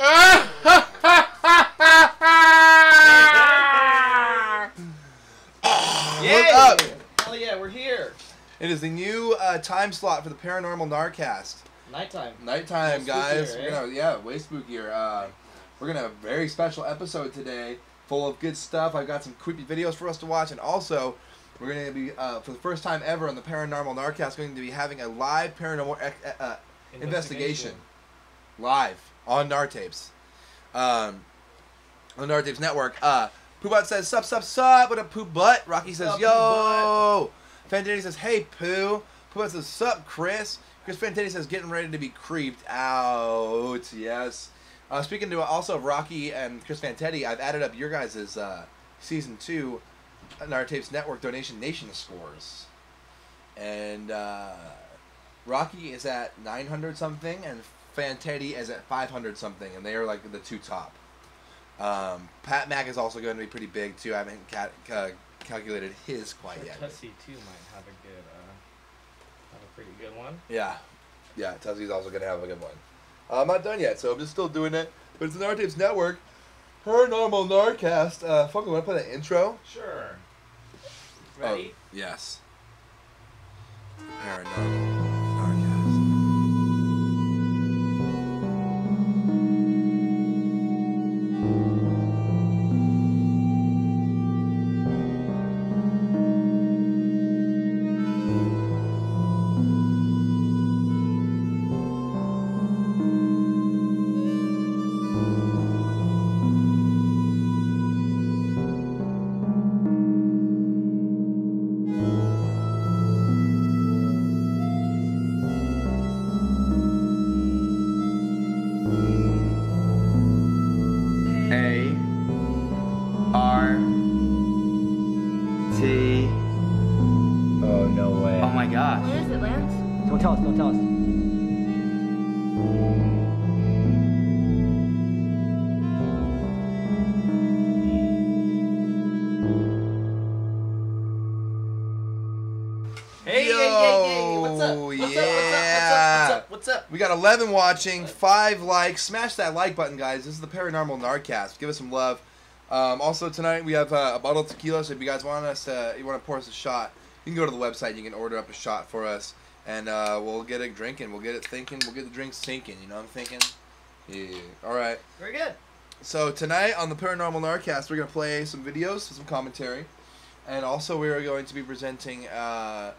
Yay! up? Hell yeah, we're here. It is the new uh, time slot for the Paranormal Gnarcast. Nighttime. Nighttime, Spookier, guys. eh? We're gonna, yeah, way spookier. Uh, we're gonna have a very special episode today, full of good stuff. I've got some creepy videos for us to watch, and also we're gonna be, uh, for the first time ever on the Paranormal Gnarcast, going to be having a live paranormal ec- uh, uh, investigation, live on Gnartapes, um, on Gnartapes Network. Uh, Poobot says, "Sup, sup, sup." What up, Pooh Butt? Rocky says, Sup, "Yo." Fantasy says, "Hey, Pooh." Poobot says, "Sup, Chris." Chris Fantasy says, "Getting ready to be creeped out." Yes. Uh, speaking to also of Rocky and Chris Fantetti, I've added up your guys' uh, season two Gnartapes Network donation nation scores, and uh, Rocky is at 900 something, and Fantetti is at 500 something, and they are like the two top. Um, Pat Mac is also going to be pretty big too. I haven't ca- ca- calculated his quite Sure, yet. Tussie too might have a good, uh, have a pretty good one. Yeah, yeah. Tussie's also going to have a good one. Uh, I'm not done yet, so I'm just still doing it. But it's the Gnartapes Network. Paranormal Gnarcast. Uh, fuck, want to play the intro? Sure. Oh, Ready? yes. Paranormal 11 watching, 5 likes. Smash that like button, guys. This is the Paranormal Gnarcast. Give us some love. Um, also, tonight we have uh, a bottle of tequila, so if you guys want us to, you want to pour us a shot, you can go to the website and you can order up a shot for us, and uh, we'll get it drinking. We'll get it thinking. We'll get the drinks sinking. You know what I'm thinking? Yeah. All right. Very good. So tonight on the Paranormal Gnarcast, we're gonna play some videos, some commentary, and also we are going to be presenting uh,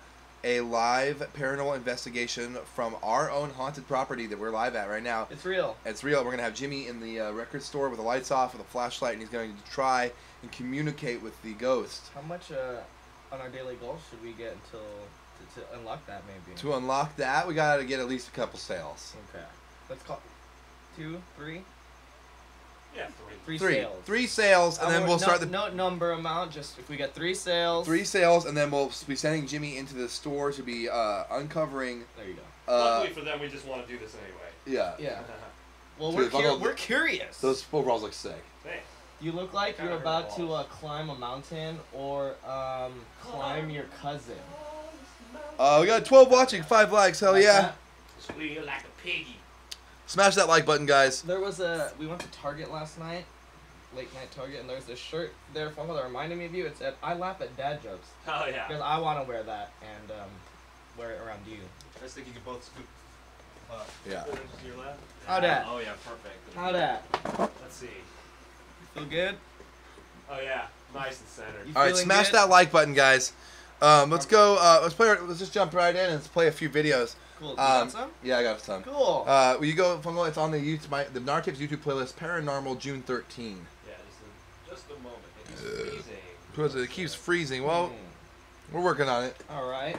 a live paranormal investigation from our own haunted property that we're live at right now. It's real. It's real. We're gonna have Jimmy in the uh, record store with the lights off, with a flashlight, and he's going to try and communicate with the ghost. How much uh, on our daily goal should we get until to, to unlock that maybe? To unlock that, we gotta get at least a couple sales. Okay. Let's call two, three, Yeah, three. three, Three, sales. three sales, and then we're- we'll no, start the no number amount. Just if we get three sales. three sales, and then we'll be sending Jimmy into the store to be uh, uncovering. There you go. Uh, Luckily for them, we just want to do this anyway. yeah. Yeah. Well, we're if I cur- don't- we're curious. Those overalls look sick. Thanks. you look like you're about to uh, climb a mountain or um, climb your cousin. Uh, we got 12 watching, 5 likes, hell Like yeah. that. Squeal like a piggy. Smash that like button, guys. There was a. We went to Target last night, late night Target, and there's this shirt there, Funko, that reminded me of you. It said, "I laugh at dad jokes," Oh yeah. because I want to wear that and um, wear it around you. I just think you could both scoop. Uh, Yeah. Put it to your left. How dat? Oh yeah, perfect. How that? Let's see. Feel good? Oh yeah, nice and centered. You All right, smash good? that like button, guys. Um, let's go. Uh, let's play. Let's just jump right in and let's play a few videos. Cool. You Um, some? Yeah, I got some. Cool. Uh, will you go, Fungo? It's on the YouTube, my, the Gnartapes YouTube playlist, Paranormal June 13. Yeah, just a, just a moment. It's freezing. Because it keeps freezing. Well, Mm. we're working on it. All right.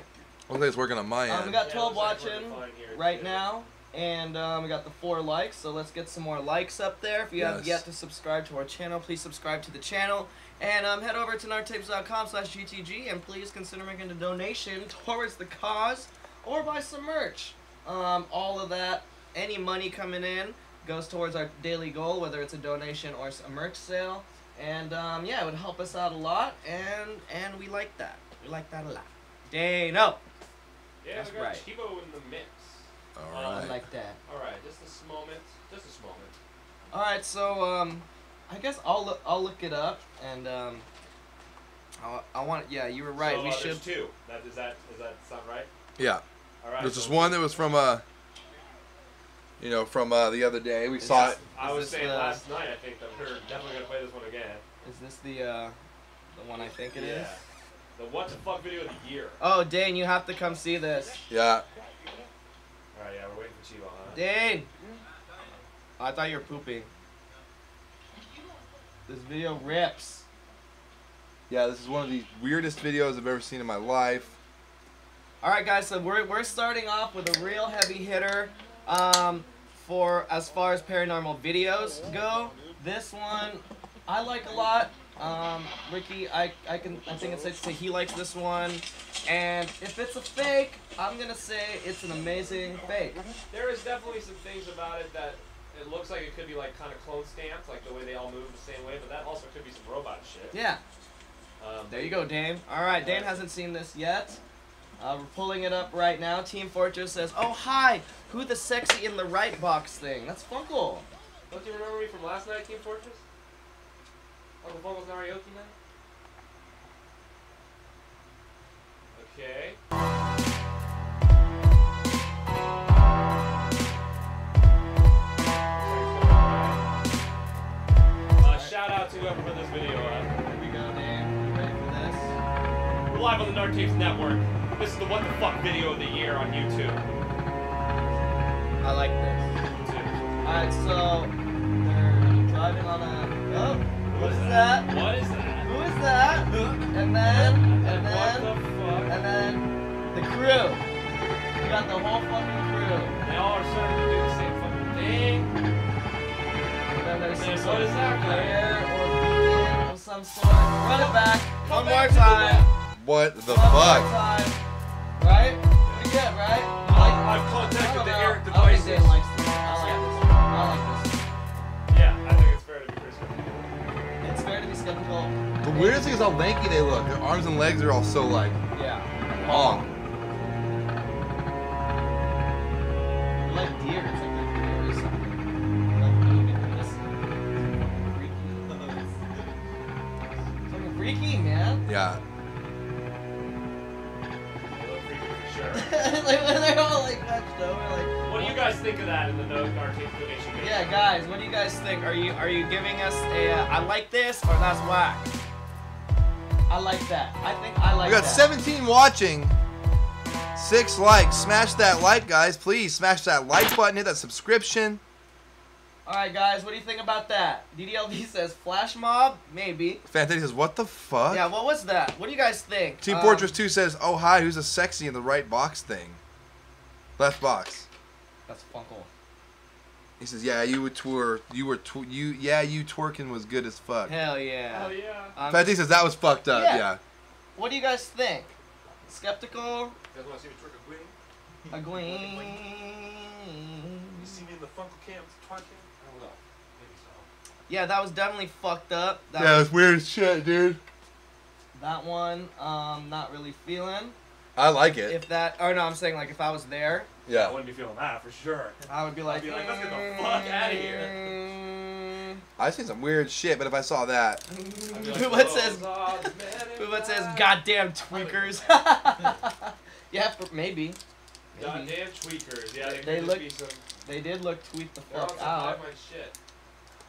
Looks like it's working on my Um, we end. got 12 looks watching fine here, right too. now, and um, we got the four likes. So let's get some more likes up there. If you have Yes. yet to subscribe to our channel, please subscribe to the channel. And um, head over to gnartapes.com slash GTG and please consider making a donation towards the cause or buy some merch. Um, all of that, any money coming in goes towards our daily goal, whether it's a donation or a merch sale. And um, yeah, it would help us out a lot, and and we like that. We like that a lot. Dano, Yeah, That's we got right. Chivo in the mix. All I like that. All right, just this moment. Just this moment. All right, so um, I guess I'll look, I'll look it up and um, I, I want yeah, you were right. So, we uh, should. There's two. That is that. Does that sound right? Yeah. All right. There's so this one that was from uh, you know, from uh, the other day. We Is saw this- it. I was saying the- last night. I think that we're definitely gonna play this one again. Is this the uh, the one I think it is? yeah. The what the fuck video of the year. Oh, Dane, you have to come see this. Yeah. All right. Yeah, we're waiting for Chivo, huh? Dane. I thought you were pooping. This video rips. Yeah, this is one of the weirdest videos I've ever seen in my life. All right, guys. So we're we're starting off with a real heavy hitter. Um, for as far as paranormal videos go, this one I like a lot. Um, Ricky, I I can I think it's safe to say he likes this one. And if it's a fake, I'm gonna say it's an amazing fake. There is definitely some things about it that it looks like it could be like kind of clone stamped, like the way they all move the same way, but that also could be some robot shit. Yeah. Um, There you go, Dane. All right, Dane hasn't seen this yet. Uh, we're pulling it up right now. Team Fortress says, "Oh hi, who the sexy in the right box thing? That's Funkle." Don't you remember me from last night, Team Fortress? Uncle Funkel's karaoke night? Okay. Uh, shout out to whoever put this video up. Here we go. You ready for this? We're live on the Dark Tapes Network. This is the What the Fuck video of the year on YouTube. I like this. All right, so they're driving on a. Oh, what is that? What is that? Who is that? And then, and what then, the fuck? and then the crew. We got the whole fucking crew. They all are starting to do the same fucking thing. And then there's some Man, sort what is that guy? or beacon of some sort. Run it back. Come One back more time. What the One fuck? Right? Pretty good, right? You like I've contacted the. Eric I devices. Dan likes this. I like this. I like this. Yeah, I think it's fair to be pretty skeptical. It's fair to be skeptical. The weirdest thing is how lanky they look. Their arms and legs are all so like Yeah. long. They're like deer. It's like they're deer or something. Like, look. Freaky. It's fucking freaky, man. Yeah. like when they're all like hunched over, like. What do you guys think of that in the no Dark Tapes donation? Yeah, guys, what do you guys think? Are you are you giving us a uh, I like this or that's whack? I like that. I think I like We got that. 17 watching. Six likes. Smash that like, guys. Please smash that like button. Hit that subscription. All right, guys, what do you think about that? DDLV says flash mob, maybe. Fantasy says, "What the fuck?" Yeah, what was that? What do you guys think? Team Um, Fortress 2 says, "Oh hi, who's a sexy in the right box thing?" Left box. That's Funkle. He says, "Yeah, you would twer. You were tw- you. Yeah, you twerking was good as fuck." Hell yeah. Hell yeah. Um, Fantasy says that was fucked up. Yeah. Yeah. what do you guys think? Skeptical? You guys want to see me twerk a queen? Agreeing? You see me in the Funko cam twerking? I don't know. Maybe so. Yeah, that was definitely fucked up. That Yeah, was, it's weird as shit, dude. that one, um, not really feeling. I like it. If that, or no, I'm saying like if I was there, Yeah. I wouldn't be feeling that for sure. I would be like, be like, let's get the fuck out of here. I've seen some weird shit, but if I saw that, I'd like, What says? are the What says? Goddamn tweakers. yeah, for, maybe. Maybe. Goddamn tweakers. Yeah, they, They could look- be some. They did look tweet the They're on fuck some out.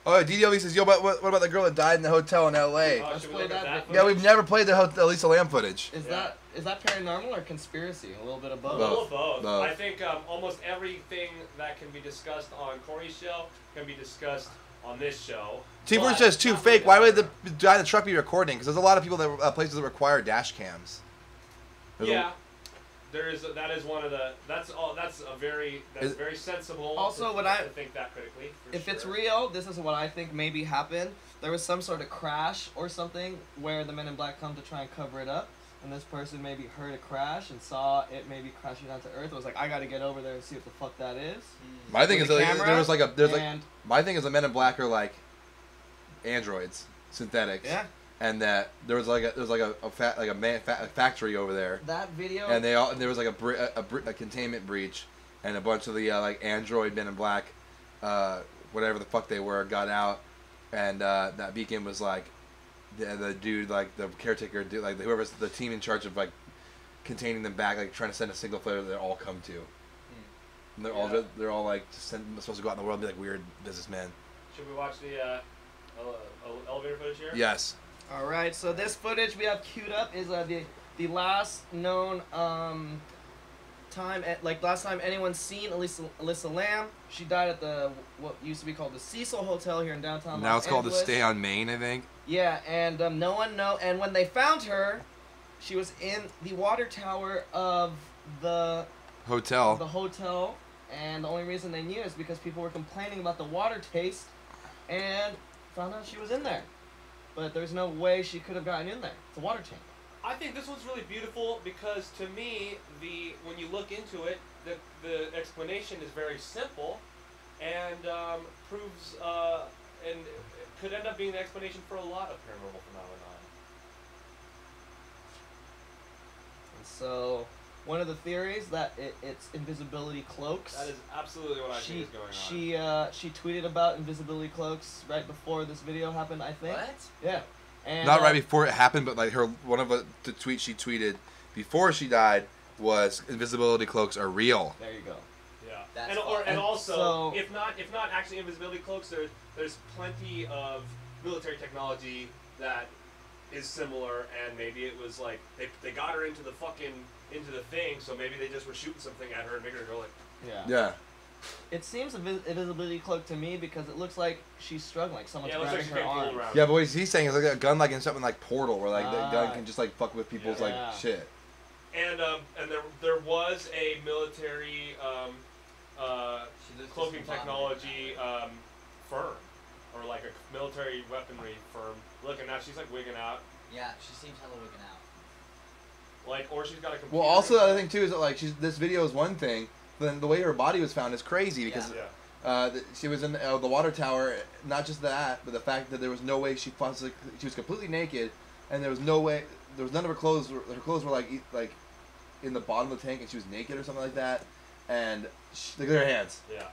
High-mind shit. oh, DDLV says, "Yo, but what, what about the girl that died in the hotel in L.A.?" Oh, Let's we play that that? Yeah, we've never played the Ho- Elisa Lam footage. Is Yeah. that is that paranormal or conspiracy? A little bit of both. A little both. Both. I think um, almost everything that can be discussed on Corey's show can be discussed on this show. Team But Fortress says too fake. Why would the guy in the truck be recording? Because there's a lot of people that uh, places that require dash cams. There's a- Yeah, there is. that is one of the. That's all. That's a very. That's Is- very sensible. Also, to, when I- think that critically. for If it's real, this is what I think maybe happened. There was some sort of crash or something where the Men in Black come to try and cover it up, and this person maybe heard a crash and saw it maybe crashing down to Earth. It was like, I gotta get over there and see what the fuck that is. My thing With is the like, there was like a there's like my thing is the Men in Black are like androids, synthetics, yeah, and that there was like a there was like a, a fa- like a, man, fa- a factory over there, that video. and they all and there was like a bre- a, a, bre- a containment breach, and a bunch of the uh, like android Men in Black uh, whatever the fuck they were got out, and uh, that beacon was like, the, the dude like the caretaker dude like whoever's the team in charge of like containing them back like trying to send a single player that they all come to. And they're all they're all like send, supposed to go out in the world and be like weird businessmen. Should we watch the uh, ele- ele- elevator footage here? Yes. All right, so this footage we have queued up is uh, the the last known um, time at like last time anyone's seen Alyssa, Alyssa Lam. She died at the what used to be called the Cecil Hotel here in downtown. now Los it's called the Stay on Main, I think. Yeah, and um, no one know. And when they found her, she was in the water tower of the Hotel. the hotel, and the only reason they knew is because people were complaining about the water taste, and found out she was in there. But there's no way she could have gotten in there. It's a water tank. I think this one's really beautiful because to me, the when you look into it, the the explanation is very simple, and um, proves uh, and could end up being the explanation for a lot of paranormal phenomena. And so, one of the theories that it, it's invisibility cloaks. That is absolutely what I she think is going on. she uh, she tweeted about invisibility cloaks right before this video happened. I think. What? Yeah. And, Not uh, right before it happened, but like her one of the, the tweets she tweeted before she died was invisibility cloaks are real. There you go. Yeah, That's and or, and also, So- if not if not actually invisibility cloaks, there there's plenty of military technology that is similar, and maybe it was like they, they got her into the fucking into the thing, so maybe they just were shooting something at her and making her go like, Yeah. Yeah. It seems a vis- invisibility cloak to me because it looks like she's struggling. Like someone's yeah, it looks like grabbing she's her being arms. around. Yeah, but what he's saying is like a gun like in something like Portal where like the gun Ah. can just like fuck with people's Yeah. like shit. And um and there there was a military um uh She looks cloaking discombobulated technology um firm or like a military weaponry firm. Look, and now she's like wigging out, Yeah, she seems hella wigging out. Like or she's got a computer. Well, also the other thing too is that like she's this video is one thing, but then the way her body was found is crazy because Yeah. uh, th- she was in uh, the water tower. Not just that, but the fact that there was no way she possibly she was completely naked, and there was no way there was none of her clothes. Were, her clothes were like e- like in the bottom of the tank, and she was naked or something like that. And she, look at her hands. Yeah.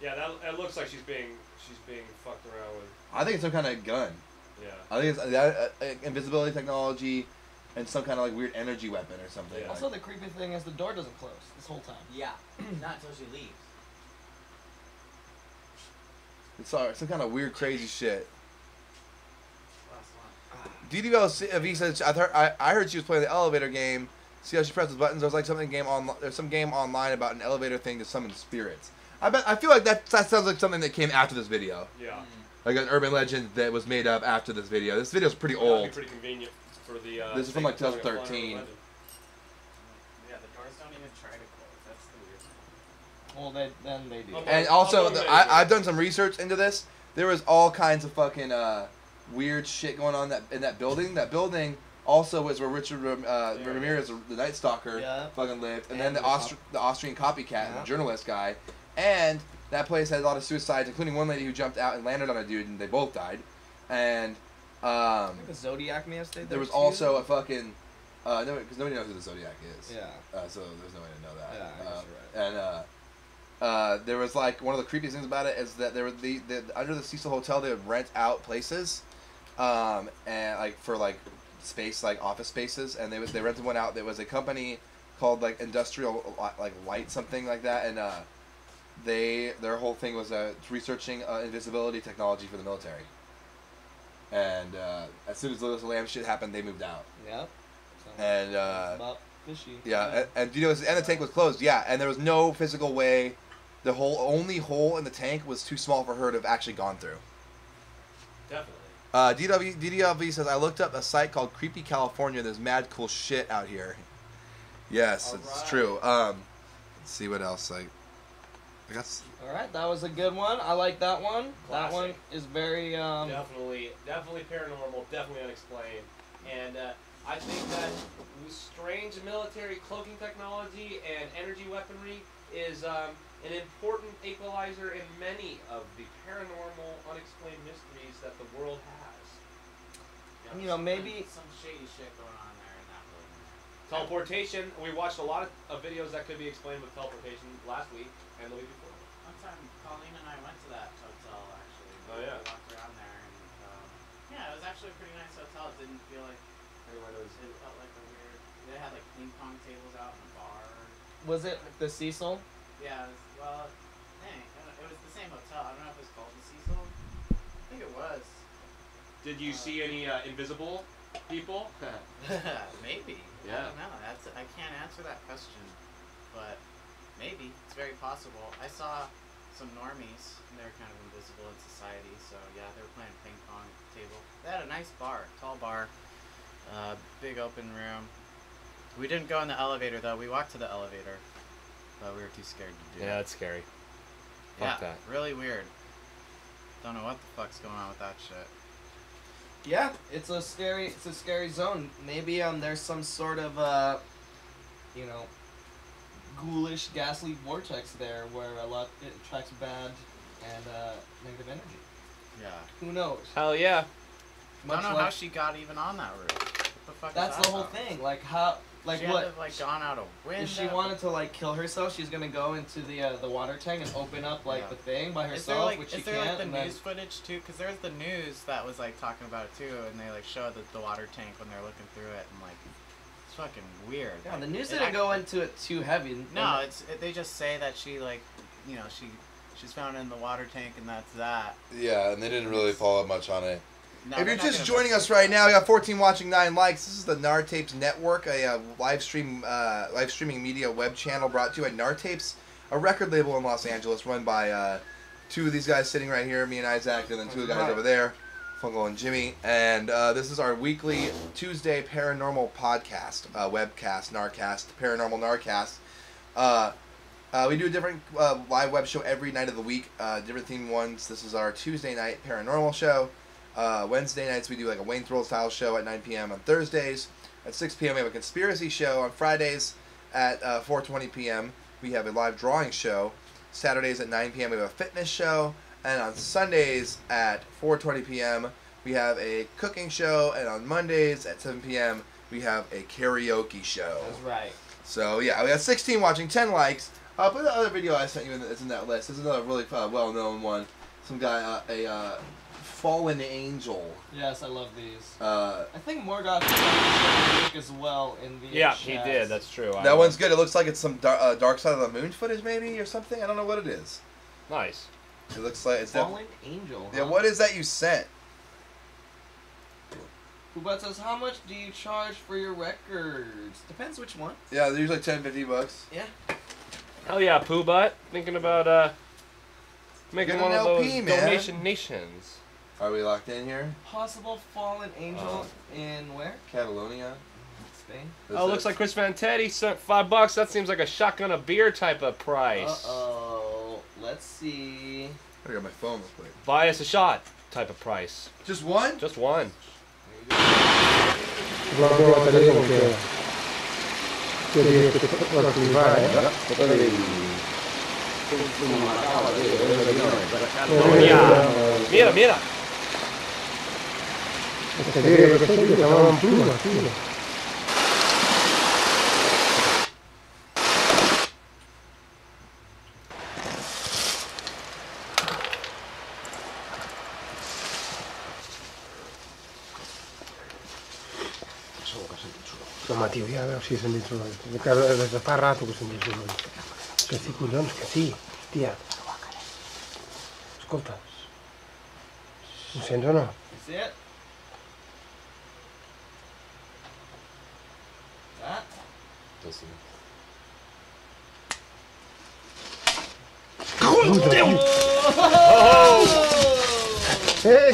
Yeah, that it looks like she's being she's being fucked around with. I think it's some kind of gun. Yeah. I think it's that uh, uh, invisibility technology, and some kind of like weird energy weapon or something. Yeah. Also, the creepy thing is the door doesn't close this whole time. Yeah, not until she leaves. It's all- some kind of weird, crazy shit. Last one. DDL V says I heard I, I heard she was playing the elevator game. See how she presses buttons. There's like something game on. There's some game online about an elevator thing to summon spirits. I bet I feel like that that sounds like something that came after this video, Yeah. Mm. like an urban legend that was made up after this video. This video's pretty That'd old. pretty convenient for the. Uh, This is from, like, that's going on 2013. Yeah, the doors don't even try to close. That's the weird thing. Well, they then they do. Oh, And also, the, I, I've done some research into this. There was all kinds of fucking uh, weird shit going on that in that building. That building also was where Richard uh, Yeah. Ramirez, the Night Stalker, Yeah. fucking lived, and, And then the the Austri- the Austrian copycat, Yeah. the journalist guy, and that place had a lot of suicides, including one lady who jumped out and landed on a dude, and they both died. And um, I think the Zodiac may have stayed there. there was too. also a fucking uh, no, because nobody knows who the Zodiac is. Yeah. Uh, so there's no way to know that. Yeah, Uh, right. And uh, uh, there was like one of the creepiest things about it is that there was the, the under the Cecil Hotel they would rent out places, um, and like for like space like office spaces, and they was they rented one out. There was a company called like Industrial like Light something like that, and uh, they their whole thing was uh, researching uh, invisibility technology for the military. And uh, as soon as the Lam shit happened, they moved out. Yep. So, And uh, fishy. yeah, and, and you know, and the tank was closed. Yeah, and there was no physical way. The whole only hole in the tank was too small for her to have actually gone through. Definitely. Uh, DW, DDLV says I looked up a site called Creepy California. There's mad cool shit out here. Yes, it's Alright. true. Um, let's see what else. Like, I guess All right, that was a good one. I like that one. That one is very um. definitely, definitely paranormal, definitely unexplained, and uh, I think that strange military cloaking technology and energy weaponry is um, an important equalizer in many of the paranormal, unexplained mysteries that the world has. Yeah, You know, some- maybe- some shady shit going on there in that building. Teleportation. We watched a lot of, of videos that could be explained with teleportation last week and the week before. one time Colleen and I went to that hotel actually. Oh, yeah. We walked around there and um, yeah, it was actually a pretty nice hotel. It didn't feel like Everyone knows. it felt like a weird. They had like ping pong tables out in the bar. Was it the Cecil? Yeah, it was, well, dang, it was the same hotel. I don't know if it was called the Cecil. I think it was. Did you see any uh, invisible people? maybe. I Yeah. don't know. That's I can't answer that question, but maybe it's very possible. I saw some normies. and They're kind of invisible in society, so yeah, they were playing ping pong table. They had a nice bar, tall bar, uh, big open room. We didn't go in the elevator though. We walked to the elevator, but we were too scared to do Yeah, it. that's scary. yeah, fuck that. really weird. Don't know what the fuck's going on with that shit. Yeah, it's a scary it's a scary zone. Maybe um there's some sort of uh you know ghoulish ghastly vortex there where a lot it attracts bad and uh negative energy. Yeah. Who knows? Hell yeah. I don't Much know how she got even on that roof. What the fuck? is that's that the whole about? thing. Like how like she what Had to, have, like gone out a window. if she wanted to like kill herself, she's gonna go into the uh, the water tank and open up like Yeah. the thing by Is there herself, like which is she there can't. like the and then- news footage too? Because there's the news that was like talking about it too, and they like showed the, the water tank when they're looking through it, and like it's fucking weird. yeah, Like, the news didn't go into it too heavy. No, it's it, they just say that she like, you know, she she's found in the water tank, and that's that. Yeah, and they didn't really follow up much on it. No, if you're just joining us right now, we got 14 watching, 9 likes. This is the Gnar Tapes Network, a uh, live stream, uh, live streaming media web channel brought to you at Gnar Tapes, a record label in Los Angeles run by uh, two of these guys sitting right here, me and Isaac, and then two guys over there, Fungal and Jimmy. And uh, this is our weekly Tuesday paranormal podcast, uh, webcast, Gnarcast, Paranormal Gnarcast. Uh, uh, we do a different uh, live web show every night of the week, uh, different themed ones. This is our Tuesday night paranormal show. Wednesday nights we do like a Wayne Throll style show at 9 p.m. on Thursdays. At 6 p.m. we have a conspiracy show. On Fridays at uh, 4:20 p.m. we have a live drawing show. Saturdays at 9 p.m. we have a fitness show, and on Sundays at 4:20 p.m. we have a cooking show, and on Mondays at 7 p.m. we have a karaoke show. That's right. So yeah, we got 16 watching, 10 likes. Uh, but the other video I sent you in that's in that list is another really uh, well-known one. Some guy, uh, a uh, fallen angel. Yes, I love these. Uh, I think Morgoth did as well in the Yeah, he did. That's true. I that one's good. It looks like it's some dar- uh, Dark Side of the Moon footage, maybe or something. I don't know what it is. nice. It looks like it's. Def- Fallen Angel. yeah, what is that you sent? Kubat says, how much do you charge for your records? Depends which one. Yeah, they're usually 10, 50 bucks. Yeah. Hell yeah, Pooh Butt. Thinking about uh making Get one an of LP, those man. donation nations. Are we locked in here? Possible Fallen Angel in where? Catalonia. Spain. Is oh, it- looks like Chris Fantetti sent five bucks. That seems like a shotgun of beer type of price. Uh oh. Let's see. I got my phone real quick. Buy us a shot type of price. Just one? Just one. Proprio a ja, nou zie je ze niet paar raadhoekers in deze lang. Que sí, Julián, que sí, tía. Escolta. Ho no? Sí.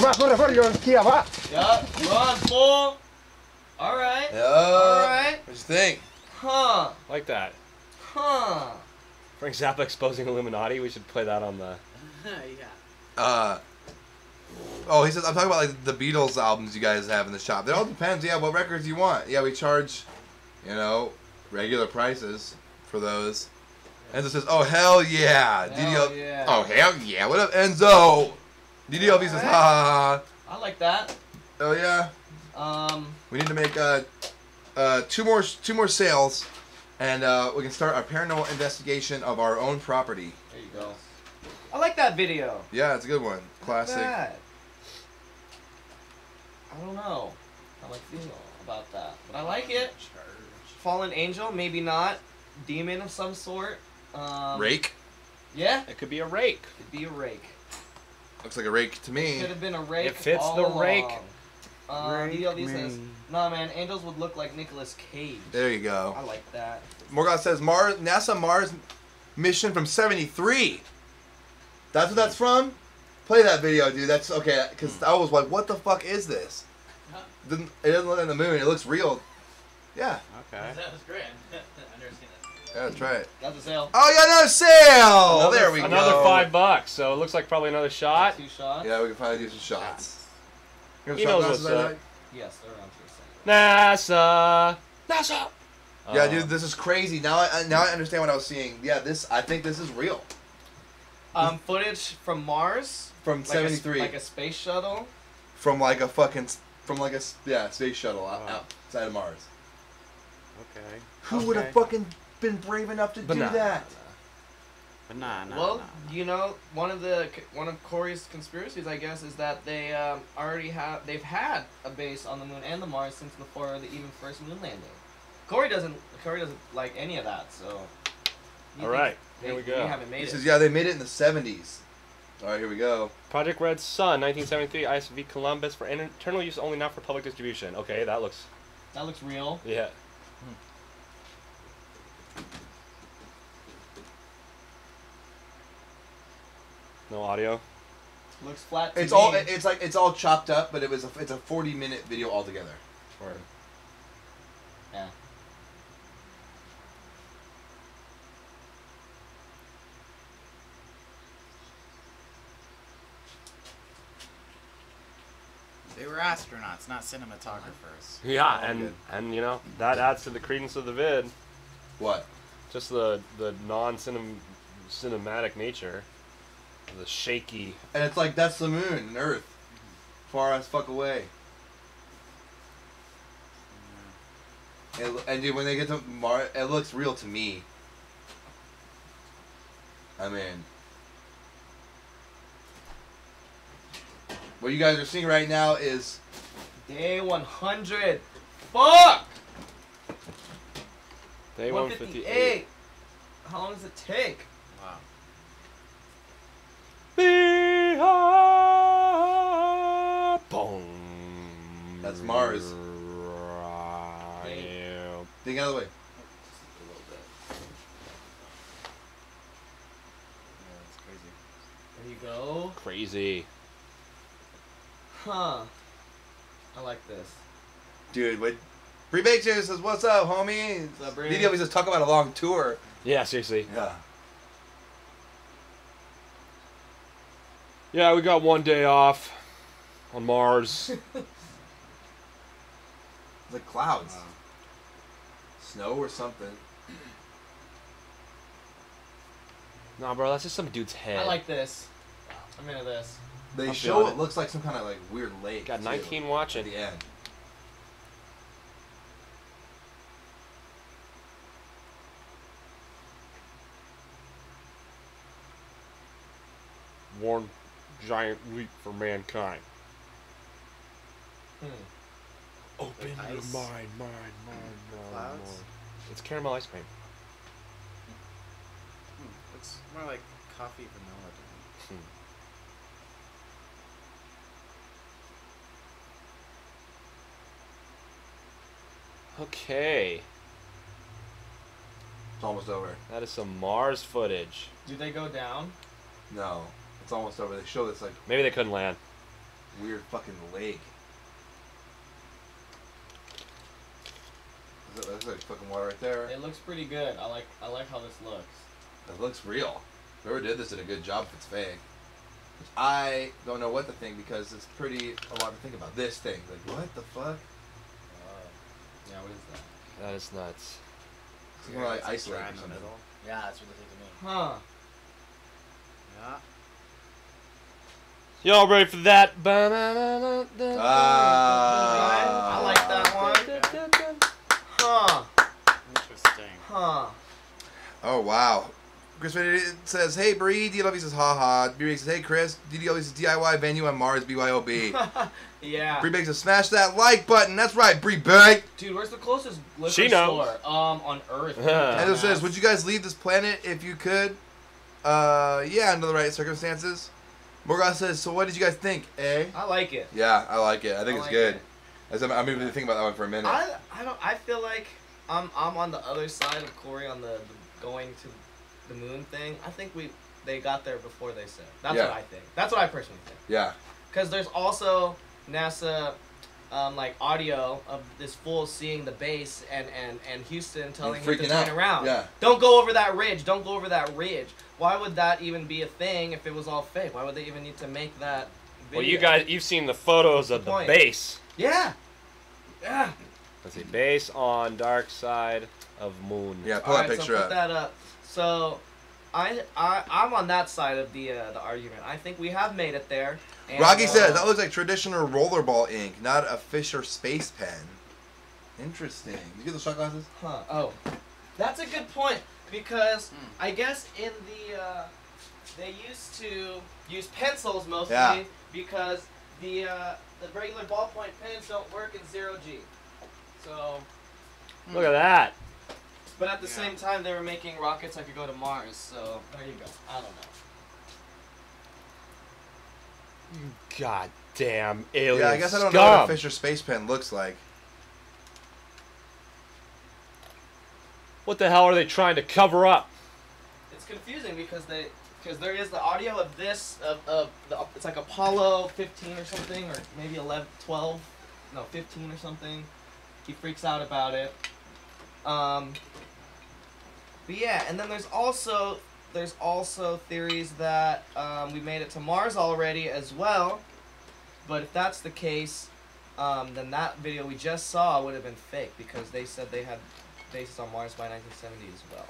Va, corre, corre, hòstia, va! Ja, va! Run, fool! Alright. Yeah. Alright. What you think? Huh. Like that. Huh. Frank Zappa exposing Illuminati. We should play that on the. yeah. Uh. Oh, he says I'm talking about like the Beatles albums you guys have in the shop. It all depends. Yeah, what records you want. Yeah, we charge, you know, regular prices for those. Enzo says, "Oh hell yeah, Hell DDL. yeah. Oh hell yeah, what up, Enzo? DDLV says, ha ha ha. I like that. Oh yeah, Um, we need to make uh, uh, two more two more sales, and uh, we can start our paranormal investigation of our own property. there you go. I like that video. Yeah, it's a good one. Not Classic. bad. I don't know how I feel about that, but I like it. Fallen angel, maybe not. Demon of some sort. Um, Rake. Yeah, It could be a rake. It could be a rake. Looks like a rake to me. Could have been a rake. It fits all the along. rake. Uh, Rake DLD says, "Nah, man, angels would look like Nicolas Cage." There you go. I like that. Morgoth says Mars NASA Mars mission from '73. That's what that's from. Play that video, dude. That's okay. Because I was like, what the fuck is this? Didn't- It doesn't look like the moon. It looks real. Yeah, Okay. That was great. I've never seen that. yeah that's right. Got the sale. Oh yeah, no sale. Another- there we go. Another five bucks. So it looks like probably another shot. Two shots. Yeah, we can finally do some shots. You have He knows what's up. Yes, they're around two cents. NASA. NASA. Yeah, Uh, dude, this is crazy. Now I now I understand what I was seeing. Yeah, this I think this is real. Um, footage from Mars. From like '73. Like a space shuttle. from like a fucking from like a yeah space shuttle out, Wow. outside of Mars. Okay. Who would have fucking been brave enough to But do nah, that? But nah, nah, well, nah. you know, one of the one of Corey's conspiracies, I guess, is that they um, already have they've had a base on the moon and the Mars since before the even first moon landing. Corey doesn't Corey doesn't like any of that, so. he All thinks right, they- here we They go. haven't made He it. says, yeah, they made it in the '70s. All right, here we go. Project Red Sun, 1973, ISV Columbus for internal use only, not for public distribution. Okay, that looks That looks real. yeah. No audio. Looks flat. To It's me. all it's like it's all chopped up, but it was a, it's a 40 minute video altogether. Yeah. They were astronauts, not cinematographers. Yeah, Oh, and good. and you know that adds to the credence of the vid. What? Just the the non cinematic nature, the shaky. And it's like that's the moon and Earth, far as fuck away. Mm. And, and dude, when they get to Mars, it looks real to me. I mean, what you guys are seeing right now is Day 100. Fuck! Day 158. 158. How long does it take? Wow. Boom. That's Mars. Right. think out of the way. A little bit. Yeah, that's crazy. There you go. Crazy. Huh. I like this. Dude, what? Free Bake says, "What's up, homie?" What's up, Bree? DDL just talk about a long tour. Yeah, seriously. Yeah. Yeah, we got one day off on Mars. Like clouds, Wow. snow or something. nah, bro, that's just some dude's head. I like this. I'm into this. They I'm show it, it. looks like some kind of like weird lake. Got too, 19 at the end. One giant leap for mankind. Hmm. Open Like your mind, mind, mind, mind, mind. It's caramel ice cream. Hmm. Looks more like coffee vanilla to me. Okay, It's almost over. that is some Mars footage. Do they go down? No, it's almost over. They show this like Maybe they couldn't land. weird fucking lake. Is that- That's like fucking water right there. It looks pretty good. I like I like how this looks. It looks real. Whoever did this did a good job if it's fake. Which I don't know what to think because it's pretty a lot to think about. This thing, like what the fuck? Uh, yeah, what is that? That is nuts. It's more like It's ice lake dry or in the something. middle. Yeah, that's what they think to me. Huh. Yeah. Y'all ready for that? Ah. I like that one. Huh. Interesting. Huh. Oh wow. Chris Fantetti says, "Hey Bree." DLV says, "Ha ha." B says, "Hey Chris." DLV says, "DIY venue on Mars BYOB." yeah. Bree Big says, "Smash that like button." That's right, Bree Big. Dude, where's the closest liquor She knows. store? Um, on Earth. And it says, dumbass. "Would you guys leave this planet if you could?" Uh, yeah, under the right circumstances. Morgoth says, "So what did you guys think, eh?" I like it. Yeah, I like it. I think I it's like good. it. As I'm, I'm even thinking about that one for a minute. I, I don't I feel like I'm I'm on the other side of Corey on the, the going to the moon thing. I think we they got there before they said. That's Yeah. what I think. That's what I personally think. yeah, Because there's also NASA um, like audio of this fool seeing the base and, and, and Houston telling him to turn out. around. Yeah. Don't go over that ridge. Don't go over that ridge. Why would that even be a thing if it was all fake? Why would they even need to make that video? Well, you guys, you've seen the photos of the Point. base. Yeah. Yeah. Let's see, base on dark side of moon. yeah. Pull Alright, that so picture put up. that up. So, I I I'm on that side of the uh, the argument. I think we have made it there. And, Rocky uh, says that looks like traditional rollerball ink, not a Fisher space pen. Interesting. You get the shot glasses? Huh. Oh, that's a good point because Hmm. I guess in the uh, they used to use pencils mostly Yeah. because the uh, the regular ballpoint pens don't work in zero G. So, Look at that. but at the Yeah. same time they were making rockets that could go to Mars. So there you go. I don't know. God damn alien yeah, I guess I don't scum. know what a Fisher space pen looks like. What the hell are they trying to cover up? It's confusing because they because there is the audio of this of, of the it's like Apollo 15 or something or maybe 11 12 no 15 or something. He freaks out about it. Um but yeah, and then there's also there's also theories that um, we made it to Mars already as well. But if that's the case, um, then that video we just saw would have been fake because they said they had bases on Mars by 1970 as well.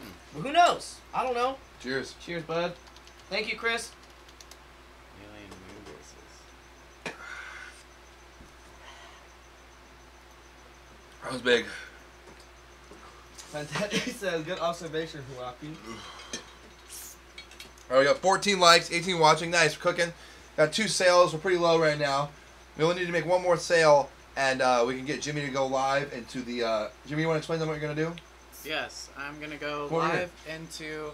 Hmm. But who knows? I don't know. Cheers. Cheers, bud. Thank you, Chris. Alien moon bases. That was big. Fantastic says, good observation, Huaki. All right, we got 14 likes, 18 watching. Nice, we're cooking. Got two sales. We're pretty low right now. We only need to make one more sale, and uh, we can get Jimmy to go live into the. Uh, Jimmy, you want to explain them what you're gonna do? Yes, I'm gonna go live into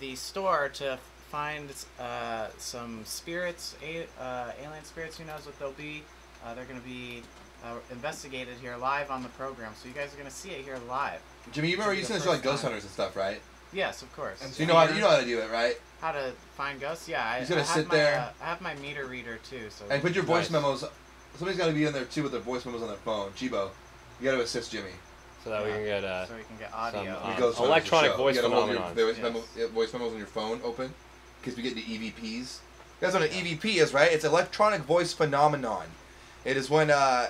the store to find uh, some spirits, a- uh, alien spirits. Who knows what they'll be? Uh, they're gonna be uh, investigated here live on the program, so you guys are gonna see it here live. Jimmy, you remember you is seen the the like Ghost. Hunters and stuff, right? Yes, of course. And So you know how you know how to do it, right? how to find ghosts? Yeah, I, gonna I have sit my, there. Uh, I have my meter reader too. So And put your voice Nice. memos. Somebody's got to be in there too with their voice memos on their phone. Chibo, you got to assist Jimmy. So that we can get uh, so we can get audio. some, We Ghost Hunters, electronic show. voice you gotta hold your phenomenon. voice, Yes. memo, yeah, voice memos on your phone open, because we get the EVPs. You guys know what an EVP is, right? It's electronic voice phenomenon. It is when uh,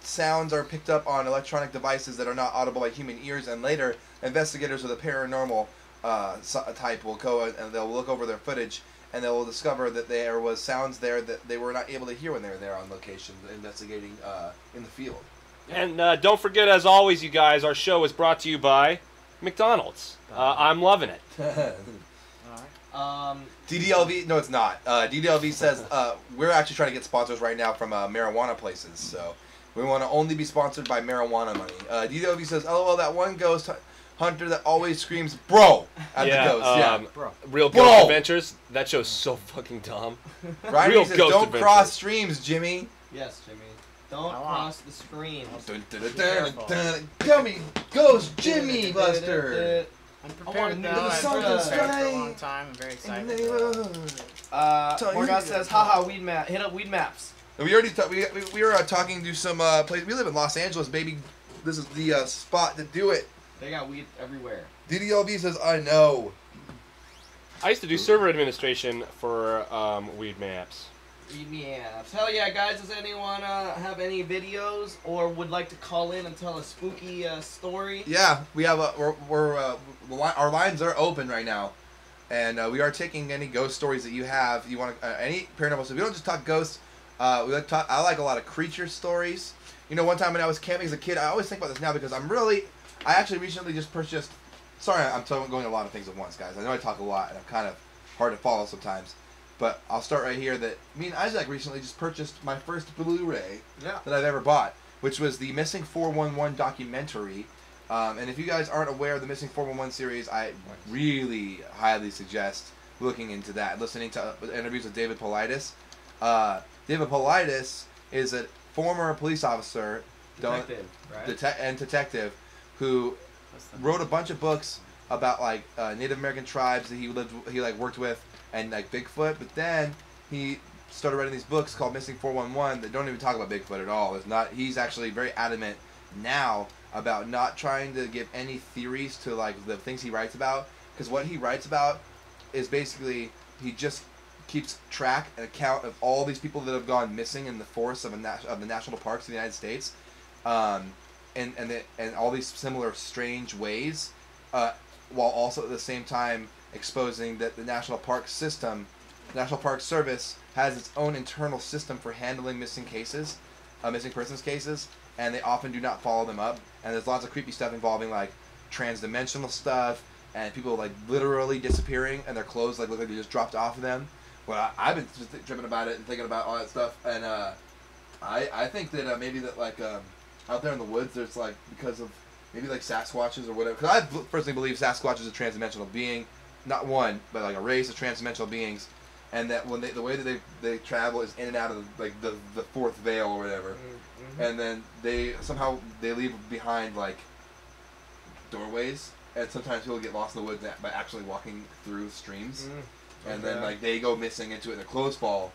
sounds are picked up on electronic devices that are not audible by human ears, and later investigators with the paranormal uh, so- type will go and they'll look over their footage and they'll discover that there was sounds there that they were not able to hear when they were there on location investigating uh, in the field. And uh, don't forget, as always, you guys, our show is brought to you by McDonald's. Uh, I'm loving it. Alright. Um, DDLV, no, it's not. Uh, DDLV says uh, we're actually trying to get sponsors right now from uh, marijuana places. So we want to only be sponsored by marijuana money. Uh, DDLV says, "LOL, that one ghost hu- hunter that always screams, bro!" at yeah, the ghost. um, Bro. Real Bro! Ghost Adventures. That show's so fucking dumb. yeah. Ryan real says, ghost "Don't adventures." cross streams, Jimmy." yes, Jimmy. Don't I want- cross the. Dun, dun, dun, dun, Gummy Ghost Jimmy Buster. I'm wanna prepared do now. the I've sun been for a long time. I'm very excited. uh, neighborhood. Morgoth says, get haha, weed map. Hit up weed maps. We already ta- we, we, we were uh, talking to some uh, place. We live in Los Angeles, baby. This is the uh, spot to do it. They got weed everywhere. DDLV says, "I know." I used to do server administration for um, Weed Maps. Weed maps. Hell yeah, guys. Does anyone uh, have any videos or would like to call in and tell a spooky uh, story? Yeah, we have a we're, we're uh, our lines are open right now, and uh, we are taking any ghost stories that you have. You want uh, any paranormal stuff? We don't just talk ghosts. Uh, we like talk. I like a lot of creature stories. You know, one time when I was camping as a kid, I always think about this now because I'm really. I actually recently just purchased sorry, I'm going a lot of things at once, guys. I know I talk a lot, and I'm kind of hard to follow sometimes. But I'll start right here. That me and Isaac recently just purchased my first Blu-ray Yeah. that I've ever bought, which was the Missing 411 documentary. Um, and if you guys aren't aware of the Missing 411 series, I really highly suggest looking into that, listening to uh, interviews with David Paulides. Uh, David Paulides is a former police officer Detective, right? dete- and detective who wrote a bunch of books about like uh, Native American tribes that he lived he like worked with and like Bigfoot. But then he started writing these books called Missing 411 that don't even talk about Bigfoot at all. It's not. He's actually very adamant now about not trying to give any theories to like the things he writes about because what he writes about is basically he just keeps track and account of all these people that have gone missing in the forests of, of the national parks of the United States, um, and and the, and all these similar strange ways, uh, while also at the same time exposing that the national park system, National Park Service has its own internal system for handling missing cases, uh, missing persons cases, and they often do not follow them up. And there's lots of creepy stuff involving like transdimensional stuff and people like literally disappearing and their clothes like look like they just dropped off of them. Well, I, I've been just about it and thinking about all that stuff, and uh, I I think that uh, maybe that like um, out there in the woods, there's like because of maybe like Sasquatches or whatever. Because I personally believe Sasquatch is a transdimensional being, not one, but like a race of transdimensional beings, and that when they the way that they they travel is in and out of like the the fourth veil or whatever, Mhm. and then they somehow they leave behind like doorways, and sometimes people get lost in the woods by actually walking through streams Mm. and then like they go missing into it and their clothes fall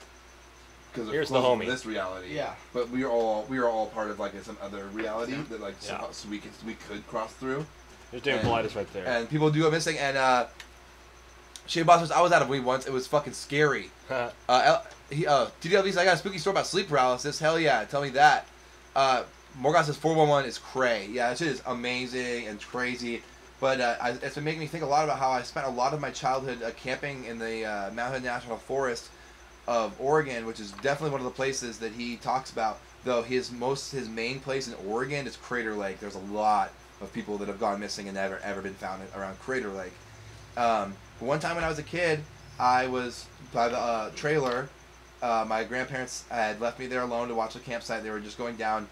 because Here's the homie. this reality. Yeah. But we are all we are all part of like some other reality that like Yeah. somehow so we can we could cross through. There's David And- Paulides right there. And people do go missing and uh Shane Boss I was out of weed once. It was fucking scary. Uh, El- he, uh, TDLB's, I got a spooky story about sleep paralysis. Hell yeah, tell me that. Uh, Morgan says 411 is cray. Yeah, that shit is amazing and crazy. But uh, I, it's been making me think a lot about how I spent a lot of my childhood uh, camping in the uh, Mount Hood National Forest of Oregon, which is definitely one of the places that he talks about. Though his most his main place in Oregon is Crater Lake. There's a lot of people that have gone missing and never ever been found around Crater Lake. Um, one time when I was a kid, I was by the uh, trailer. Uh, my grandparents had left me there alone to watch the campsite. They were just going down,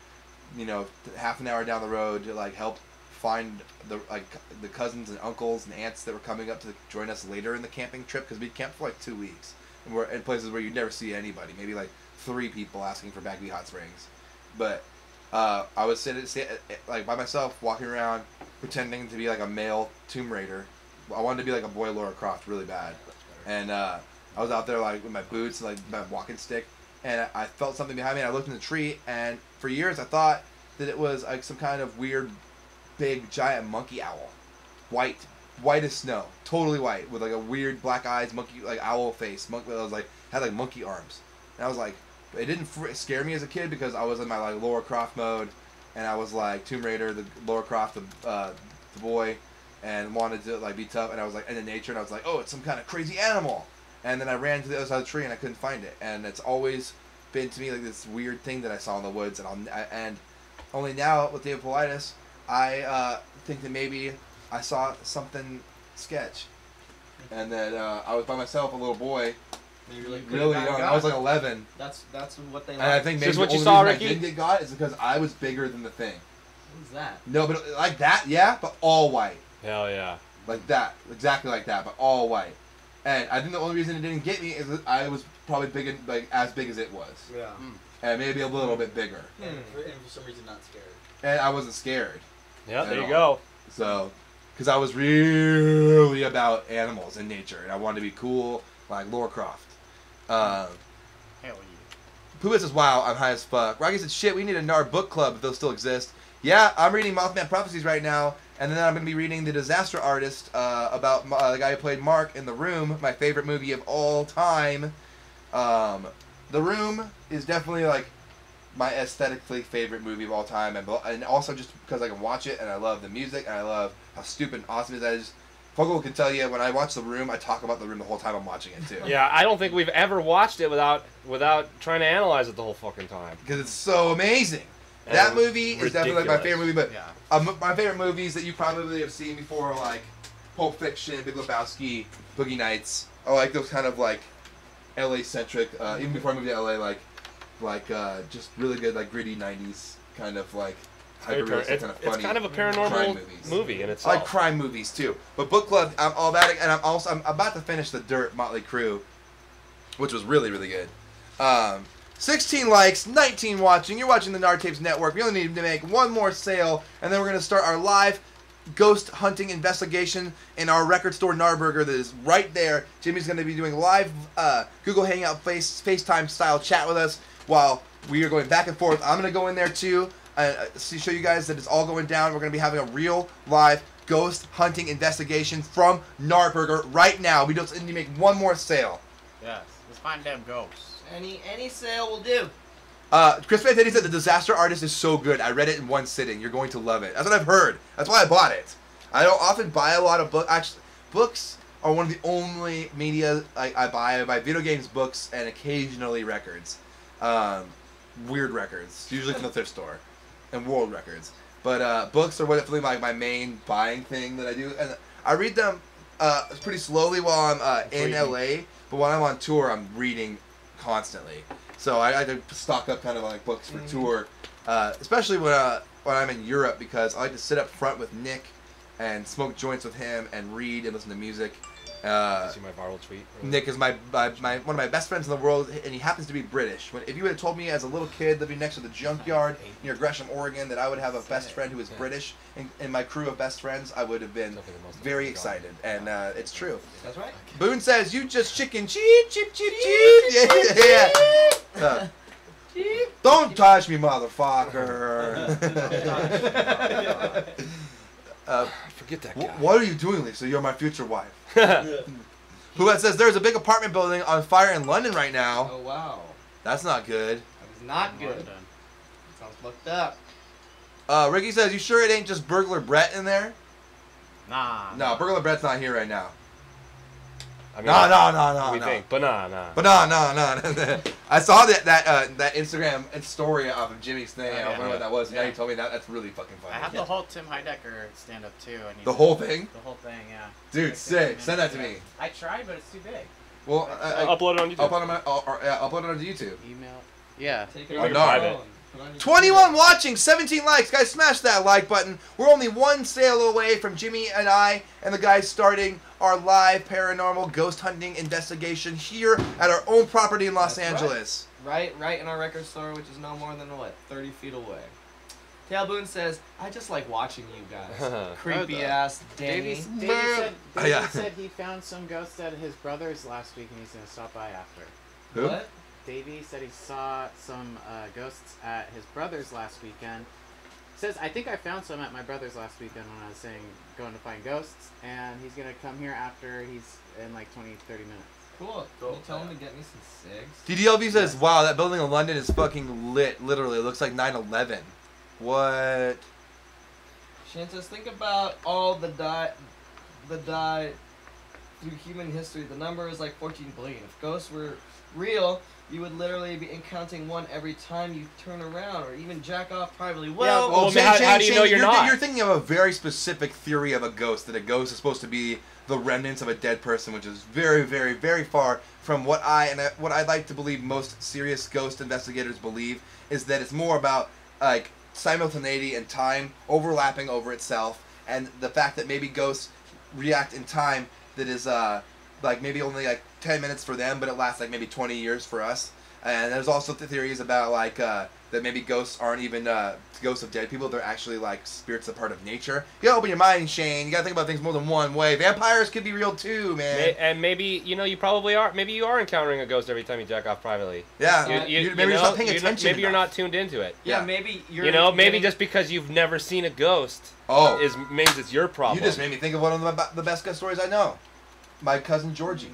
you know, half an hour down the road to like help find the like the cousins and uncles and aunts that were coming up to join us later in the camping trip because we camped for like two weeks and we're in places where you'd never see anybody. Maybe like three people asking for Bagby Hot Springs, but uh, I was sitting sit, like by myself walking around pretending to be like a male Tomb Raider. I wanted to be like a boy Laura Croft really bad, and uh, I was out there like with my boots, like my walking stick, and I, I felt something behind me. And I looked in the tree, and for years I thought that it was like some kind of weird, big giant monkey owl, white, white as snow, totally white, with like a weird black eyes, monkey like owl face. Monkey, I was like had like monkey arms, and I was like, it didn't scare me as a kid because I was in my like Laura Croft mode, and I was like Tomb Raider, the Laura Croft, the uh, the boy, and wanted to like be tough, and I was like into nature, and I was like, oh, it's some kind of crazy animal, and then I ran to the other side of the tree and I couldn't find it, and it's always been to me like this weird thing that I saw in the woods, and I'll, I, and only now with David Paulides, I uh, think that maybe I saw something sketch, and that uh, I was by myself, a little boy, Maybe you're like, really young. I was like 11, That's that's what they and I think Is maybe this what the you only saw, reason Ricky? I didn't get got is because I was bigger than the thing. Who's that? No, but like that, yeah, but all white. Hell yeah. like that, exactly like that, but all white. And I think the only reason it didn't get me is that I was probably big, and, like as big as it was, Yeah. and maybe a little bit bigger. And, for, and for some reason, not scared. And I wasn't scared, Yeah, there you all. go. so because I was really about animals and nature, and I wanted to be cool like Laura Croft. Um, Hell Pooh says, "Wow, I'm high as fuck." Rocky said, "Shit, we need a Gnar book club if those still exist." Yeah, I'm reading Mothman Prophecies right now, and then I'm gonna be reading The Disaster Artist uh, about uh, the guy who played Mark in The Room, my favorite movie of all time. Um, the Room is definitely like my aesthetically favorite movie of all time, and, and also just because I can watch it and I love the music and I love how stupid and awesome it is. I Fogel can tell you when I watch The Room, I talk about The Room the whole time I'm watching it too. Yeah, I don't think we've ever watched it without without trying to analyze it the whole fucking time. because it's so amazing. And that movie is definitely like my favorite movie, but yeah. um, my favorite movies that you probably have seen before, are like Pulp Fiction, Big Lebowski, Boogie Nights. I like those kind of like LA centric. Uh, even before I moved to LA, like like uh, just really good like gritty '90s kind of like Very par- it's, kind of it's kind of a paranormal movies. movie and it's like crime movies too. But book club, I'm all that, and I'm also I'm about to finish the Dirt Motley Crue, which was really really good. Um, 16 likes, 19 watching. You're watching the Gnar Tapes Network. We only need to make one more sale, and then we're gonna start our live ghost hunting investigation in our record store Gnarburger that is right there. Jimmy's gonna be doing live uh, Google Hangout face FaceTime style chat with us while we are going back and forth. I'm gonna go in there too and uh, see, show you guys that it's all going down. We're gonna be having a real live ghost hunting investigation from Gnarburger right now. We just need to make one more sale. Yes. Let's find them ghosts. Any any sale will do. Uh, Chris Fantetti said the Disaster Artist is so good. I read it in one sitting. You're going to love it. That's what I've heard. That's why I bought it. I don't often buy a lot of books. Actually, books are one of the only media I, I buy. I buy video games, books, and occasionally records. Um, weird records, usually from the thrift store, and world records. But uh, books are definitely like my main buying thing that I do, and I read them uh, pretty slowly while I'm uh, in LA. But when I'm on tour, I'm reading constantly. So I, I to stock up kind of like books for tour, uh, especially when uh, when I'm in Europe because I like to sit up front with Nick and smoke joints with him and read and listen to music. Uh, See my viral tweet. Nick is my, my, my one of my best friends in the world, and he happens to be British. When, if you had told me as a little kid living next to the junkyard near Gresham, Oregon, that I would have a best friend who is was British in, in my crew of best friends, I would have been very excited. And uh, it's true. That's right. Boone says, "You just chicken cheep cheep cheep cheep." Yeah, yeah. yeah. Uh, don't touch me, motherfucker. uh, Forget that guy. what are you doing, Lisa? You're my future wife. Who says there's a big apartment building on fire in London right now? Oh wow. That's not good. That is not good. London. Sounds fucked up. Uh, Ricky says, "You sure it ain't just burglar Brett in there?" Nah. No, burglar Brett's not here right now. I mean, No, no, no, no, We no. think, but nah, nah. But no, no, no. I saw that that uh, that Instagram story off of Jimmy's thing. I don't Oh, yeah. remember what that was. Now you told me that. That's really fucking funny. I funny. have the whole Tim Heidecker stand up too. I need The to- whole thing? The whole thing, yeah. Dude, Like sick. Send that to me. I tried, but it's too big. Well, I, I, Uh, upload it on YouTube. upload it on, or, or, yeah, upload it onto YouTube. Email. Yeah. Take Oh, it on your no. Private. Phone. Put on your 21 watching, 17 likes. Guys, smash that like button. We're only one sale away from Jimmy and I and the guys starting our live paranormal ghost hunting investigation here at our own property in Los That's. Angeles. Right, right in our record store, which is no more than what, 30 feet away. Tail Boone says, "I just like watching you guys. Creepy the- ass Davey, Danny." Davey, said, Oh, Davey yeah. said he found some ghosts at his brother's last week and he's going to stop by after. Who? What? Davey said he saw some uh, ghosts at his brother's last weekend. Says, I think I found some at my brother's last weekend when I was saying going to find ghosts, and he's going to come here after he's in like 20, 30 minutes. Cool. Can you tell him to get me some cigs? DDLV says, wow, that building in London is fucking lit. Literally, it looks like 9 11. What? Shantas, think about all the die, the die through human history. The number is like 14 billion. If ghosts were real, you would literally be encountering one every time you turn around or even jack off privately. Well, well, how- how do you know you're you're, not? You're thinking of a very specific theory of a ghost, that a ghost is supposed to be the remnants of a dead person, which is very, very, very far from what I and I- what I'd like to believe most serious ghost investigators believe is that it's more about like simultaneity and time overlapping over itself, and the fact that maybe ghosts react in time that is uh like maybe only like 10 minutes for them but it lasts like maybe 20 years for us and there's also the theories about like uh that maybe ghosts aren't even uh ghosts of dead people they're actually like spirits a part of nature you gotta open your mind shane you gotta think about things more than one way vampires could be real too man May- and maybe you know you probably are. Maybe you are encountering a ghost every time you jack off privately. yeah You- you, You- maybe you you're know, not paying you're attention maybe you're not tuned into it. yeah, yeah. maybe you're. You know, maybe getting- just because you've never seen a ghost oh is means it's your problem. you just made me think of one of the, the best ghost stories i know my cousin georgie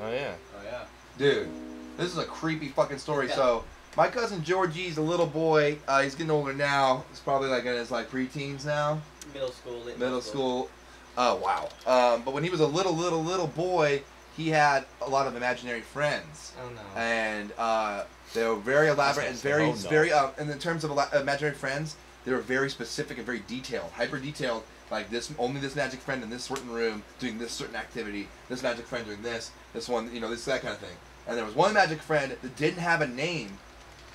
oh yeah. Oh yeah. Dude, this is a creepy fucking story. Yeah. So, my cousin Georgie's a little boy. Uh, he's getting older now. He's probably like in his like preteens now, Middle school, late middle school. Oh wow. Um, but when he was a little, little, little boy, he had a lot of imaginary friends, Oh no. and uh, they were very elaborate and very, Oh, no. very. Uh, and in terms of imaginary friends, they were very specific and very detailed, hyper detailed. Like this, only this magic friend in this certain room doing this certain activity. This magic friend doing this. This one, you know, this that kind of thing. And there was one magic friend that didn't have a name.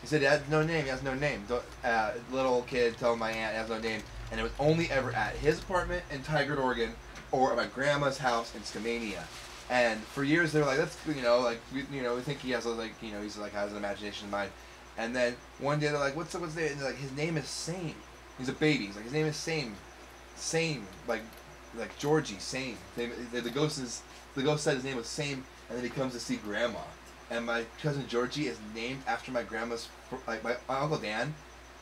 He said he has no name. He has no name. Uh, little kid telling my aunt he has no name, and it was only ever at his apartment in Tigard, Oregon, or at my grandma's house in Skamania. And for years they were like, that's you know, like we, you know, we think he has like you know, he's like has an imagination mind. And then one day they're like, what's what's name? And they're like, his name is Same. He's a baby. He's like, his name is Same, Same, like like Georgie, Same. They, the, the ghost is the ghost said his name was Same, and then he comes to see Grandma. And my cousin Georgie is named after my grandma's, like my, my uncle Dan.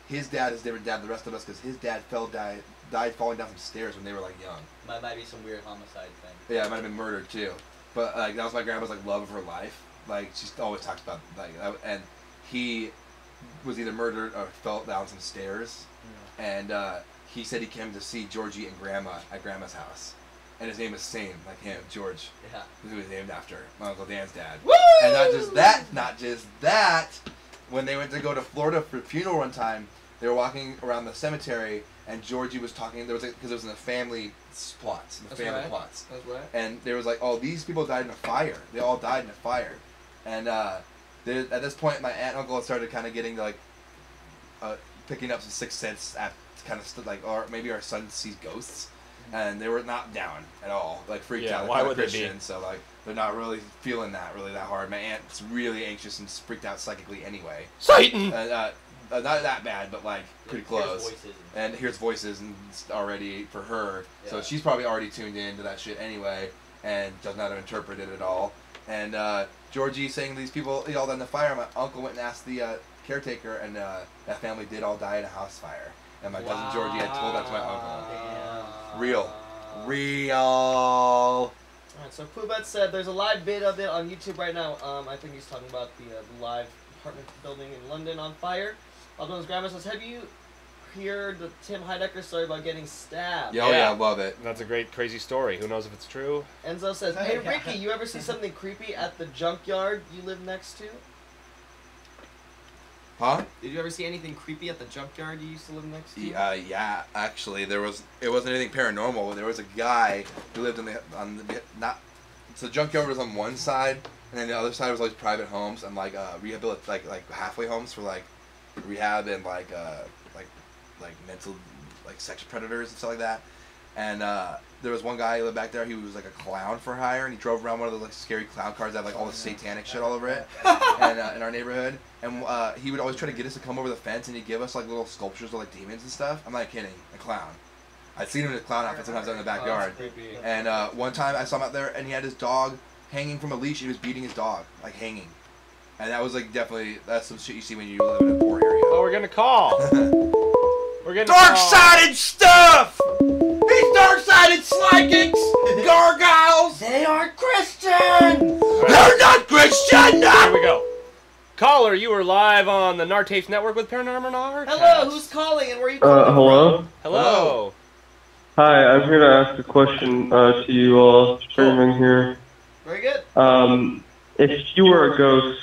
His dad is different dad than the rest of us because his dad fell died died falling down some stairs when they were like young. Might, might be some weird homicide thing. Yeah, it might have been murdered too. But like that was my grandma's like love of her life. Like she always talks about like that, and he was either murdered or fell down some stairs. And uh, he said he came to see Georgie and Grandma at Grandma's house, and his name is same like him, George. Yeah. Who was named after my uncle Dan's dad. Woo! And not just that, not just that. When they went to go to Florida for a funeral one time, they were walking around the cemetery, and Georgie was talking. There was because it was in the family plots, in the That's family right. plots That's right. and there was like, oh, these people died in a fire. They all died in a fire, and uh, at this point, my aunt and uncle started kind of getting like, uh, picking up some sixth sense kind of st- like, or maybe our son sees ghosts, and they were not down at all, like freaked Yeah, out. why They're would they be? Christian, So like, they're not really feeling that really that hard. My aunt's really anxious and freaked out psychically anyway. Satan. Uh, uh, uh, not that bad, but like pretty Hears close voices and hears voices and it's already for her. So she's probably already tuned into that shit anyway, and doesn't know how to interpret it at all. And uh, Georgie saying these people all died in the fire. My uncle went and asked the uh, caretaker, and uh, that family did all die in a house fire. And my cousin Georgie had told that to my uncle. Damn. Real, real. Alright, so Poobet said there's a live vid of it on YouTube right now. Um, I think he's talking about the, uh, the live apartment building in London on fire. Aldona's grandma says, Have you heard the Tim Heidecker story about getting stabbed? Yeah, oh yeah, Yeah. I love it. That's a great, crazy story. Who knows if it's true? Enzo says, Hey Ricky, you ever see something creepy at the junkyard you live next to? Huh? Did you ever see anything creepy at the junkyard you used to live next to? Yeah, uh, yeah, actually, there was. It wasn't anything paranormal. There was a guy who lived in the on the not. So the junkyard was on one side, and then the other side was like private homes and like uh, rehabilit like like halfway homes for like rehab and like uh like like mental like sex predators and stuff like that. And uh, there was one guy who lived back there. He was like a clown for hire, and he drove around one of those like scary clown cars that had like all the satanic shit all over it, and uh, in our neighborhood. And uh, he would always try to get us to come over the fence, and he'd give us like little sculptures of like demons and stuff. I'm not kidding, a clown. I'd seen him in a clown outfit sometimes out in the backyard. creepy. And uh, one time I saw him out there, and he had his dog hanging from a leash. He was beating his dog, like hanging. And that was like definitely that's some shit you see when you live in a poor area. Oh, we're gonna call. We're gonna Dark sided stuff! These dark sided psychics! Gargoyles! They aren't Christian! They're not Christian! Here we go. Caller, you are live on the Gnartapes Network with Paranormal Nard. Hello, who's calling and where are you calling Uh, hello? Hello. Hi, I'm here to ask a question uh, to you all streaming here. Very good. Um, if you were a ghost,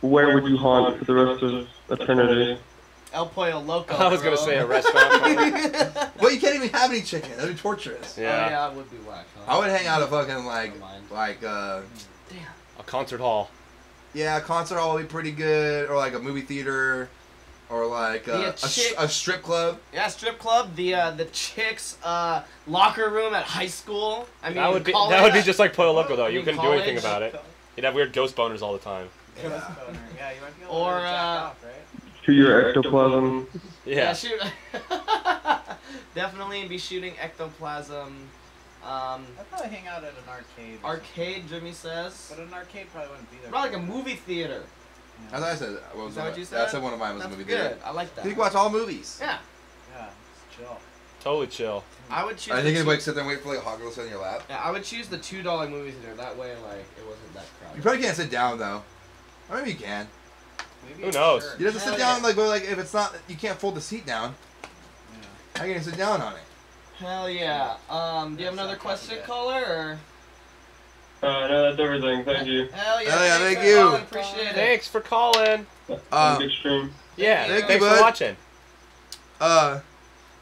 where would you haunt for the rest of eternity? El Pollo Loco. I was gonna say a restaurant. Well, you can't even have any chicken. That'd be torturous. Oh, yeah. yeah, it would be whack, huh? I would hang out at fucking like, Never mind. like, uh, A concert hall. yeah, a concert hall would be pretty good, or like a movie theater, or like uh, Yeah, a, chick- a strip club. Yeah, strip club, the uh, the chicks' uh, locker room at high school. I mean, that would be college. that would be just like Pollo Loco though. I You couldn't do anything about it. You'd have weird ghost boners all the time. Yeah. Yeah, you might be able Or, to jack uh, off, right? To your ectoplasm? Yeah, Yeah. shoot. Definitely be shooting ectoplasm. Um, I'd probably hang out at an arcade. arcade, Jimmy says. But an arcade probably wouldn't be there. Probably like a movie theater. As I said, what was Is that one- what you I said? said one of mine was That's a movie good. theater. I like that. You can watch all movies. Yeah, Yeah, it's chill. Totally chill. I would choose. I think you'd like sit there and wait for like a hog to sit in your lap. Yeah, I would choose the two dollar movie theater. That way, like, it wasn't that crowded. You probably can't sit down though. Or maybe you can. Maybe Who knows? shirt. You have to sit Hell down yeah. like, but like if it's not, you can't fold the seat down. Yeah. How can you sit down on it? Hell yeah. Um, do you have another question, caller? Or? Uh, no, that's everything. Thank you. Hell yeah. Hell yeah, thanks thank you. calling, Appreciate it. Thanks for calling. Uh, a good stream. Yeah. Thank. Thanks you, for watching. Uh,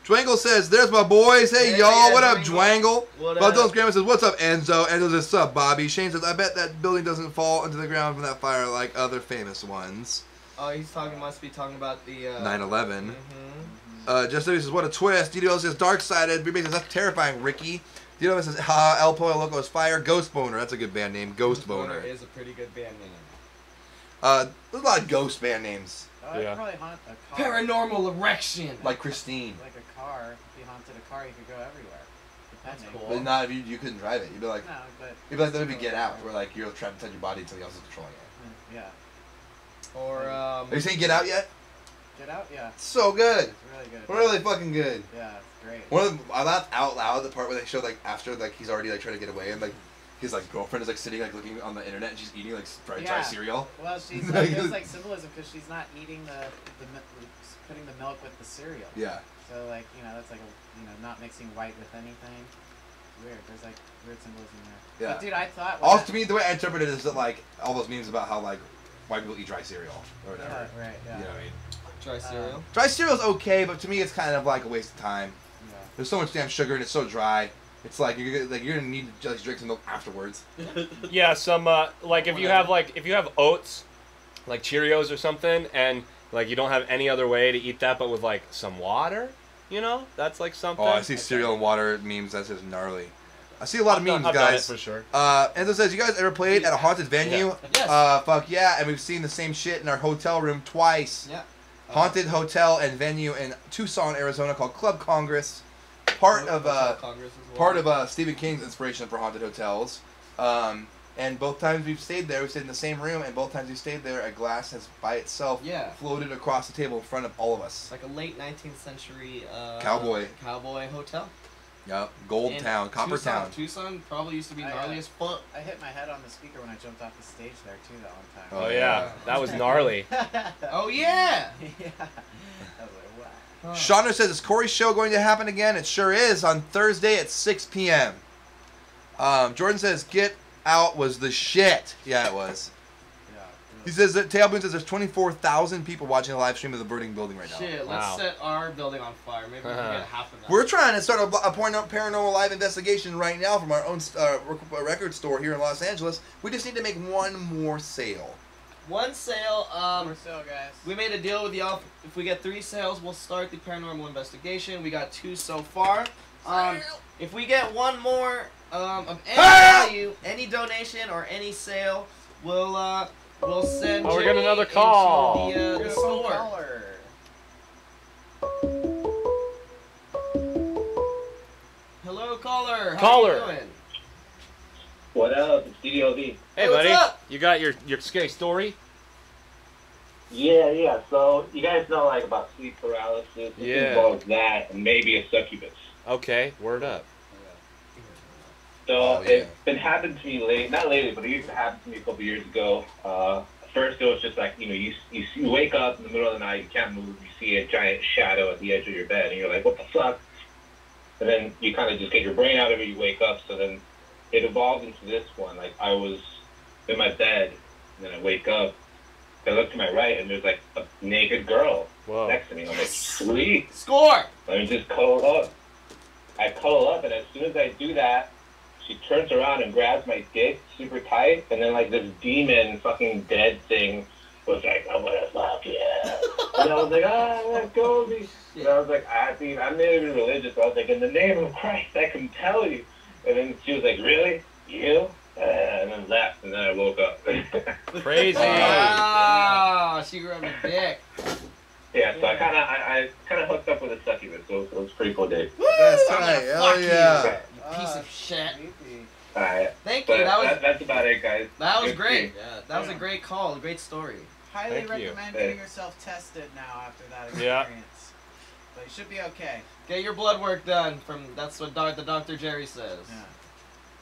Dwangle says, "There's my boys. Hey Yeah, y'all, yeah, what up, Dwangle. Dwangle?" What up? Dylan's grandma says, "What's up, Enzo?" Enzo says, "Sup, Bobby?" Shane says, "I bet that building doesn't fall into the ground from that fire like other famous ones." Oh, he's talking. Must be talking about the. Uh, 9/11. mhm. Uh, Justin says, "What a twist." DDO says, "Dark sided." B says, "That's terrifying, Ricky." DDO says, "Ha, El Pollo Loco is fire." Ghost Boner. That's a good band name. Ghost Boner. is a pretty good band name. Uh, there's a lot of ghost band names, Oh, I'd Yeah. probably haunt a car. Paranormal erection. like Christine. Like a car. If you haunted a car, you could go everywhere. Depending. cool. But not if you, you couldn't drive it. You'd be like, No, but. you'd be like the movie Get Out, where like you're trapped inside your body until somebody else is controlling it. Yeah. Or um. Have you seen Get Out yet? Get out? Yeah. It's so good. It's really good. Really fucking good. Yeah, it's great. One of the, I laughed out loud the part where they showed like after like he's already like trying to get away and like his like girlfriend is like sitting like looking on the internet and she's eating like dry, dry cereal. Well, she's like, there's like symbolism because she's not eating the, the mi- putting the milk with the cereal. Yeah. So like you know that's like a, you know not mixing white with anything. Weird. There's like weird symbolism there. Yeah. But dude, I thought. when Also, I- to me, the way I interpret it is that like all those memes about how like white people eat dry cereal or Yeah, whatever. right. Yeah. You know what I mean? Dry cereal. Dry cereal's okay, but to me, it's kind of like a waste of time. Yeah. There's so much damn sugar and it's so dry. It's like you're gonna, like you're gonna need to just drink some milk afterwards. Yeah, some uh, like if you have like if you have oats, like Cheerios or something, and like you don't have any other way to eat that but with like some water, you know, that's like something. Oh, I see cereal and water memes. That's just gnarly. I see a lot of I've done- memes, I've done it guys. for sure. Uh, Enzo says, "You guys ever played at a haunted venue?" Yes. Uh, fuck yeah, and we've seen the same shit in our hotel room twice. Yeah. Haunted hotel and venue in Tucson, Arizona, called Club Congress. Part of uh, Congress well. part of uh, Stephen King's inspiration for haunted hotels. Um, and both times we've stayed there, we stayed in the same room, and both times we stayed there, a glass has by itself Yeah. floated across the table in front of all of us. like a late 19th century uh, Cowboy. cowboy hotel. Yep, Gold in Town, Copper Tucson. Town. Tucson probably used to be I, gnarly as fuck. I hit my head on the speaker when I jumped off the stage there too that one time. Oh, Oh yeah. yeah, that was gnarly. Oh yeah. yeah. I was like, wow. Huh. Chandra says, "Is Corey's show going to happen again?" It sure is on Thursday at 6 p.m. Um, Jordan says, "Get Out was the shit." Yeah, it was. Yeah. He says that Tailboon says there's 24,000 people watching the live stream of the burning building right now. Shit, let's Wow. set our building on fire. Maybe we can get half of that. We're trying to start a, a point of paranormal live investigation right now from our own uh, rec- record store here in Los Angeles. We just need to make one more sale. One sale. Um, More so, guys. we made a deal with y'all. If we get three sales, we'll start the paranormal investigation. We got two so far. Um, if we get one more um, of any value, any donation or any sale, we'll uh, we'll send. Oh, we're getting another call. The, uh, the Good phone store. caller. Hello, caller. How Caller. you doing? What up? It's DDLV. Hey, Hey, what's buddy, up? you got your your scary story? Yeah, yeah. So you guys know like about sleep paralysis. It Yeah. involves that and maybe a succubus. Okay, word up. So Oh, yeah. it's been happening to me late, not lately, but it used to happen to me a couple years ago. Uh, first, it was just like you know, you, you you wake up in the middle of the night, you can't move, you see a giant shadow at the edge of your bed, and you're like, what the fuck? And then you kind of just get your brain out of it. You wake up. So then it evolved into this one. Like I was in my bed, and then I wake up. I look to my right, and there's like a naked girl Whoa. next to me. I'm like, sweet. Score. Let me just cuddle up. I cuddle up, and as soon as I do that, she turns around and grabs my dick super tight, and then like this demon fucking dead thing was like, I wanna fuck you. and I was like, ah, let go of me. And I was like, I mean, I'm not even religious. I was like, in the name of Christ, I can tell you. And then she was like, really? You? Uh, and then left, and then I woke up. Crazy. Wow, she grabbed a dick. yeah, so I kind of, I, I kind of hooked up with a succubus. So it was a pretty cool day. That's right. Hell yeah. You piece of shit. All right, Thank you. That was that, that's about it, guys. that was Good great. Yeah. That was a great call. A great story. Highly Thank recommend Yeah. getting yourself tested now after that experience. Yeah. experience. But you should be okay. Get your blood work done. From that's what doc, the Dr. Jerry says. Yeah.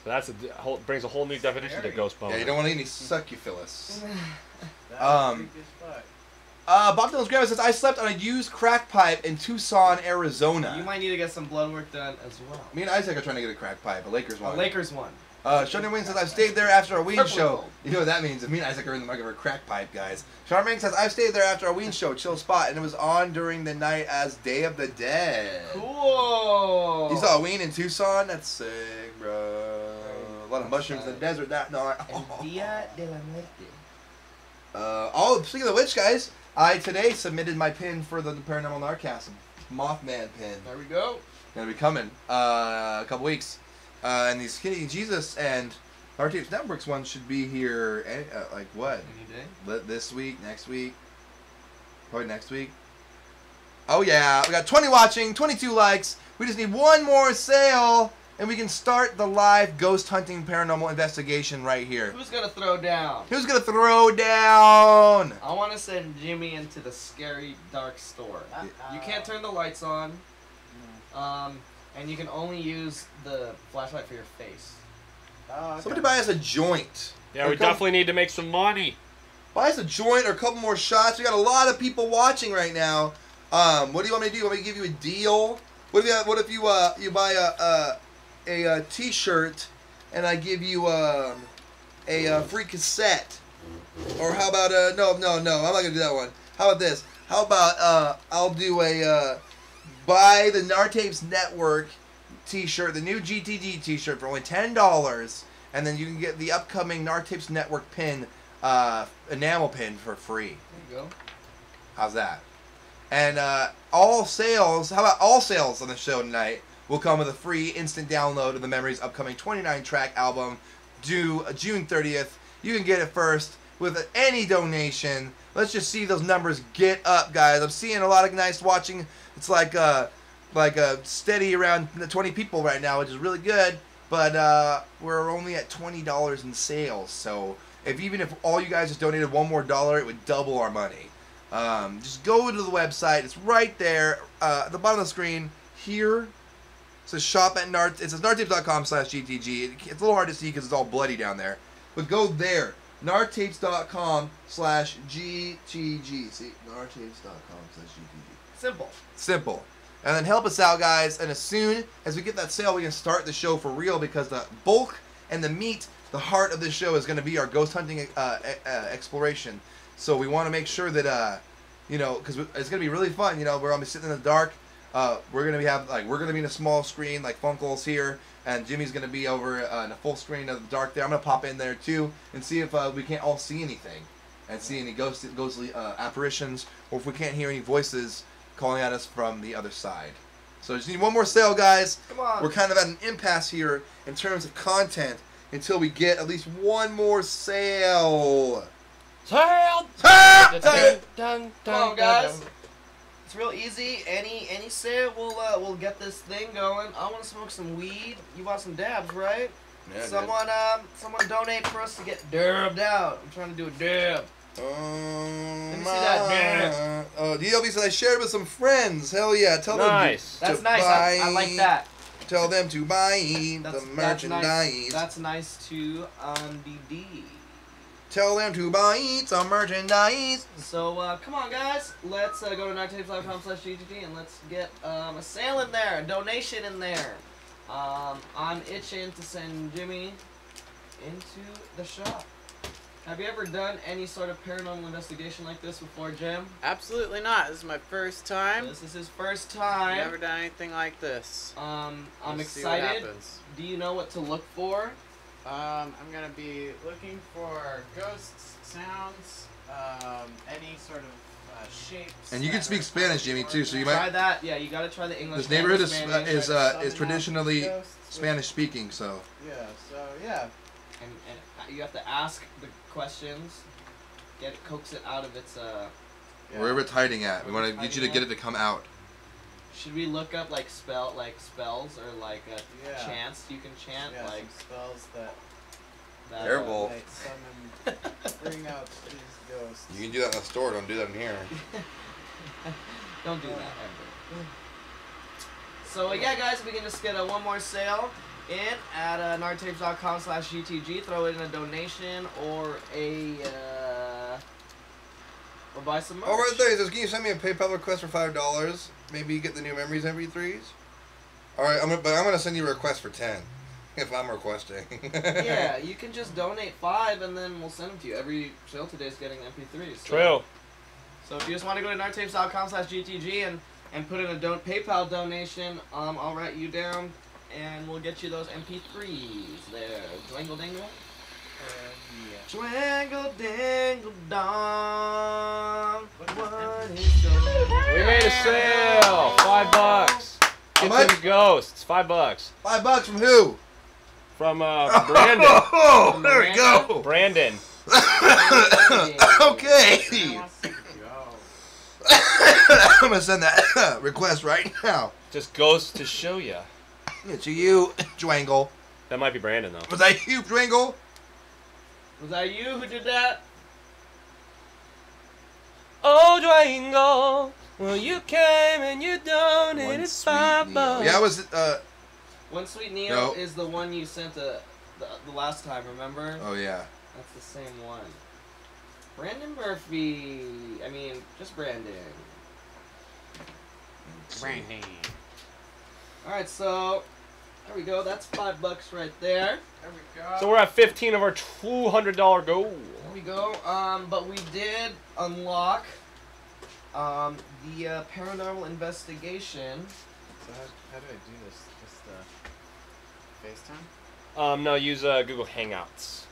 So that's a whole, brings a whole new definition to ghost boner. Yeah, you don't want any succubus. That's Um, creepy as fuck. Uh, Bob Dylan's grandma says I slept on a used crack pipe in Tucson, Arizona. You might need to get some blood work done as well. Me and Isaac are trying to get a crack pipe. A Lakers one. A. Lakers one. Uh, Sean Wayne says I've stayed there after a Ween Purple show. gold. You know what that means? Me and Isaac are in the market for a crack pipe, guys. Charmaine says I've stayed there after a Ween show, chill spot, and it was on during the night as Day of the Dead. Cool. You saw a Ween in Tucson? That's sick, bro. A lot of mushrooms in the desert that night. El Dia de la Muerte. Uh, oh, speaking of which, guys, I today submitted my pin for the Paranormal Gnarcast Mothman pin. There we go. Gonna be coming uh, a couple weeks. Uh, and these Skinny Jesus and Tapes Networks one should be here, any, uh, like what? Any day. This week, next week, probably next week. Oh yeah, we got 20 watching, 22 likes. We just need one more sale, and we can start the live ghost hunting paranormal investigation right here. Who's gonna throw down? Who's gonna throw down? I want to send Jimmy into the scary dark store. You can't turn the lights on. Um, and you can only use the flashlight for your face. Oh, okay. Somebody buy us a joint. Yeah, Or we definitely need to make some money. Buy us a joint or a couple more shots. We got a lot of people watching right now. Um, what do you want me to do? You want me to give you a deal? What if you, what if you uh you buy a a, a, a t-shirt and I give you um, a, uh free cassette? Or how about uh no no no I'm not gonna do that one. How about this? How about uh I'll do a uh buy the Gnartapes Network t-shirt, the new GTG t-shirt for only ten dollars, and then you can get the upcoming Gnartapes Network pin, uh, enamel pin for free. There you go. How's that? And uh, all sales, how about all sales on the show tonight will come with a free instant download of the Memories upcoming 29 track album due June 30th. You can get it first with any donation. Let's just see those numbers get up, guys. I'm seeing a lot of nice watching. It's like uh, like uh, steady around 20 people right now, which is really good. But uh, we're only at $20 in sales, so if even if all you guys just donated one more dollar, it would double our money. Um, just go to the website. It's right there uh, at the bottom of the screen here. Says shop at Nart. It says gnartapes.com slash GTG. It's a little hard to see because it's all bloody down there. But go there. gnartapes.com slash GTG. See? gnartapes.com slash GTG. Simple. Simple. And then help us out, guys. And as soon as we get that sale, we can start the show for real because the bulk and the meat, the heart of this show is going to be our ghost hunting uh, uh, exploration. So we want to make sure that, uh, you know, because it's going to be really fun. You know, we're going to be sitting in the dark. Uh, we're going to be have like we're going to be in a small screen like Funkle's here, and Jimmy's going to be over uh, in a full screen of the dark there. I'm going to pop in there too and see if uh, we can't all see anything and see any ghost, ghostly uh, apparitions, or if we can't hear any voices calling at us from the other side. So just need one more sale, guys. Come on. We're kind of at an impasse here in terms of content until we get at least one more sale. Sale! Sale! Dun, dun, Come on, dun, guys. Dun. It's real easy. Any any sale will uh, will get this thing going. I want to smoke some weed. You want some dabs, right? Yeah, someone um someone donate for us to get dabbed out. I'm trying to do a dab. Um, Let me see that. Uh, uh, DLB said I shared with some friends. Hell yeah! Tell Nice. them to, That's to nice. I, I buy- like that. Tell them to buy That's, the that's merchandise. nice. That's nice too on DD. Tell them to buy some merchandise. So uh, come on, guys. Let's uh, go to gnartapes.com slash GTG and let's get um, a sale in there, a donation in there. Um, I'm itching to send Jimmy into the shop. Have you ever done any sort of paranormal investigation like this before, Jim? Absolutely not. This is my first time. This is his first time. Never done anything like this. Um, I'm Let's see what excited. happens. Do you know what to look for? Um, I'm gonna be looking for ghosts, sounds, um, any sort of uh, shapes. And you can speak Spanish, Jimmy, too, so you Try might. Try that. Yeah, you gotta try the English. This neighborhood is uh, Spanish. is uh, is traditionally Spanish speaking, so Yeah. So yeah. and, and you have to ask the questions. Get it, coax it out of its uh. yeah. wherever it's hiding at, we want to get you to get it to come out. Should we look up like spell like spells or like a Yeah. chants you can chant Yeah, like some spells that that? Careful. might summon, bring out these ghosts. You can do that in the store. Don't do that in here. Don't do that ever. So uh, yeah, guys, we can just get a one more sale in at uh, gnartapes.com slash GTG. Throw in a donation or a uh, or buy some merch. Oh, right there. He says, "Can you send me a PayPal request for five dollars? Maybe you get the new memories MP3s." All right, I'm gonna, but I'm gonna send you a request for ten, if I'm requesting. yeah, you can just donate five and then we'll send them to you. Every show today is getting MP3s. so- True. So if you just want to go to gnartapes.com slash GTG and, and put in a don- PayPal donation, um, I'll write you down and we'll get you those MP3s there. Dwangle Dangle? Dwangle Dangle Dong. What is We made a sale. Five bucks. How Get much? ghosts. Five bucks. Five bucks from who? From uh, Brandon. Oh, there we go. Brandon. okay. I want to go. I'm gonna send that request right now. Just goes to show you. Yeah, to you, Dwangle. That might be Brandon though. Was that you, Dwangle? Was that you who did that? Oh, Dwango. Well, you came and you donated One sweet five Neo. bucks. Yeah, I was. Uh, One Sweet Neo No. is the one you sent uh the, the last time, remember? oh yeah. That's the same one. Brandon Murphy. I mean, just Brandon. Brandon. Alright, so there we go. That's five bucks right there. There we go. So we're at 15 of our $200 goal. There we go. Um, but we did unlock um, the uh, paranormal investigation. So how, how do I do this? Just uh, FaceTime? Um, no, use uh, Google Hangouts.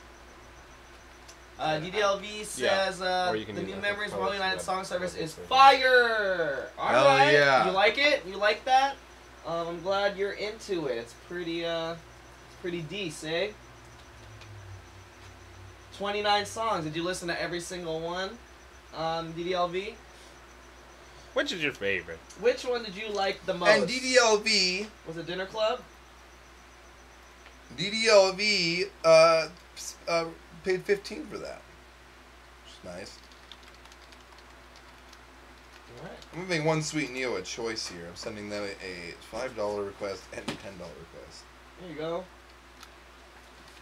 Uh, DDLV Yeah, says uh, or you can the new that Memories for World United Web- Song Service Web is fire. All Hell right. yeah. You like it? You like that? Um, I'm glad you're into it. It's pretty uh, it's pretty decent. Eh? 29 songs. Did you listen to every single one? Um, DDLV. Which is your favorite? Which one did you like the most? And DDLV, Was it Dinner Club? DDLV, uh, uh, paid 15 for that. Which is nice. Alright. I'm giving one sweet Neo a choice here. I'm sending them a, a five dollar request and a ten dollar request. There you go.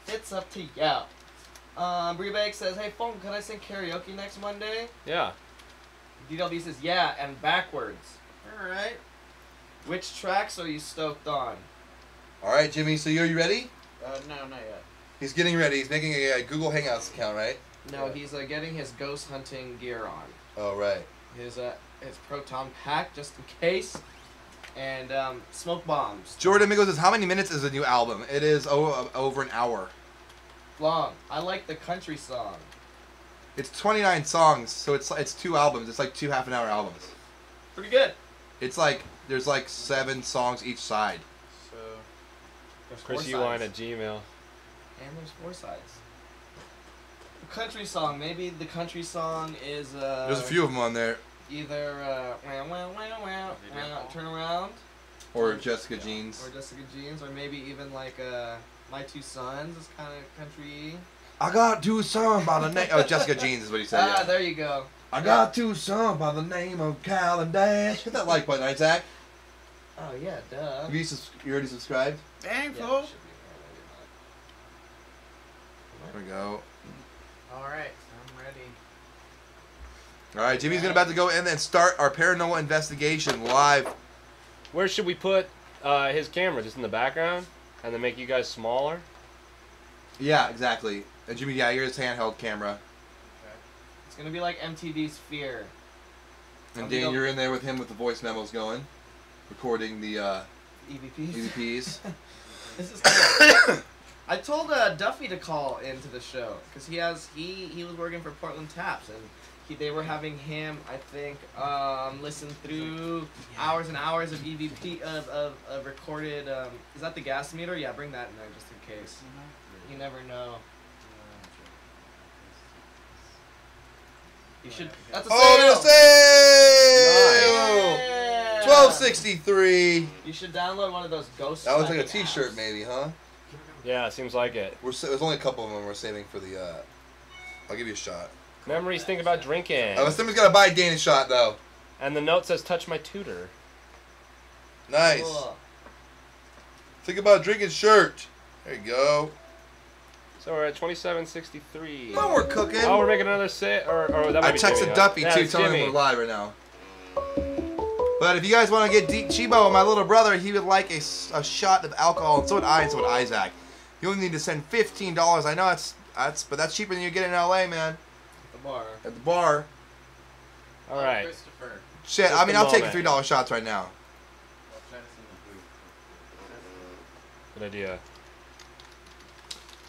It's up to you. Um, Breebag says, "Hey, phone, can I sing karaoke next Monday?" Yeah. DW says, "Yeah, and backwards." All right. Which tracks are you stoked on? All right, Jimmy. So you're you ready? Uh, no, not yet. He's getting ready. He's making a, a Google Hangouts account, right? No, he's uh, getting his ghost hunting gear on. Oh, right. His uh, his proton pack just in case, and um, smoke bombs. Jordan Migos says, "How many minutes is the new album? It is o- over an hour. Long. I like the country song. It's 29 songs, so it's it's two albums. It's like two half an hour albums. Pretty good. It's like there's like seven songs each side. So, There's four Chris Uline sides. at Gmail. And there's four sides. The country song. Maybe the country song is uh. There's a few of them on there. Either uh, wow, wow, wow, wow, wow, turn around, Or Jessica Jeans. or Jessica Jeans, or maybe even like uh, My Two Sons is kind of country. I got two sons by the name. Oh, Jessica Jeans is what he said. Ah, yeah. there you go. I got two sons by the name of Cal and Dash. Hit that like button, right, Zach? Oh yeah, duh. Have you, sus- you already subscribed? dang, Yeah, fool. it should be. There we go. Alright, I'm ready. All right, Jimmy's gonna about to go in and start our paranormal investigation live. Where should we put uh, his camera? Just in the background? And then make you guys smaller? Yeah, exactly. And Jimmy, yeah, here's his handheld camera. It's gonna be like MTV's Fear. And I'll Dan, you're in there with him with the voice memos going, recording the uh, EVPs. EVPs. This is cool. I told uh, Duffy to call into the show because he has he he was working for Portland Taps and he, they were having him I think um, listen through hours and hours of EVP of, of, of recorded. Um, is that the gas meter? Yeah, bring that in there just in case. You never know. You should. That's a oh, sale. the sale! Yeah. Twelve sixty three. You should download one of those ghost. That looks like a tracking T-shirt, apps. maybe, huh? Yeah, seems like it. We're sa- there's only a couple of them we're saving for the. Uh, I'll give you a shot. Memories think about drinking. Oh, somebody's got to buy Dane a shot though. And the note says, touch my tutor. Nice. Cool. Think about drinking shirt. There you go. So we're at 2763. No, we're cooking. Oh, we're making another sit, or, or that might I be texted Jimmy. Duffy Yeah, too, it's telling Jimmy. him we're live right now. But if you guys want to get deep Chibo, my little brother, he would like a, a shot of alcohol, and so would I, and so would Isaac. You only need to send fifteen dollars. I know that's that's, but that's cheaper than you get in LA, man. The bar. At the bar. All right. Christopher. Shit, Just I mean, I'll take three dollar shots right now. Good idea.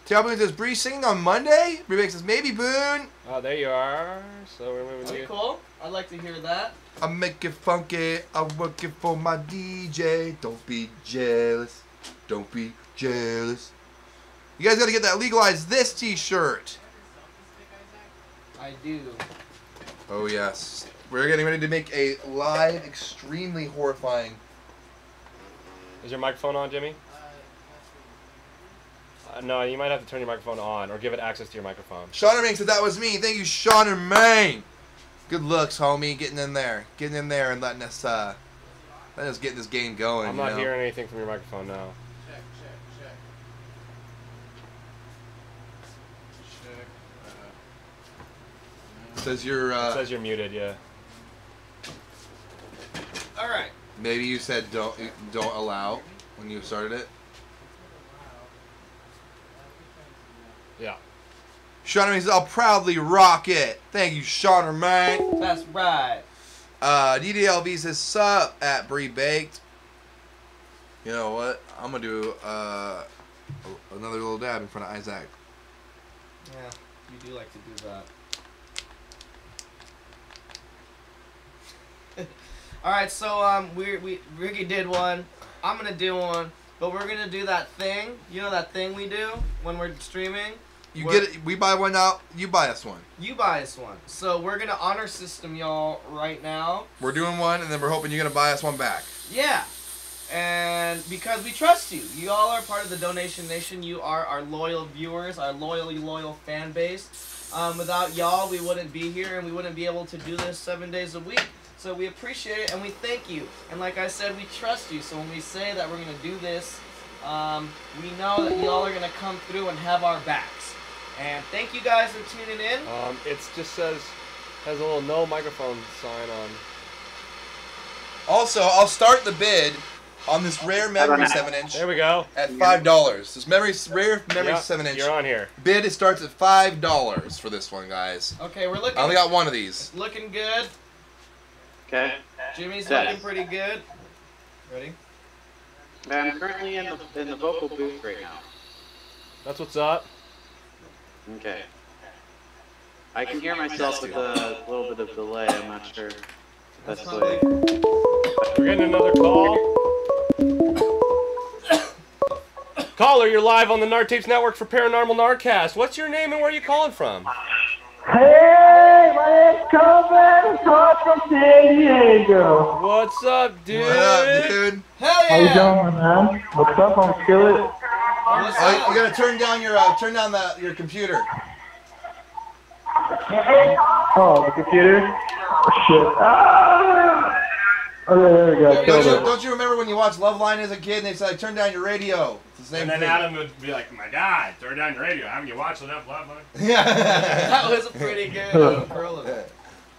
Tail Boone says, Bree singing on Monday? Bree Banks says, maybe Boone. Oh, there you are. So we're moving Pretty to. cool. I'd like to hear that. I make it funky. I'm working for my DJ. Don't be jealous. Don't be jealous. You guys got to get that legalize this T-shirt. I do. Oh yes, we're getting ready to make a live, extremely horrifying. Is your microphone on, Jimmy? Uh, no, you might have to turn your microphone on or give it access to your microphone. Sean Main said that was me. Thank you, Sean and Main. Good looks, homie. Getting in there, getting in there, and letting us, uh, letting us get this game going. I'm you not know? hearing anything from your microphone now. Check, check, check. Check. Uh, Says you're. It Uh, says you're muted. Yeah. All right. maybe you said don't don't allow when you started it. Yeah. Sean Main says I'll proudly rock it. Thank you, Sean Main. That's right. Uh, DDLV says sup at Bree Baked. You know what? I'm gonna do uh, another little dab in front of Isaac. Yeah, you do like to do that. All right, so um, we we Ricky did one. I'm gonna do one, but we're gonna do that thing. You know that thing we do when we're streaming. You We're- get it. We buy one out. You buy us one. You buy us one. So we're gonna honor system y'all right now. We're doing one, and then we're hoping you're gonna buy us one back. Yeah. And because we trust you. You all are part of the Donation Nation. You are our loyal viewers, our loyally loyal fan base. Um, without y'all, we wouldn't be here and we wouldn't be able to do this seven days a week. So we appreciate it and we thank you. And like I said, we trust you. So when we say that we're going to do this, um, we know that y'all are going to come through and have our backs. And thank you guys for tuning in. Um, it just says has a little no microphone sign on. Also, I'll start the bid on this rare memory seven inch There we go. at five dollars. This memory rare memory Yeah, seven inch You're on here. bid. It starts at five dollars for this one, guys. Okay, we're looking I only got one of these. looking good. Okay. Jimmy's Set. looking pretty good. Ready? I'm currently in the in the vocal booth right now. That's what's up. Okay. I can hear myself with a little bit of delay. I'm not sure. That's the way. We're getting another call. Caller, you're live on the Gnar Tapes Network for Paranormal Gnarcast. What's your name and where are you calling from? Hey, my name's Calvin. I'm from San Diego. What's up, dude? What up, dude? Hell How you doing, man? What's up? I'm Skillet. What's Oh, you gotta turn down your uh, turn down the your computer. Oh, the computer. Shit. Ah! Okay, there we go. Don't you, don't you remember when you watched Loveline as a kid and they said turn down your radio? It's the same And then thing. Adam would be like, "My God, turn down your radio. Haven't you watched enough Loveline?" yeah. That was a pretty good curl of it.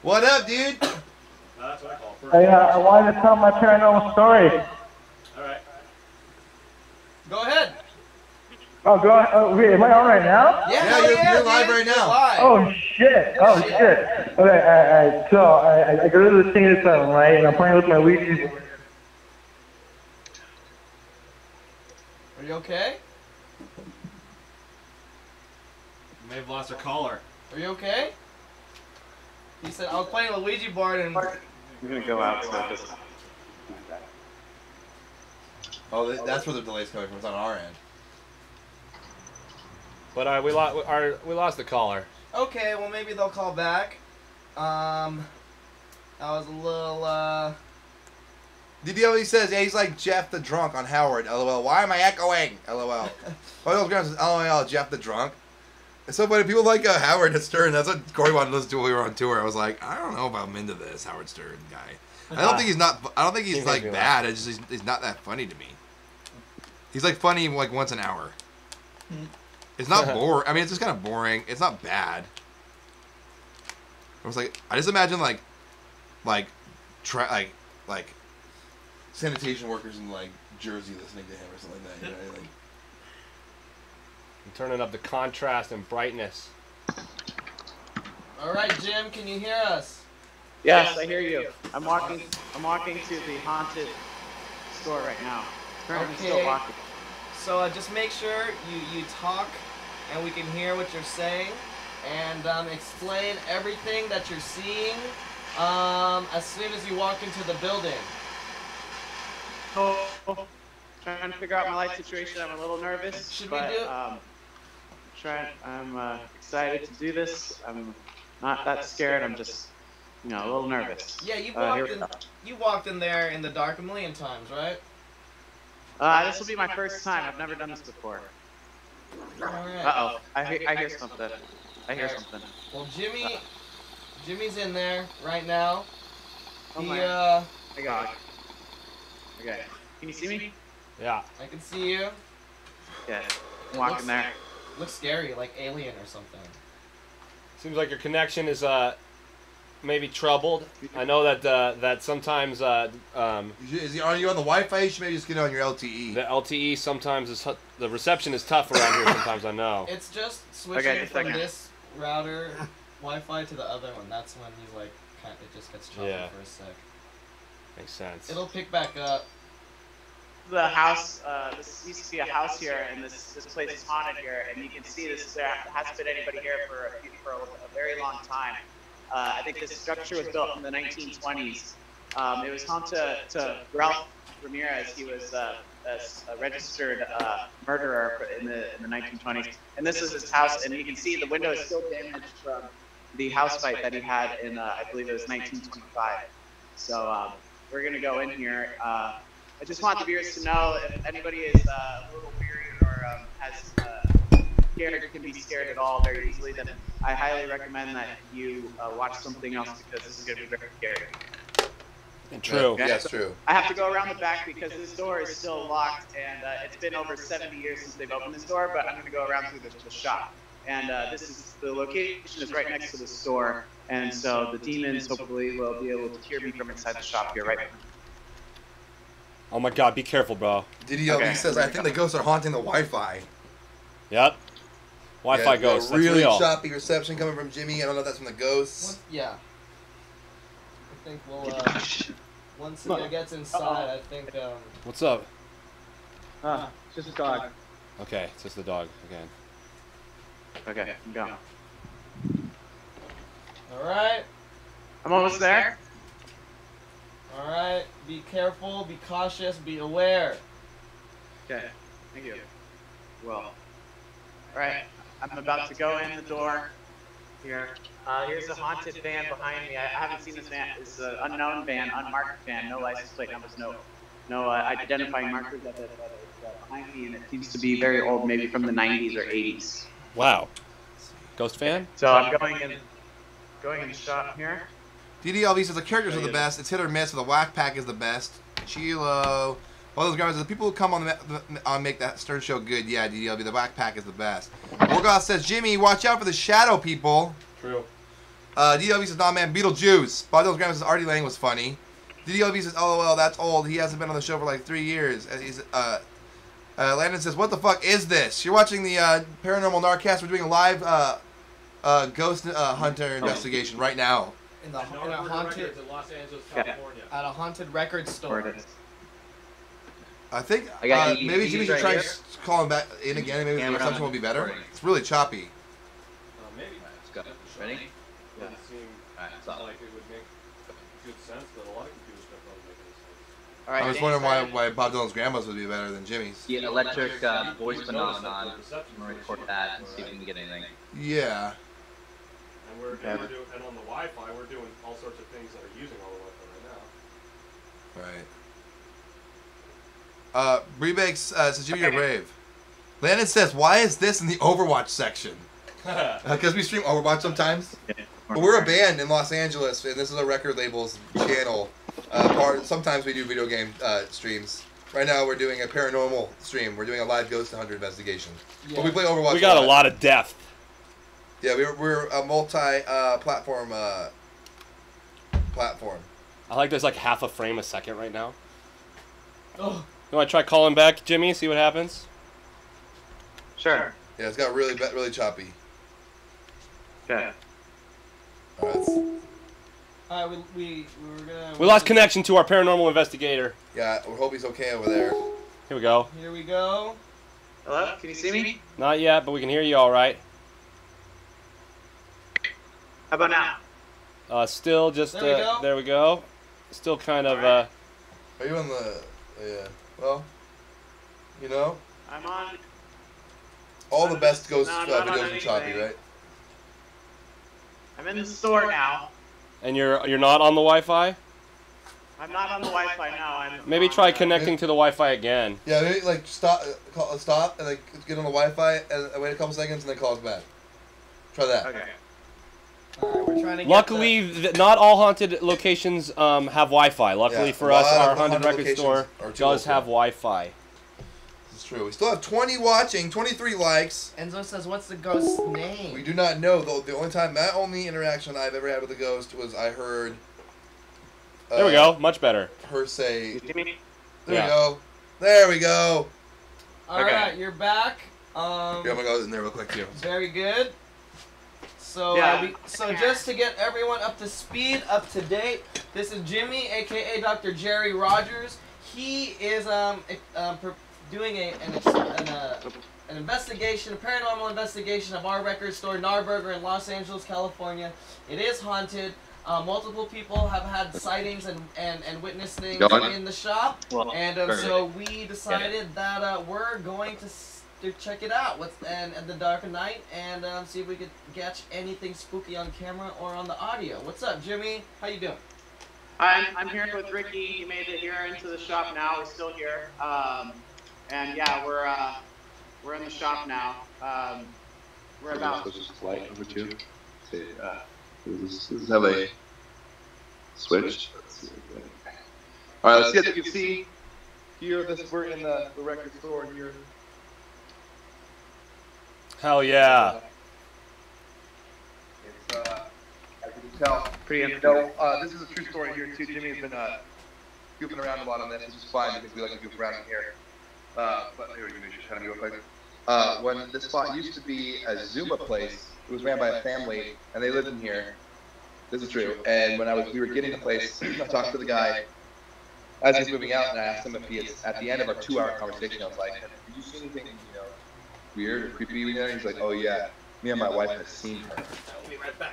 What up, dude? No, that's what I call it. I, uh, I wanted to tell my paranormal story. All right. Go ahead. Oh, go ahead. Oh, wait, am I on right now? Yeah, Yeah, you're- yeah, you're live dude. right now. Live. Oh shit! Oh shit! Okay, alright, so I, I- I go to the senior center, right, and I'm playing with my Ouija board. Are you okay? You may have lost a caller. Are you okay? He said I was playing a Ouija board and I'm gonna go out so just. Oh, that's where the delay's coming from. It's on our end. But uh, we lost our we lost the caller. okay, well maybe they'll call back. Um, that was a little uh. DDLV says, yeah, he's like Jeff the drunk on Howard. LOL. Why am I echoing? LOL. Oh, Ground says, LOL, Jeff the drunk. It's so funny. People like uh, Howard Stern. That's what Corey wanted to listen to when we were on tour. I was like, I don't know if I'm into this Howard Stern guy. I don't think he's not. I don't think he's He like me bad. It's just he's, he's not that funny to me. He's like funny like once an hour. It's not boring. I mean, it's just kind of boring. It's not bad. I was like, I just imagine like, like, try like, like, sanitation workers in like Jersey listening to him or something like that. You know, like, I'm turning up the contrast and brightness. All right, Jim, can you hear us? Yes, I hear you. I'm walking. I'm walking to the haunted store right now. Currently still Okay. walking. So uh, just make sure you, you talk and we can hear what you're saying and um, explain everything that you're seeing um, as soon as you walk into the building. Oh, trying to figure out my life situation. I'm a little nervous. Should we but, do- Um, trying. I'm uh, excited to do this. I'm not that scared. I'm just, you know, a little nervous. Yeah, you Uh, walked we in. You walked in there in the dark a million times, right? Uh, this will be my first time. I've never done this before. All right. Uh oh. I hear, I hear something. I hear Alright. something. Well, Jimmy, Jimmy's in there right now. Oh he, my- uh, I got it. Okay. Can you see me? Yeah. I can see you. Yeah. I'm walking Looks- there. Looks scary, like alien or something. Seems like your connection is uh maybe troubled. I know that uh, that sometimes uh, um, is he, are you on the Wi-Fi? You should maybe just get on your E. LTE. the LTE sometimes is the reception is tough around here. Sometimes I know. It's just switching Okay, from this router Wi-Fi to the other one. That's when you like, kind it just gets choppy Yeah. for a sec. Makes sense. It'll pick back up. The house, uh, this used to be a house here, and this this place is haunted here, and you can see this. There hasn't been anybody here for a, for a, a very long time. Uh, I think this structure was built in the 1920s. Um, it was home to, to Ralph Ramirez. He was uh, a, a registered uh, murderer in the in the 1920s, and this is his house. And you can see the window is still damaged from the house fight that he had in, uh, I believe it was 1925. So um, we're gonna go in here. Uh, I just want the viewers to know if anybody is uh, a little weary or um, has scared, can be scared at all very easily, then I highly recommend that you uh, watch something else because this is going to be very scary. True. Okay? Yes, So true. I have to go around the back because this door is still locked, and uh, it's been over 70 years since they've opened this door. But I'm going to go around through the, the shop, and uh, this is the location is right next to the store, and so the demons hopefully will be able to hear me from inside the shop here, right? Oh my God! Be careful, bro. DDLV Okay. says, I think the ghosts are haunting the Wi-Fi. Yep. Wi-Fi Yeah, ghosts. a That's really real. choppy reception coming from Jimmy. I don't know if that's from the ghosts. Once, yeah. I think we'll. Uh, once he gets inside, I think. Um, What's up? Uh, just a dog. Okay, it's just the dog again. Okay, I'm going. all right. I'm almost there. All right. Be careful. Be cautious. Be aware. Okay, thank you. Well, alright, I'm about to go in the door here. Uh, here's a haunted van behind me. I, I haven't seen this van. It's an unknown van, unmarked van, no license plate numbers, no no uh, identifying markers of it's uh, behind me, and it seems to be very old, maybe from the 90s or 80s. Wow. Ghost fan? So I'm going in, going in the shop here. DDLV says the characters are the best. It's hit or miss. So the whack pack is the best. Chilo. All those guys, the people who come on the, the on make that Stern show good. Yeah, DDLV, the whack pack is the best. Morgoth says, Jimmy, watch out for the shadow people. True. Uh, DDLV says, nah, man, Beetlejuice. Bob Dylan's grandma says, Artie Lange was funny. DDLV says, LOL, that's old. He hasn't been on the show for like three years. Uh, he's, uh, uh, Landon says, what the fuck is this? You're watching the uh, Paranormal Gnarcast. We're doing a live uh, uh, ghost uh, hunter investigation right now. In the in a Norwood haunted Records in Los Angeles, Yeah. California. at a haunted record store. Where it is. I think I got uh, EVPs maybe Jimmy should right try here. s- call him back in again. Maybe the reception will be better. recording. It's really choppy. Uh, maybe. Let's go. Ready? Doesn't seem Alright, stop. like it would make good sense, but a lot of computer stuff doesn't make any sense. Alright, I was wondering why why Bob Dylan's grandma's would be better than Jimmy's. The electric uh, voice We've noticed that phenomenon. I'm gonna record that and see if we can get anything. Yeah. And we're, Okay. and we're doing, and on the Wi-Fi, we're doing all sorts of things that are using all the Wi-Fi right now. Right. Uh, Rebakes uh, says Jimmy, you're brave. Landon says, why is this in the Overwatch section? Because we stream Overwatch sometimes. But we're a band in Los Angeles, and this is a record label's channel. Uh, part sometimes we do video game uh, streams. right now we're doing a paranormal stream. We're doing a live ghost hunter investigation. But we play Overwatch. We got a lot. lot of depth. Yeah, we're we're a multi-platform uh, platform. I like there's like half a frame a second right now. Oh, You want to try calling back, Jimmy? See what happens. Sure. Yeah, it's got really ba- really choppy. Okay. All right, it's- we, we, we were gonna. We lost connection to our paranormal investigator. yeah, we hope he's okay over there. Here we go. Here we go. Hello? Can you see me? Not yet, but we can hear you all right. How about now? Uh, still just There we uh, go. there we go. Still kind of uh, Are you on the? Yeah. Well, you know, I'm on. all the best ghost No, uh, I'm not videos are choppy, right? I'm in the store now. and you're you're not on the Wi-Fi. I'm not on the Wi-Fi now. I'm Maybe try connecting to the Wi-Fi again. Yeah, maybe like stop, uh, call, stop, and like get on the Wi-Fi and wait a couple seconds and then call us back. Try that. Okay. Alright, we're trying to get Luckily, th- not all haunted locations um, have Wi-Fi. Luckily Yeah, for us, our haunted haunted record store does have Wi-Fi. It's true. We still have 20 watching, 23 likes. the, Enzo says, what's the ghost's name? We do not know. The, the only time, my only interaction I've ever had with a ghost was I heard. There we uh, go. Much better. Her say, You see me? "There Yeah. we go, there we go." Alright, Okay. you're back. Um, Yeah, I'm gonna go in there real quick too. Very good. So, Yeah. uh, we, so just to get everyone up to speed, up to date, this is Jimmy, aka Dr. Jerry Rogers. He is um, ex- um doing a an, an, uh, an investigation, a paranormal investigation of our record store, Gnarburger, in Los Angeles, California. It is haunted. Uh, multiple people have had sightings and, and, and witnessed things in the shop. Well, And um, so we decided that uh, we're going to, s- to check it out with and, and the dark of night and um, see if we could catch anything spooky on camera or on the audio. What's up, Jimmy? How you doing? I'm, I'm here with Ricky. He made it here into the shop now. We're still here. Um, and yeah, we're uh, we're in the shop now. Um, we're about. just light over to. See, uh, does this have a switch? All right, let's see if you can see. Here, this we're in the, the record store here. Hell yeah. It's, uh, as you can tell, pretty no, uh, this is a true story here too. Jimmy has been uh, goofing around a lot on this, which is fine because we like to goof around in here. Uh, but here, you just kind of real quick. Uh, when this spot used to be a Zumba place, it was ran by a family, and they lived in here. This is true. And when I was, we were getting the place, I talked to the guy as he's moving out, and I asked him if he had, at the end of our two-hour conversation, I was like, "Did you see anything, you know, weird or creepy in there?" He's like, "Oh yeah, me and my wife have seen her."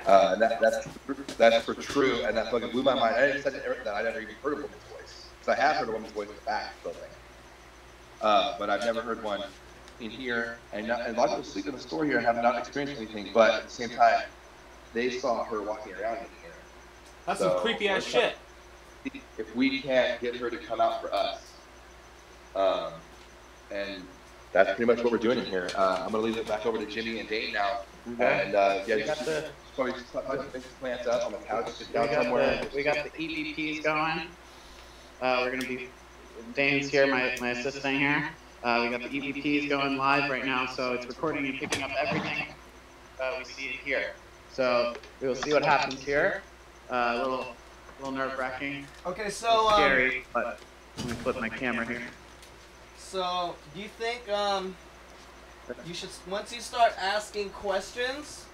Uh, and that, that's that's for true, and that fucking blew my mind. I didn't say that I never even heard a woman's voice, because I have heard a woman's voice in the back building, uh, but I've never heard one in here. And, not, and a lot of people sleep in the store here and have not experienced anything, but at the same time, they saw her walking around in here. That's So, some creepy ass shit. If we can't get her to come out for us, um, and that's pretty much what we're doing in here. Uh, I'm gonna leave it back over to Jimmy and Dane now, and uh, yeah, you got the probably just put the plants up on the couch, sit We down got somewhere. the we got the EVPs going. Uh, we're gonna be. Dane's here, my, my assistant here. Uh, we got the EVPs going live right now, so it's recording and picking up everything uh, we see it here. So we will see what happens here. Uh, a little, little nerve wracking, Okay, so um, scary, but let me flip my camera here. So do you think um, you should once you start asking questions,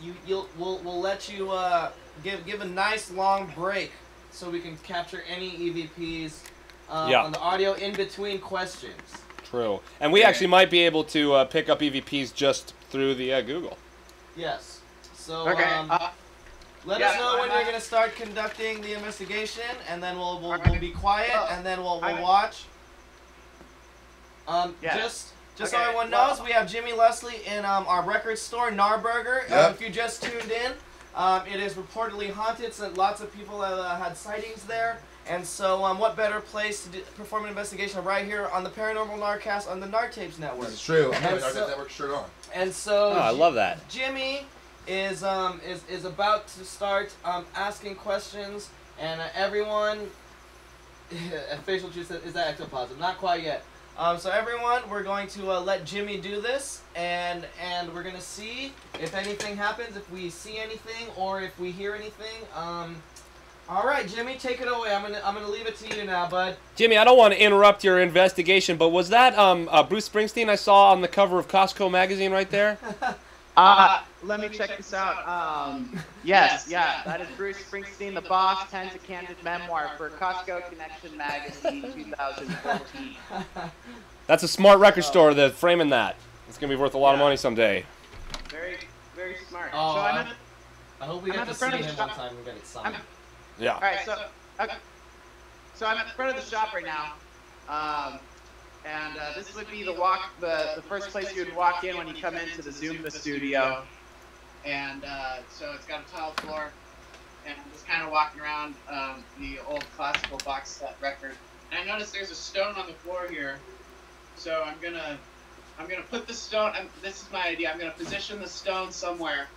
you you'll we'll, we'll let you uh, give give a nice long break so we can capture any EVPs um, Yeah. on the audio in between questions. True. And we actually might be able to uh, pick up EVPs just through the uh, Google. Yes. So Okay. um, Uh, let yeah, us know when I'm- you're gonna start conducting the investigation, and then we'll we'll, we'll be quiet, and then we'll we'll I'm- watch. Um, Yeah. just just so Okay, everyone well- knows, we have Jimmy Leslie in um, our record store, Gnarburger. Um, if you just tuned in, um, it is reportedly haunted, so lots of people have uh, had sightings there. And so, um, what better place to do, perform an investigation right here on the Paranormal Gnarcast on the Gnartapes Network? This is true. I'm having And our so- network shirt on. And so, Oh, I love that. Jimmy is um is, is about to start um asking questions, and uh, everyone facial juice is that ectoplasm? Not quite yet. Um, so everyone, we're going to uh, let Jimmy do this, and and we're gonna see if anything happens, if we see anything, or if we hear anything. Um, all right, Jimmy, take it away. I'm gonna I'm gonna leave it to you now, bud. Jimmy, I don't want to interrupt your investigation, but was that um, uh, Bruce Springsteen I saw on the cover of Costco magazine right there? Uh, let me check this out. Um, yes, yeah, that is Bruce Springsteen, the boss, Tens a Candid Memoir for Costco Connection Magazine 2014. That's a smart record store that's framing that. It's gonna be worth a lot of money someday. Very, very smart. Oh, so I'm I- at, I hope we I'm get to see him one time and get it signed. Yeah. All right, so okay. so I'm at the front of the shop right now, um, and uh, this would be the walk, the the first place you would walk in when you come into the Zumba studio, and uh, so it's got a tile floor, and I'm just kind of walking around um, the old classical box set record, and I noticed there's a stone on the floor here, so I'm gonna I'm gonna put the stone. I'm, this is my idea. I'm gonna position the stone somewhere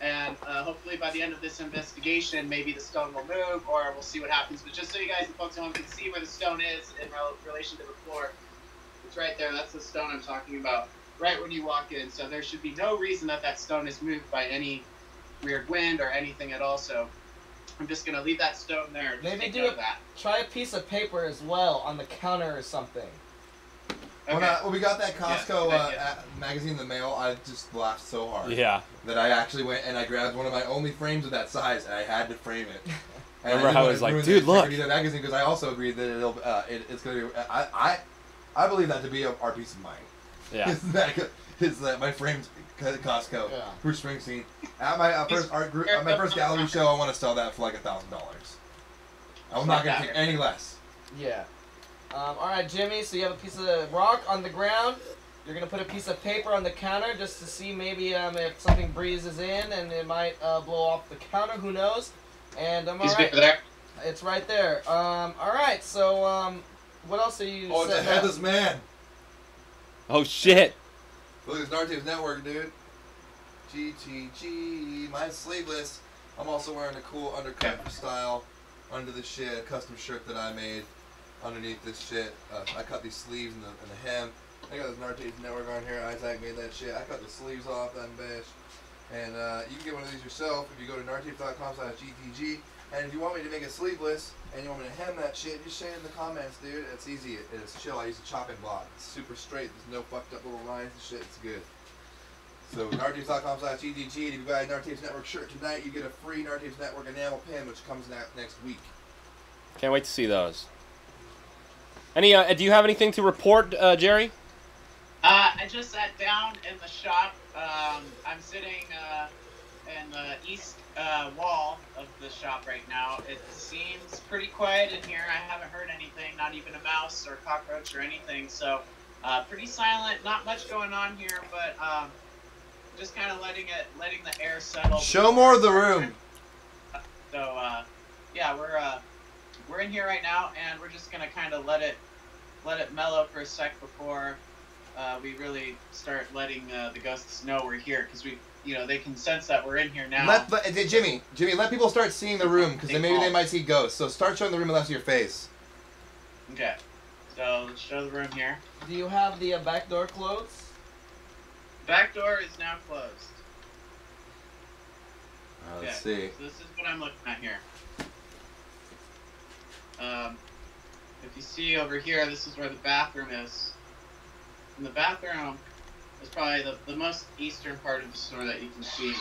and uh, hopefully by the end of this investigation, maybe the stone will move, or we'll see what happens. But just so you guys, and folks at home, can see where the stone is in rel- relation to the floor, it's right there. That's the stone I'm talking about. Right when you walk in, so there should be no reason that that stone is moved by any weird wind or anything at all. So I'm just gonna leave that stone there. Just Maybe do note it. of that. Try a piece of paper as well on the counter or something. When, I, when we got that Yeah, Costco good uh, idea. magazine in the mail, I just laughed so hard. Yeah. That I actually went and I grabbed one of my only frames of that size and I had to frame it. And Remember I didn't how it wanna was like, "Dude, look." of that magazine because I also agreed that it'll uh, it, it's gonna be I, I I believe that to be a, our peace of mind. Yeah. is that is that my frames at Costco, Yeah. Bruce Springsteen at my uh, first art group, at my first gallery show. I want to sell that for like a thousand dollars. I'm not gonna take any less. Yeah. Um, all right, Jimmy. So you have a piece of rock on the ground. You're gonna put a piece of paper on the counter just to see maybe um, if something breezes in and it might uh, blow off the counter. Who knows? And um, all He's right. there. It's right there. Um, all right. So um, what else are you? Oh, it's a setting up? headless man. Oh shit. Look, it's Gnartapes Network, dude. GTG, mine's sleeveless. I'm also wearing a cool undercut style under the shit, a custom shirt that I made underneath this shit. Uh, I cut these sleeves and the, and the hem. I got this Gnartapes Network on here. Isaac made that shit. I cut the sleeves off that bitch. And uh, you can get one of these yourself if you go to gnartapes.com slash GTG. And if you want me to make it sleeveless and you want me to hem that shit, just say it in the comments, dude. It's easy. It's chill. I use a chopping block. It's super straight. There's no fucked up little lines and shit. It's good. So gnartapes.com slash GTG. And if you buy a Gnartapes Network shirt tonight, you get a free Gnartapes Network enamel pin, which comes out next week. Can't wait to see those. Any? Uh, do you have anything to report, uh, Jerry? Uh, I just sat down in the shop. Um, I'm sitting uh, in the east uh, wall of the shop right now. It seems pretty quiet in here. I haven't heard anything, not even a mouse or cockroach or anything. So, uh, pretty silent. Not much going on here, but um, just kind of letting it, letting the air settle. Show more of the room. So, uh, yeah, we're uh, we're in here right now, and we're just gonna kind of let it let it mellow for a sec before uh, we really start letting uh, the ghosts know we're here, because we, you know, they can sense that we're in here now. Let, let uh, Jimmy, Jimmy, let people start seeing the room because maybe they might see ghosts. So start showing the room unless your face. Okay, so let's show the room here. Do you have the uh, back door closed? Back door is now closed. Uh, let's see. So this is what I'm looking at here. Um, if you see over here, this is where the bathroom is. And the bathroom is probably the, the most eastern part of the store that you can see.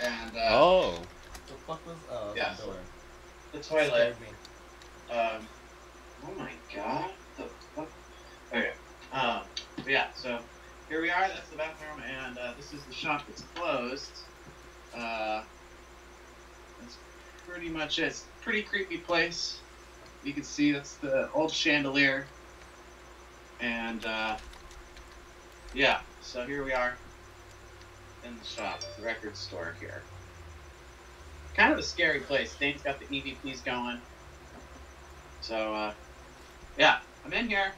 And uh, Oh. The fuck was? Oh, Yeah. the door. the Scared toilet. me. Um, oh my god. The fuck? Okay. Um, yeah, so here we are. That's the bathroom, and uh, this is the shop that's closed. Uh, that's pretty much it. It's a pretty creepy place. You can see that's the old chandelier. And uh, yeah, so here we are in the shop, the record store here. Kind of a scary place. Dane's got the EVPs going. So, uh, yeah, I'm in here.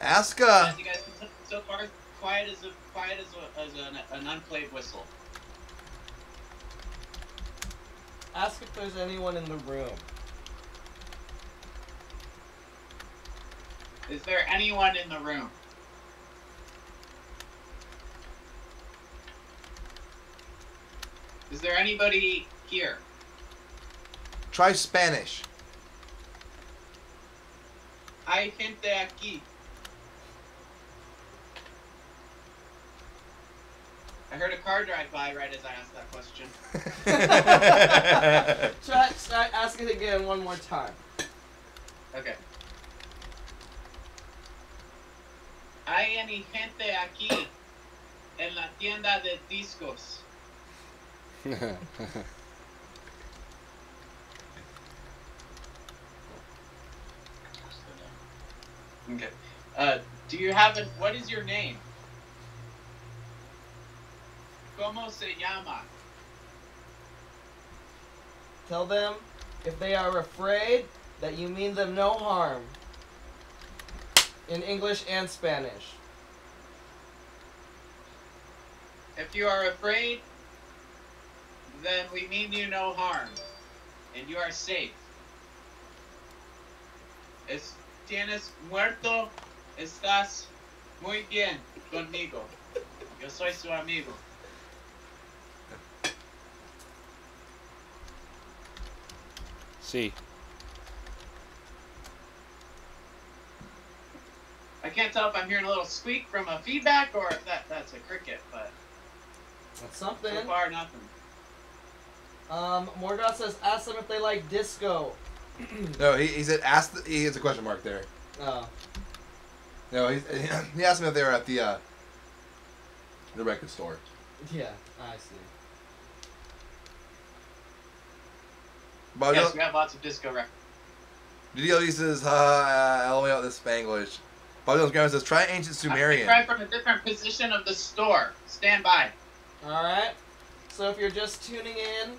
Ask uh, As you guys can tell, so far, quiet as a quiet as, a, as an, an unplayed whistle. ask if there's anyone in the room. Is there anyone in the room? Is there anybody here? Try Spanish. Hay gente aquí. I heard a car drive by right as I asked that question. Try, try ask it again one more time. Okay. ¿Hay any gente aquí en la tienda de discos? Okay. Uh, do you have a, what is your name? ¿Cómo se llama? Tell them if they are afraid that you mean them no harm. In English and Spanish. If you are afraid, then we mean you no harm, and you are safe. Es, tienes muerto, estás muy bien conmigo. Yo soy su amigo. See. I can't tell if I'm hearing a little squeak from a feedback or if that that's a cricket, but That's something. so far nothing. Um, Morgoth says, ask them if they like disco. No, he, he said ask. The, he has a question mark there. Oh. No, he, he asked me if they were at the uh, the record store. Yeah, I see. But yes, we have lots of disco records. DDLV says, ha, uh, LOL, this Spanglish. Bob Dylan's grandma says, try ancient Sumerian. Try from a different position of the store. Stand by. Alright. So if you're just tuning in,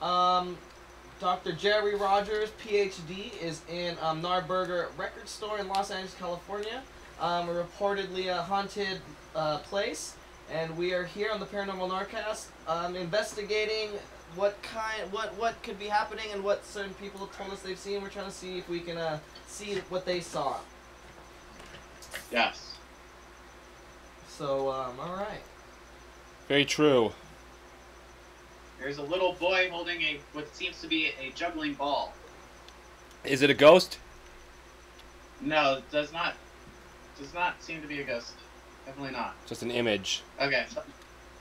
um, Dr. Jerry Rogers, PhD, is in um, Gnarburger Record Store in Los Angeles, California. Um, a reportedly a haunted uh, place. And we are here on the Paranormal Gnarcast um, investigating what kind, what what could be happening and what certain people have told us they've seen. We're trying to see if we can uh, see what they saw. Yes. So, um, alright. Very true. There's a little boy holding a what seems to be a juggling ball. Is it a ghost? No, it does not. Does not seem to be a ghost. Definitely not. Just an image. Okay, so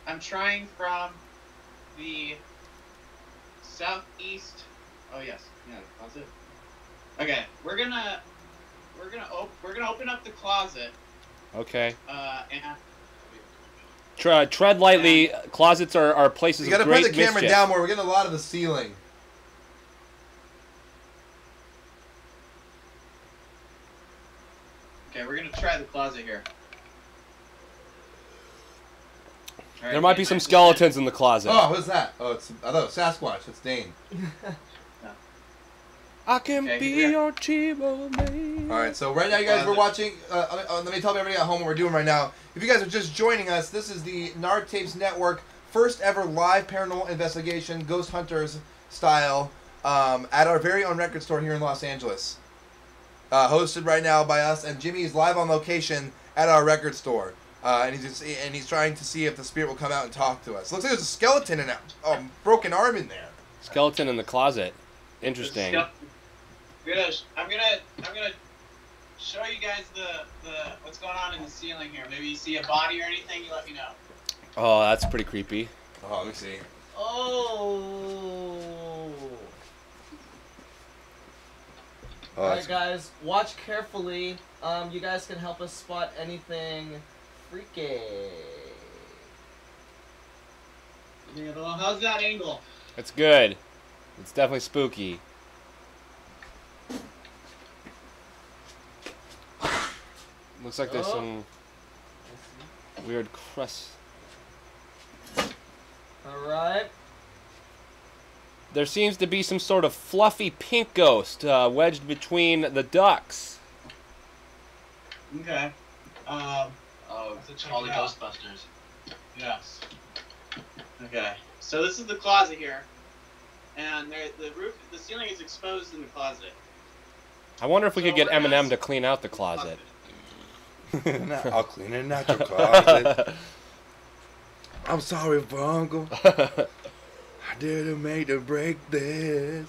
I'm trying from the southeast. Oh yes, yeah, that's it. Okay, we're gonna we're gonna op- we're gonna open up the closet. Okay. Uh, and Tre- tread lightly. Closets are, are places You gotta of great put the camera mischief. down more. We're getting a lot of the ceiling. okay, we're gonna try the closet here. All There might be some skeletons in the closet. Oh, who's that? Oh, it's I thought it was Sasquatch. It's Dane. I can Okay, be yeah. your Chibo man. All right, so right now, you guys, we're watching. Uh, uh, uh, let me tell everybody at home what we're doing right now. If you guys are just joining us, this is the Gnar Tapes Network first ever live paranormal investigation, Ghost Hunters style, um, at our very own record store here in Los Angeles. Uh, hosted right now by us, and Jimmy is live on location at our record store, uh, and he's just, and he's trying to see if the spirit will come out and talk to us. Looks like there's a skeleton and a um, broken arm in there. Skeleton in the closet. Interesting. Skele- I'm gonna, I'm gonna, I'm gonna show you guys the, the what's going on in the ceiling here. Maybe you see a body or anything. You let me know. Oh, that's pretty creepy. Oh, let me see. Oh. Oh, Alright, guys, watch carefully. Um, you guys can help us spot anything freaky. How's that angle? It's good. It's definitely spooky. Looks like there's Oh. some weird crust. Alright. There seems to be some sort of fluffy pink ghost uh, wedged between the ducks. Okay. Um. Oh, check all it the out. Ghostbusters. Yes. Okay. So this is the closet here. and there- the roof, the ceiling is exposed in the closet. I wonder if we could get we're gonna Eminem to clean out the closet. I'll clean it out your closet. I'm sorry, for uncle. I didn't make to break this.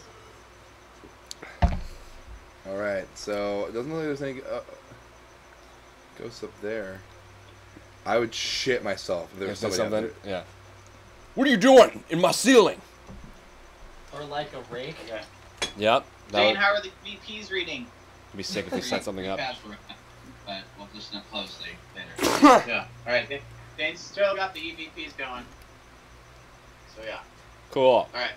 All right, so it doesn't look like there's any uh, ghosts up there. I would shit myself if there was If there's up something- yeah. What are you doing in my ceiling? Or like a rake. Yeah. Yep. That Dane, would how are the EVPs reading? be sick if we set something up. But we'll listen up closely later. yeah. All right. Dane- Dane's still got the EVPs going. So yeah. Cool. All right.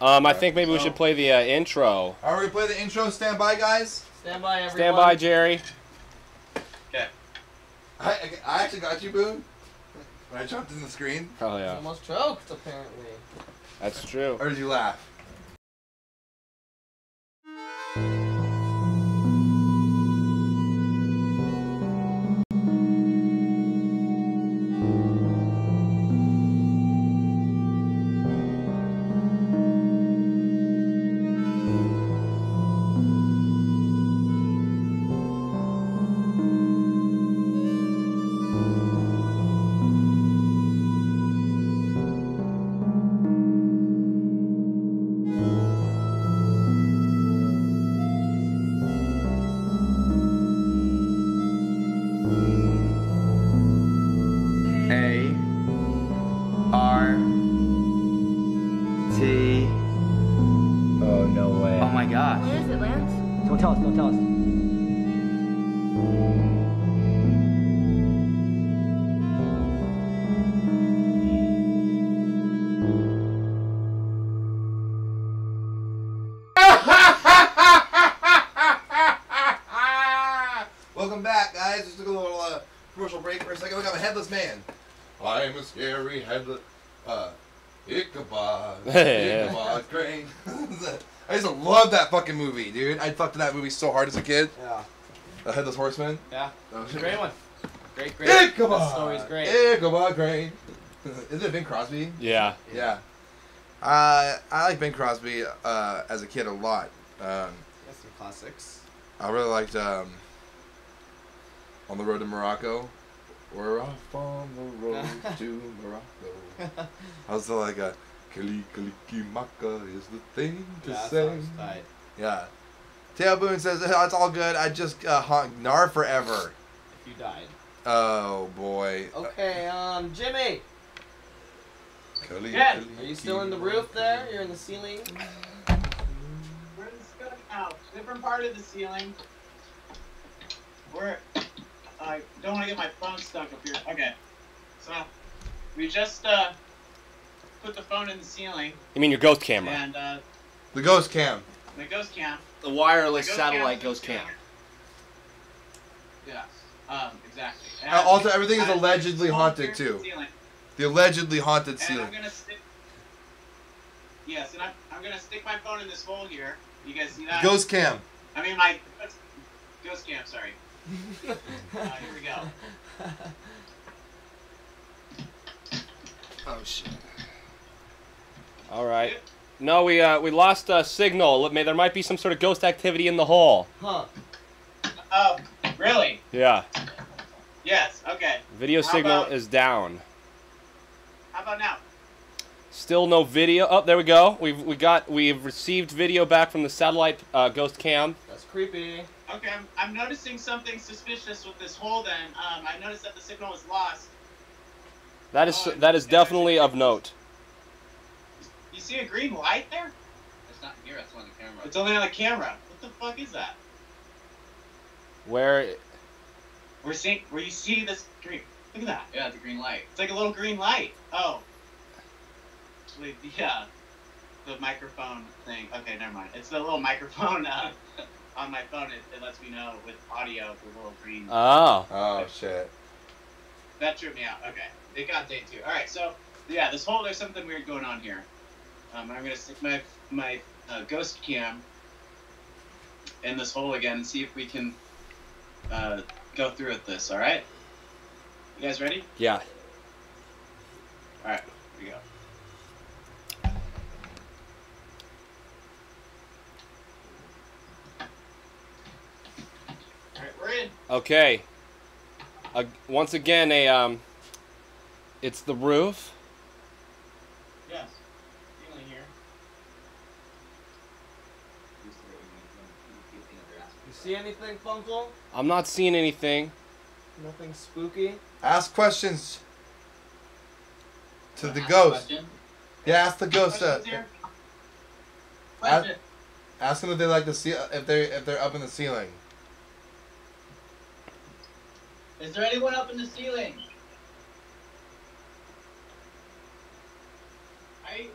Um, I think maybe we should play the uh, intro. Are we play the intro? Stand by, guys. Stand by, everyone. Stand by, Jerry. Okay. I, I, I actually got you, Boone. When I jumped in the screen. Oh yeah, Almost choked, apparently. that's true. Or did you laugh? I fucked in that movie so hard as a kid. Yeah. The Headless Horseman. Yeah. That was Great one. Great, great. Ichabod. That story's great. Ichabod Crane. Isn't it Bing Crosby? Yeah. Yeah. Uh, I like Bing Crosby uh, as a kid a lot. Um, That's some classics. I really liked um, On the Road to Morocco. We're off on the road to Morocco. I was like a Kali Kaliki Maka is the thing to Yeah, that say. song's. Yeah. Tail Boone says oh, it's all good. I just uh, haunt Gnar forever. If you died. Oh boy. Okay, um, Jimmy. Kali Yeah. Are you still in the roof there? You're in the ceiling? We're in the stuck out. Different part of the ceiling. We're. I don't want to get my phone stuck up here. Okay. So, we just uh, put the phone in the ceiling, You mean your ghost camera? and uh, The ghost cam. The ghost cam. The wireless the ghost satellite ghost in cam. ceiling. Yeah. Um. Exactly. Uh, also, everything is allegedly haunted here in the too. ceiling. The allegedly haunted And ceiling. I'm gonna stick. Yes, and I'm, I'm gonna stick my phone in this hole here. You guys see that? Ghost cam. I mean my ghost cam. Sorry. uh, here we go. Oh shit. All right. No, we uh, we lost uh, signal. May there might be some sort of ghost activity in the hole. Huh. Oh, really? Yeah. Yes. Okay. Video How signal about- is down. How about now? Still no video. Oh, there we go. We've we got we've received video back from the satellite uh, ghost cam. That's creepy. Okay, I'm, I'm noticing something suspicious with this hole. Then um, I noticed that the signal was lost. That is that is definitely of note. You see a green light there? It's not here, it's on the camera. It's only on the camera. What the fuck is that? Where We're seeing. Where you see this green? Look at that. Yeah, the green light. It's like a little green light. Oh. Actually, yeah. The microphone thing. Okay, never mind. It's the little microphone uh, on my phone. It, it lets me know with audio the little green. Oh. Oh shit. That tripped me out. Okay, it got day two. All right, so yeah, this whole there's something weird going on here. Um, I'm going to stick my my uh, ghost cam in this hole again and see if we can uh, go through with this. All right. You guys ready? Yeah. All right. Here we go. All right, we're in. Okay. Uh, once again, a um, it's the roof. See anything, Funkle? I'm not seeing anything. Nothing spooky? Ask questions to the Ask ghost. question? Yeah, ask the ghost. Uh, Questions ask, ask them if they like to see if they if they're up in the ceiling. Is there anyone up in the ceiling? Hay,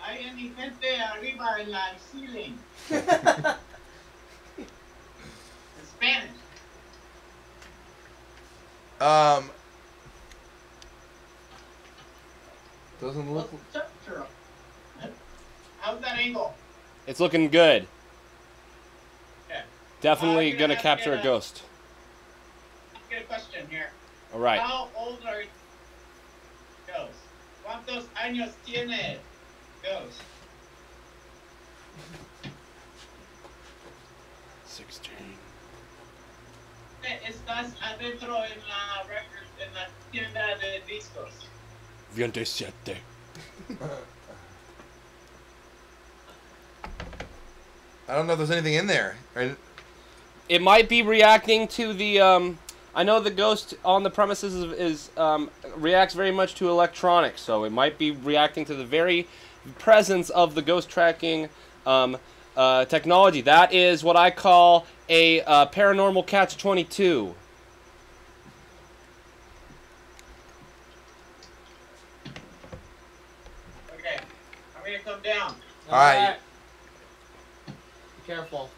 hay any gente arriba en la ceiling. In Spanish. Um. Doesn't look. How's that angle? It's looking good. Yeah. Definitely Uh, gonna yeah, capture yeah. a ghost. Get a question here. All right. How old are Ghost? ¿Cuántos años tiene Ghost? Sixteen. Estás adentro en la record, en la tienda de discos. Veintisiete. I don't know if there's anything in there. Or- It might be reacting to the. Um, I know the ghost on the premises is, is um, reacts very much to electronics, so it might be reacting to the very presence of the ghost tracking um, uh, technology. That is what I call a uh, paranormal catch twenty two. Okay, I'm gonna come down. All right. Be careful.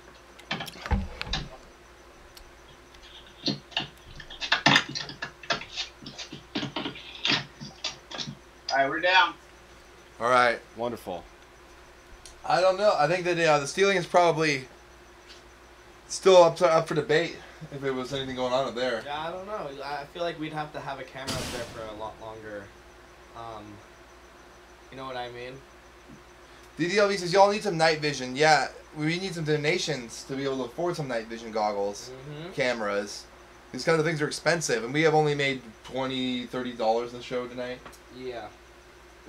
Alright, we're down. All right. Wonderful. I don't know. I think that uh, the stealing is probably still up to, up for debate if it was anything going on up there. Yeah, I don't know. I feel like we'd have to have a camera up there for a lot longer. Um, you know what I mean? DDLV says y'all need some night vision. Yeah, we need some donations to be able to afford some night vision goggles, Mm-hmm. cameras. These kind of things are expensive, and we have only made 20 30 dollars in the show tonight. Yeah.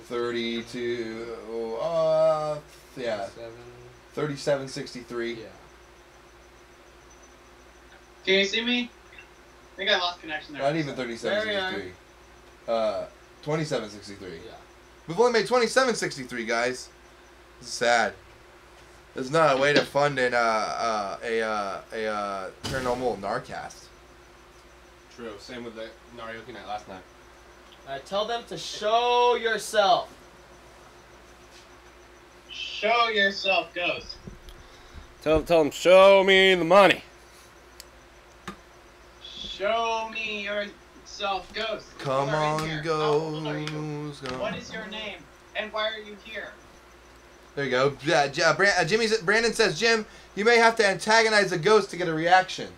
30 to uh yeah, Seven. 37.63. Yeah. Can you see me? I think I lost connection there. Not even There you 37.63. Uh 27.63. Yeah. We've only made 27.63, guys. This is sad. There's not a way to fund an, uh, uh, a, uh, a, uh, paranormal Gnarcast. True. Same with the karaoke night last night. Alright, tell them to show yourself. Show yourself, Ghost. Tell tell them show me the money. Show me yourself, Ghost. Come You are in on, here. How old are you? goes. go. What is your name? And why are you here? There you go. Yeah, J- uh, Bran- uh, Jimmy, Brandon says, Jim, you may have to antagonize the ghost to get a reaction.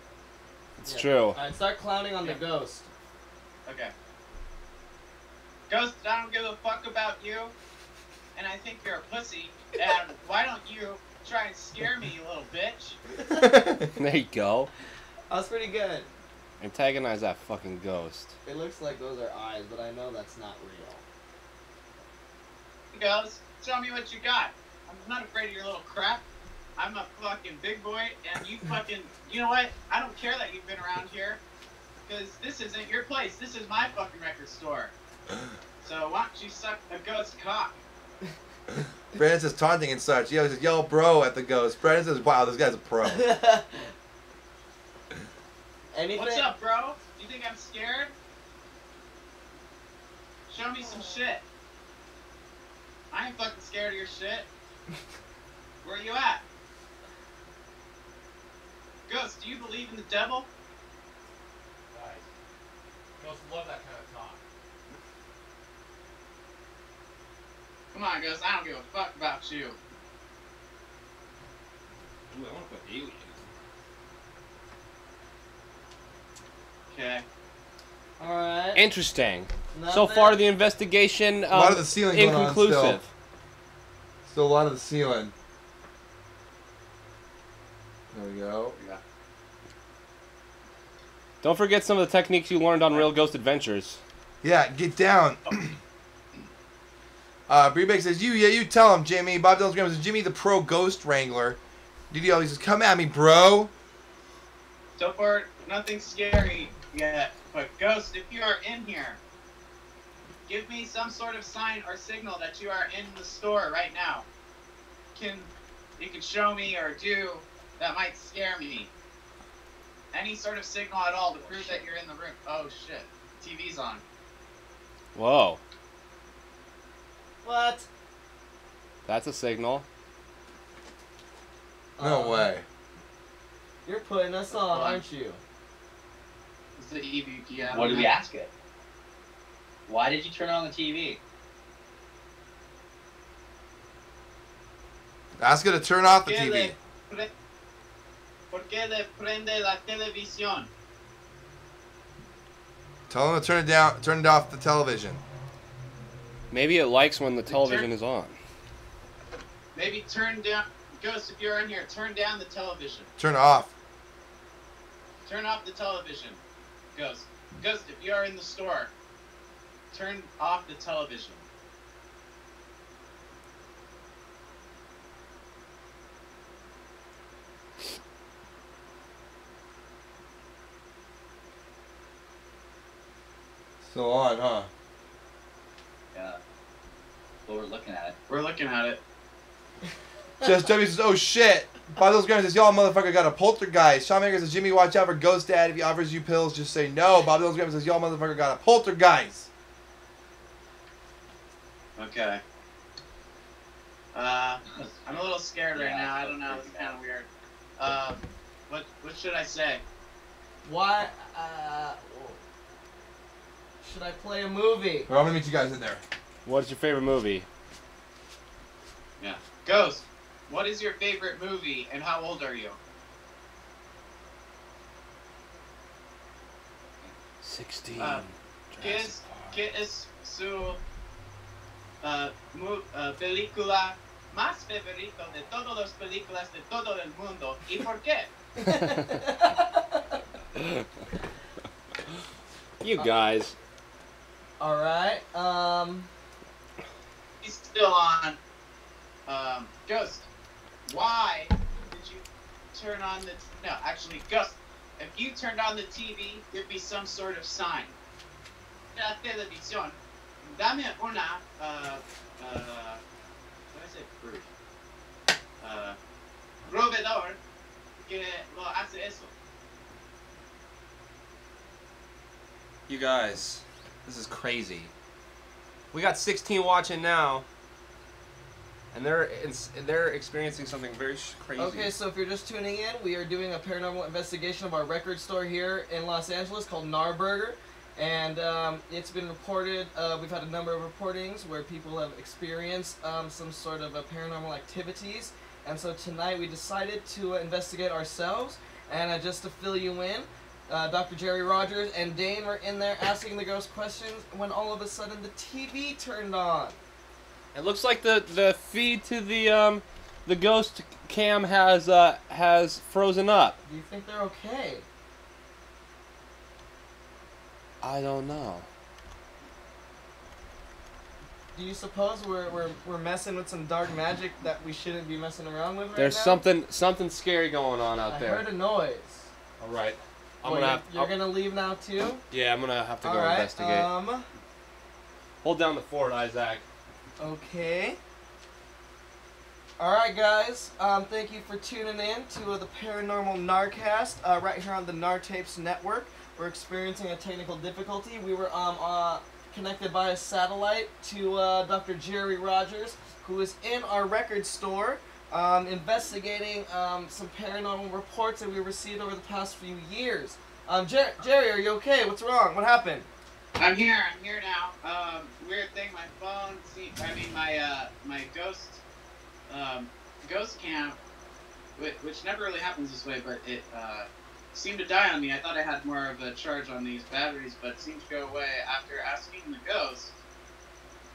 It's Yeah. true. Alright, start clowning on the ghost. Okay. Ghost, I don't give a fuck about you. And I think you're a pussy. And why don't you try and scare me, you little bitch? There you go. That was pretty good. Antagonize that fucking ghost. It looks like those are eyes, but I know that's not real. Ghost, show me what you got. I'm not afraid of your little crap. I'm a fucking big boy, and you fucking. You know what? I don't care that you've been around here. Because this isn't your place. This is my fucking record store. So why don't you suck a ghost cock? Brandon says taunting and such. He always says, yo, bro, at the ghost. Brandon says, wow, this guy's a pro. Anything? What's up, bro? You think I'm scared? Show me some shit. I ain't fucking scared of your shit. Where are you at? Ghost, do you believe in the devil? Ghosts love that kind of talk. Come on, Ghost, I don't give a fuck about you. Ooh, I want to put aliens. Okay. Alright. Interesting. So far, the investigation um, a lot of the ceiling going on inconclusive. still. Still a lot of the ceiling. There we go. Yeah. Don't forget some of the techniques you learned on Real Ghost Adventures. Yeah, get down. uh, Breebake says, you, yeah, you tell him, Jimmy. Bob Dylan's grandma says, Jimmy the pro ghost wrangler. DD always says, come at me, bro. So far, nothing scary yet. But Ghost, if you are in here, give me some sort of sign or signal that you are in the store right now. Can you can show me or do that might scare me. Any sort of signal at all to prove that you're in the room. Oh shit, TV's on. Whoa, What? that's a signal. No Uh, way. You're putting us on, aren't you? It's the EVP. What did we ask it? Why did you turn on the TV? Ask her to turn off the TV. le ¿Por qué le prende la televisión? Tell him to turn it down, turn it off the television. Maybe it likes when the television is on. Maybe turn down. Ghost, if you're in here, turn down the television. Turn off. Turn off the television. Ghost. Ghost, if you are in the store, turn off the television. Still on, huh? Yeah. Well, we're looking at it. We're looking at it. Just W says, oh shit. Bob Dylan's grandma says, y'all motherfucker got a poltergeist. Sean Maker says, Jimmy, watch out for Ghost Dad. If he offers you pills, just say no. Bob Dylan's grandma says, y'all motherfucker got a poltergeist. Okay. Uh, I'm a little scared right Yeah, now. I don't know. It's kind of weird. Uh, what what should I say? What? Uh, should I play a movie? Well, I'm gonna meet you guys in there. What's your favorite movie? Yeah. Ghost. What is your favorite movie and how old are you? Sixteen. Uh, ¿Qué es, qué es su uh, mu- uh, película más favorito de todas las películas de todo el mundo y por qué? You guys. All right. Um. He's still on. Um, Ghost, why did you turn on the? No, actually, Gus, if you turned on the TV, there'd be some sort of sign. La televisión. Dame una. Uh, uh, what did I say? Fruit. Uh, proveedor que lo hace eso. You guys, this is crazy. We got 16 watching now, and they're they're experiencing something very crazy. Okay, so if you're just tuning in, we are doing a paranormal investigation of our record store here in Los Angeles called Gnarburger. And um, it's been reported, uh, we've had a number of reportings where people have experienced um, some sort of paranormal activities. And so tonight we decided to uh, investigate ourselves. And uh, just to fill you in, uh, Dr. Jerry Rogers and Dane were in there asking the ghost questions when all of a sudden the TV turned on. It looks like the the feed to the um the ghost cam has uh has frozen up. Do you think they're okay? I don't know. Do you suppose we're, we're, we're messing with some dark magic that we shouldn't be messing around with right There's now? something something scary going on out I there. I heard a noise. All right. I'm gonna you're, have, you're I'll- gonna leave now too? yeah, I'm gonna have to go All right. investigate. Um. Hold down the fort, Isaac. Okay. All right, guys. Um, thank you for tuning in to uh, the Paranormal Gnarcast uh, right here on the Gnartapes Network. We're experiencing a technical difficulty. We were um uh, connected by a satellite to uh, Dr. Jerry Rogers, who is in our record store. Um, investigating um, some paranormal reports that we received over the past few years. Um, Jer- Jerry, are you okay? What's wrong? What happened? I'm here. I'm here now. Um, weird thing. My phone. See, I mean, my uh, my ghost, um, ghost cam, which, which never really happens this way, but it uh, seemed to die on me. I thought I had more of a charge on these batteries, but it seemed to go away after asking the ghost.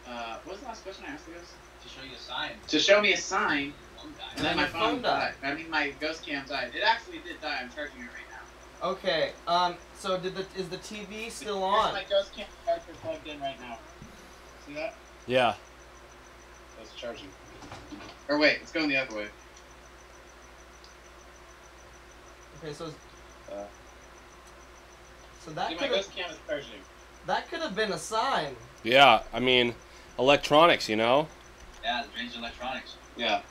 Uh, what was the last question I asked the ghost? To show you a sign. To show me a sign, and then my phone died. I mean, my ghost cam died. It actually did die. I'm charging it right now. Okay. Um. So did the is the TV still Here's on? my ghost cam charger plugged in right now. See that? Yeah. That's charging. Or wait, it's going the other way. Okay. So. Uh, So that See, my could have ghost cam is charging. that could have been a sign. Yeah. I mean, electronics. You know. Yeah, the drains electronics. Yeah.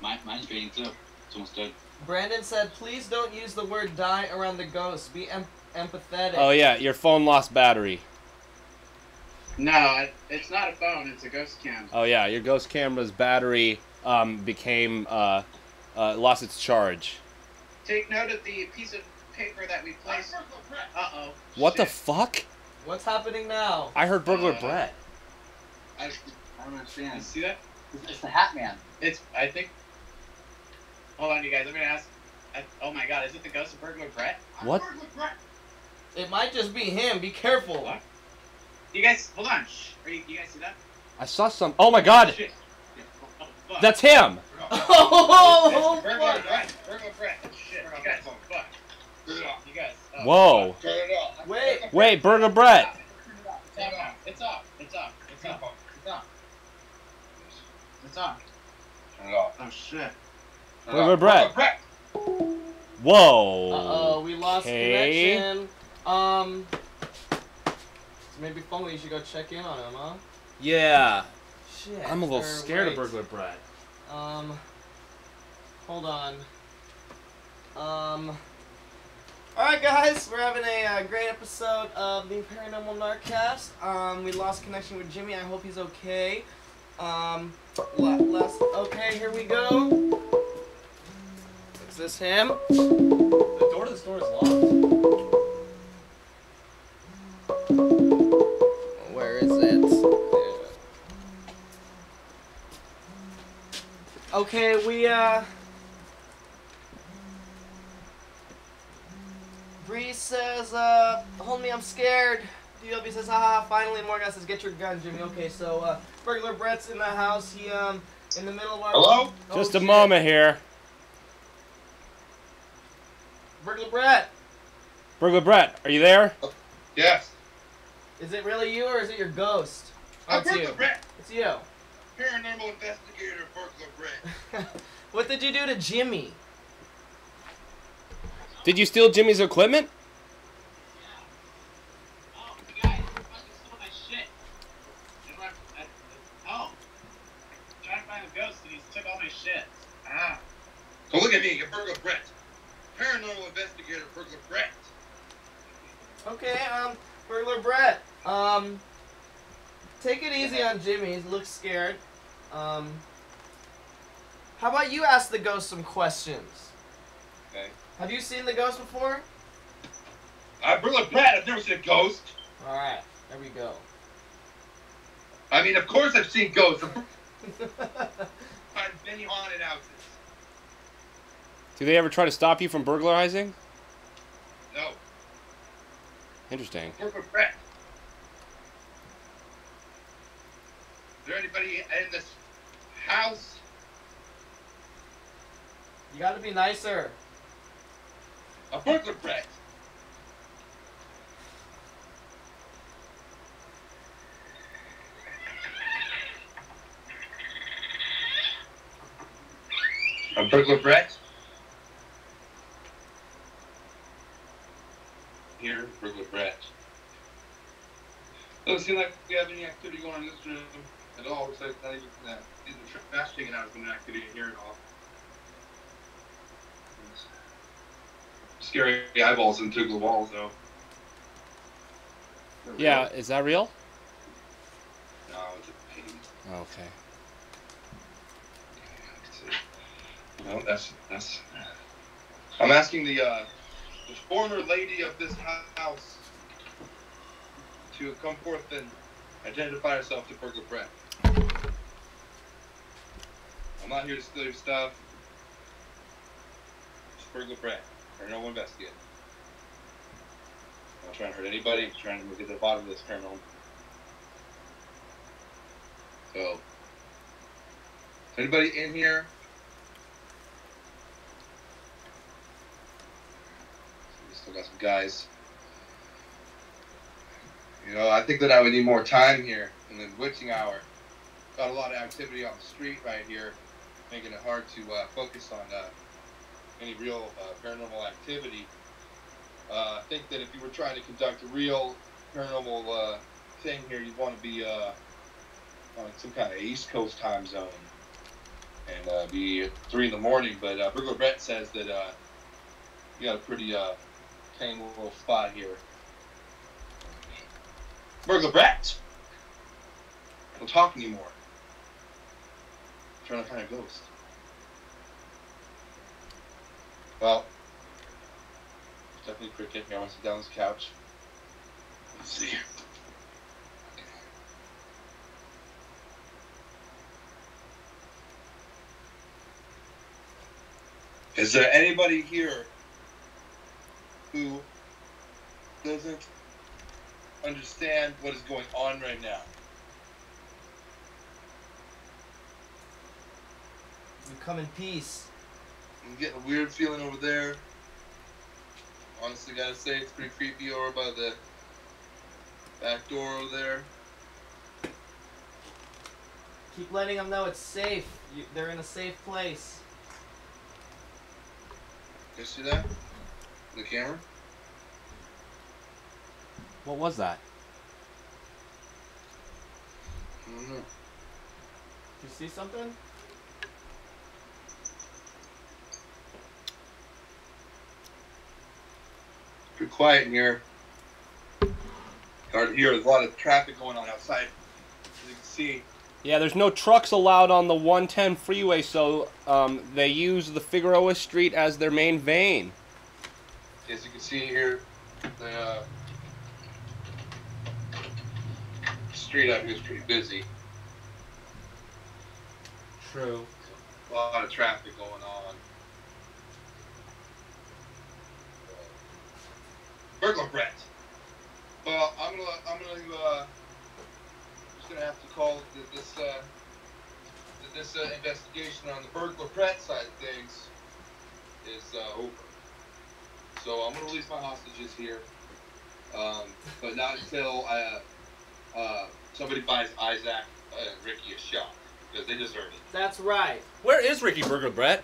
Mine, mine's draining too. It's almost done. Brandon said, "Please don't use the word die around the ghost. Be em- empathetic." Oh yeah, your phone lost battery. No, I, it's not a phone. It's a ghost cam. Oh yeah, your ghost camera's battery um, became uh, uh, lost its charge. Take note of the piece of paper that we placed. Uh oh. What the fuck? What's happening now? I heard burglar Uh, Brett. I, I don't understand. you see that? It's, it's the Hat Man. It's. I think. Hold on, you guys. I'm gonna ask. I, oh my God, is it the ghost of burglar Brett? What? It might just be him. Be careful. What? You guys, hold on. Shh. Are you, you guys see that? I saw some. Oh my god, Shit. Oh, that's him. Oh, oh, oh, oh It's burglar fuck. Brett. Burglar Brett. Shit. You guys. Fuck. You guys. Oh, Whoa. fuck. Turn it off. Wait. Wait, burglar Brett. It's off. It's off. It's off. It's off. It's off. It's off. Turn it off. Oh shit. Burglar Brett. Brett. Whoa. Uh oh, we lost Okay. connection. Um. Maybe Funny, you should go check in on him, huh? Yeah. Shit. I'm a little scared of burglar Brett. Um. Hold on. Um. Alright, guys, we're having a uh, great episode of the Paranormal Gnarcast. Um, we lost connection with Jimmy. I hope he's okay. Um, la- last. Okay, here we go. Is this him? The door to the store is locked. Where is it? Okay, we uh. Bree says, uh, hold me, I'm scared. DLB says, haha, finally. Morgan says, get your gun, Jimmy. Okay, so, uh, Burglar Brett's in the house. He, um, in the middle of our. Hello? Oh, Just a shit. moment here. Burglar Brett, Burglar Brett, are you there? Yes. is it really you or is it your ghost? Oh, I'm it's you. Brett. It's you. Paranormal investigator Burglar Brett. what did you do to Jimmy? Did you steal Jimmy's equipment? Oh, you guys, fucking stole my shit. You know what? I- I- Oh. I'm trying to find the ghost and he took all my shit. Ah. So look at me, you're Burglar Brett. Paranormal investigator Burglar Brett. Okay, um, Burglar Brett, um, take it easy on Jimmy. He looks scared. Um, how about you ask the ghost some questions? Okay. Have you seen the ghost before? I'm Burglar Brett. I've never seen a ghost. All right, there we go. I mean, of course I've seen ghosts. I've many haunted houses. Do they ever try to stop you from burglarizing? No. Interesting. Burglar Brett. Is there anybody in this house? you gotta be nicer. A Burglar Brett. A Burglar Brett. Here, Burglar Brett. Doesn't seem like we have any activity going on in this room at all, besides not even that. Even the trash taking out has been an activity in here at all. Scary eyeballs into the walls, though. Yeah, is that real? No, it's a pain. Okay. No, that's that's. I'm asking the uh, the former lady of this house to come forth and identify herself to Burglar Brett. I'm not here to steal your stuff. It's Burglar Brett. Paranormal investigator. I'm not trying to hurt anybody. I'm trying to get to the bottom of this paranormal. So, anybody in here Still got some guys. You know, I think that I would need more time here in the witching hour. Got a lot of activity on the street right here, making it hard to uh, focus on uh, any real uh, paranormal activity. Uh, I think that if you were trying to conduct a real paranormal uh, thing here, you'd want to be uh, on some kind of East Coast time zone and be three in the morning. But Burglar Brett says that you got a pretty tame little spot here. Burglar Brett, don't talk anymore. I'm trying to find a ghost. Well, definitely cricket. Here, I want to sit down on this couch. Let's see. Is there anybody here who doesn't understand what is going on right now? We come in peace. I'm getting a weird feeling over there. Honestly, gotta say, it's pretty creepy over by the back door over there. Keep letting them know it's safe. You, they're in a safe place. You see that? The camera? What was that? I don't know. You see something? Pretty quiet in here. Hard to hear. There's a lot of traffic going on outside. As you can see. Yeah, there's no trucks allowed on the 110 freeway, so um, they use the Figueroa Street as their main vein. As you can see here, the uh, street out here is pretty busy. True. A lot of traffic going on. Burglar Brett. Well, I'm gonna, I'm gonna, uh, just gonna have to call this, uh, this uh, investigation on the burglar Brett side of things is uh, over. So I'm gonna release my hostages here, um, but not until uh, uh, somebody buys Isaac and Ricky a shot because they deserve it. That's right. Where is Ricky Burger Brett?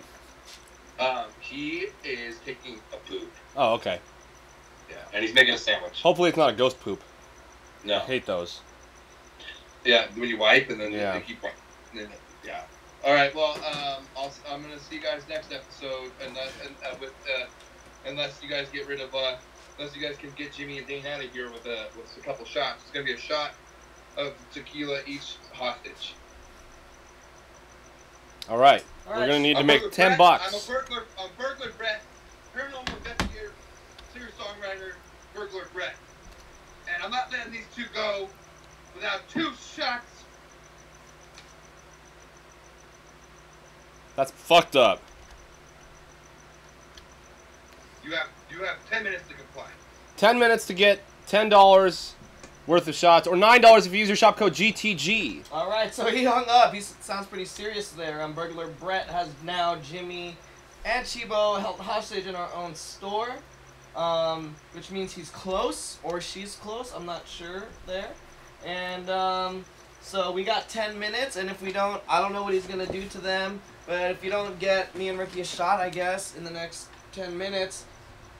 Um, he is taking a poop. Oh, okay. Yeah, and he's making a sandwich. Hopefully it's not a ghost poop. No. I hate those. Yeah, when you wipe and then Yeah. they keep wiping. Yeah. All right. Well, um, I'll, I'm gonna see you guys next episode, unless and, uh, with uh, unless you guys get rid of uh, unless you guys can get Jimmy and Dane out of here with a with a couple shots. It's gonna be a shot of tequila each hostage. All right. All We're right. gonna need to I'm make 10 Brett. bucks. I'm a burglar. I'm burglar Brett, paranormal investigator, singer songwriter, burglar Brett, and I'm not letting these two go without two shots. That's fucked up. You have you have ten minutes to comply. 10 minutes to get $10 worth of shots, or $9 if you use your shop code GTG. All right, so he hung up. He sounds pretty serious there. Um, burglar Brett has now Jimmy and Chibo held hostage in our own store, um, which means he's close or she's close. I'm not sure there. And um, so we got 10 minutes, and if we don't, I don't know what he's gonna do to them. But if you don't get me and Ricky a shot, I guess in the next 10 minutes,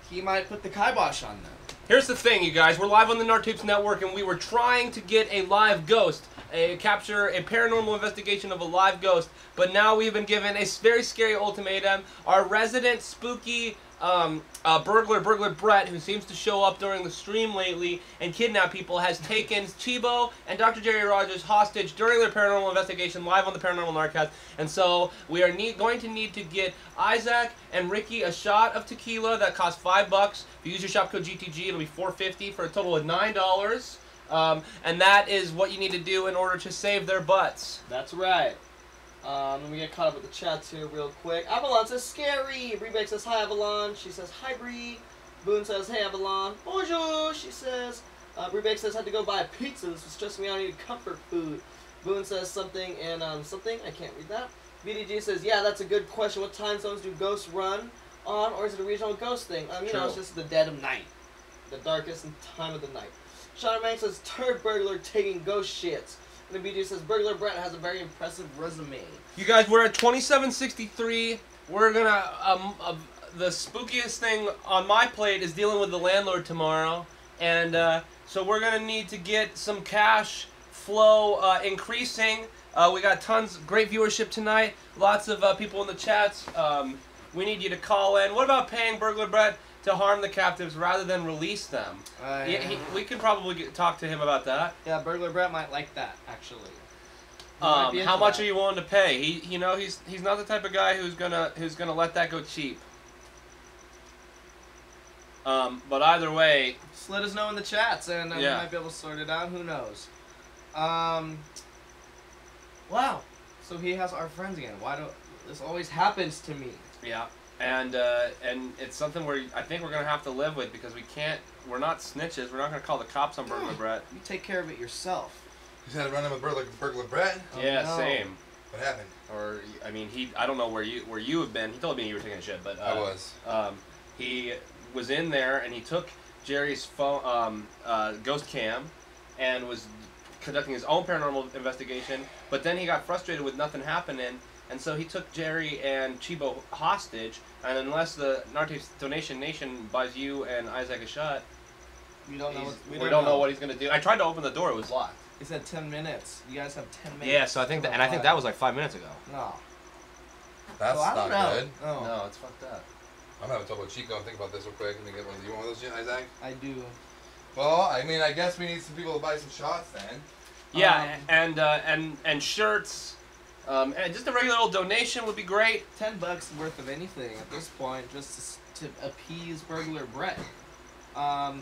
he might put the kibosh on them. Here's the thing, you guys. We're live on the Gnar Tapes Network, and we were trying to get a live ghost, a capture a paranormal investigation of a live ghost. But now we've been given a very scary ultimatum. Our resident spooky um, uh, burglar, burglar Brett, who seems to show up during the stream lately and kidnap people, has taken Chibo and Dr. Jerry Rogers hostage during their paranormal investigation live on the Paranormal Gnarcast. And so we are need, going to need to get Isaac and Ricky a shot of tequila that costs five bucks. If you use your shop code GTG, it'll be four fifty for a total of nine dollars. Um, and that is what you need to do in order to save their butts. That's right. Um, let me get caught up with the chats here real quick. Avalon says scary. Rebake says hi Avalon. She says hi Bree. Boone says hey Avalon. Bonjour. She says. Uh, Rebake says had to go buy a pizza. This was stressing me out. I need comfort food. Boone says something and um, something. I can't read that. BDG says yeah that's a good question. What time zones do ghosts run? on, or is it a regional ghost thing? Um, you know, it's just the dead of night, the darkest time of the night. Sean Mank says turd burglar taking ghost shits. The BG says burglar Brett has a very impressive resume. You guys, we're at 2763. We're gonna um uh, the spookiest thing on my plate is dealing with the landlord tomorrow, and uh, so we're gonna need to get some cash flow uh, increasing. Uh, we got tons, great viewership tonight. Lots of uh, people in the chats. Um, we need you to call in. What about paying burglar Brett to harm the captives rather than release them? Uh, He- he- we could probably get, talk to him about that. Yeah, burglar Brett might like that actually. Um, how much that. are you willing to pay? He, you know, he's he's not the type of guy who's gonna who's gonna let that go cheap. Um, but either way, Just let us know in the chats, and uh, Yeah. we might be able to sort it out. Who knows? Um. Wow. So he has our friends again. Why do this always happens to me? yeah, and uh, and it's something where I think we're gonna have to live with because we can't. We're not snitches. We're not gonna call the cops on Burglar Brett. You take care of it yourself. You had to run him with burglar, burglar Brett. yeah, no. same. What happened? Or I mean, he. I don't know where you where you have been. He told me you were taking a shit, but uh, I was. Um, he was in there and he took Jerry's phone, um, uh, ghost cam, and was conducting his own paranormal investigation. But then he got frustrated with nothing happening, and so he took Jerry and Chibo hostage. And unless the Nartes Donation Nation buys you and Isaac a shot, We don't know. What, we, don't know. what he's gonna do. I tried to open the door; it was locked. He said ten minutes. You guys have ten minutes. Yeah, so I think that, and I think that was like five minutes ago. No. That's Well, not don't know. good. No. No, it's fucked up. I'm having trouble with Chico. Think about this real quick. Let me get one. Do you want one of those, Isaac? I do. Well, I mean, I guess we need some people to buy some shots then. Yeah, Um, and uh, and and shirts, um, and just a regular old donation would be great. Ten bucks worth of anything at this point, just to, to appease burglar Brett. Um,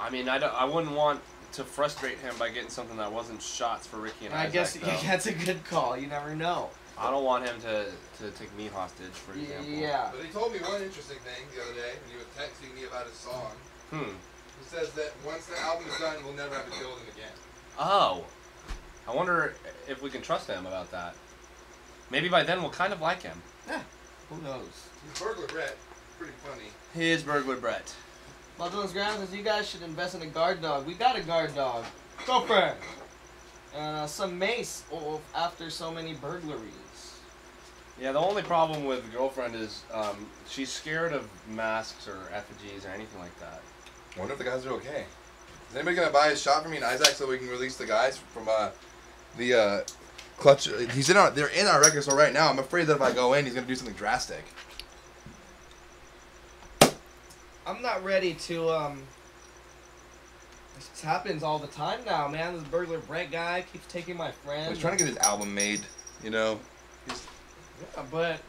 I mean, I, don't, I wouldn't want to frustrate him by getting something that wasn't shots for Ricky and I Isaac. guess though. that's a good call. You never know. I don't want him to, to take me hostage, for example. Yeah. But he told me one interesting thing the other day when he was texting me about his song. Hmm. He says that once the album is done, we'll never have to kill him again. Oh. I wonder if we can trust him about that. Maybe by then we'll kind of like him. Yeah, who knows? He's burglar Brett. Pretty funny. He is Burglar Brett. Motherless Ground says you guys should invest in a guard dog. We got a guard dog. Girlfriend. And uh, some mace o- after so many burglaries. Yeah, the only problem with girlfriend is um, she's scared of masks or effigies or anything like that. I wonder if the guys are okay. Is anybody gonna buy a shot for me and Isaac so we can release the guys from uh, the uh, clutch? He's in our. They're in our record store right now. I'm afraid that if I go in, he's gonna do something drastic. I'm not ready to, um. This happens all the time now, man. This burglar Brett guy keeps taking my friends. He's trying to get his album made. You know. He's, Yeah, but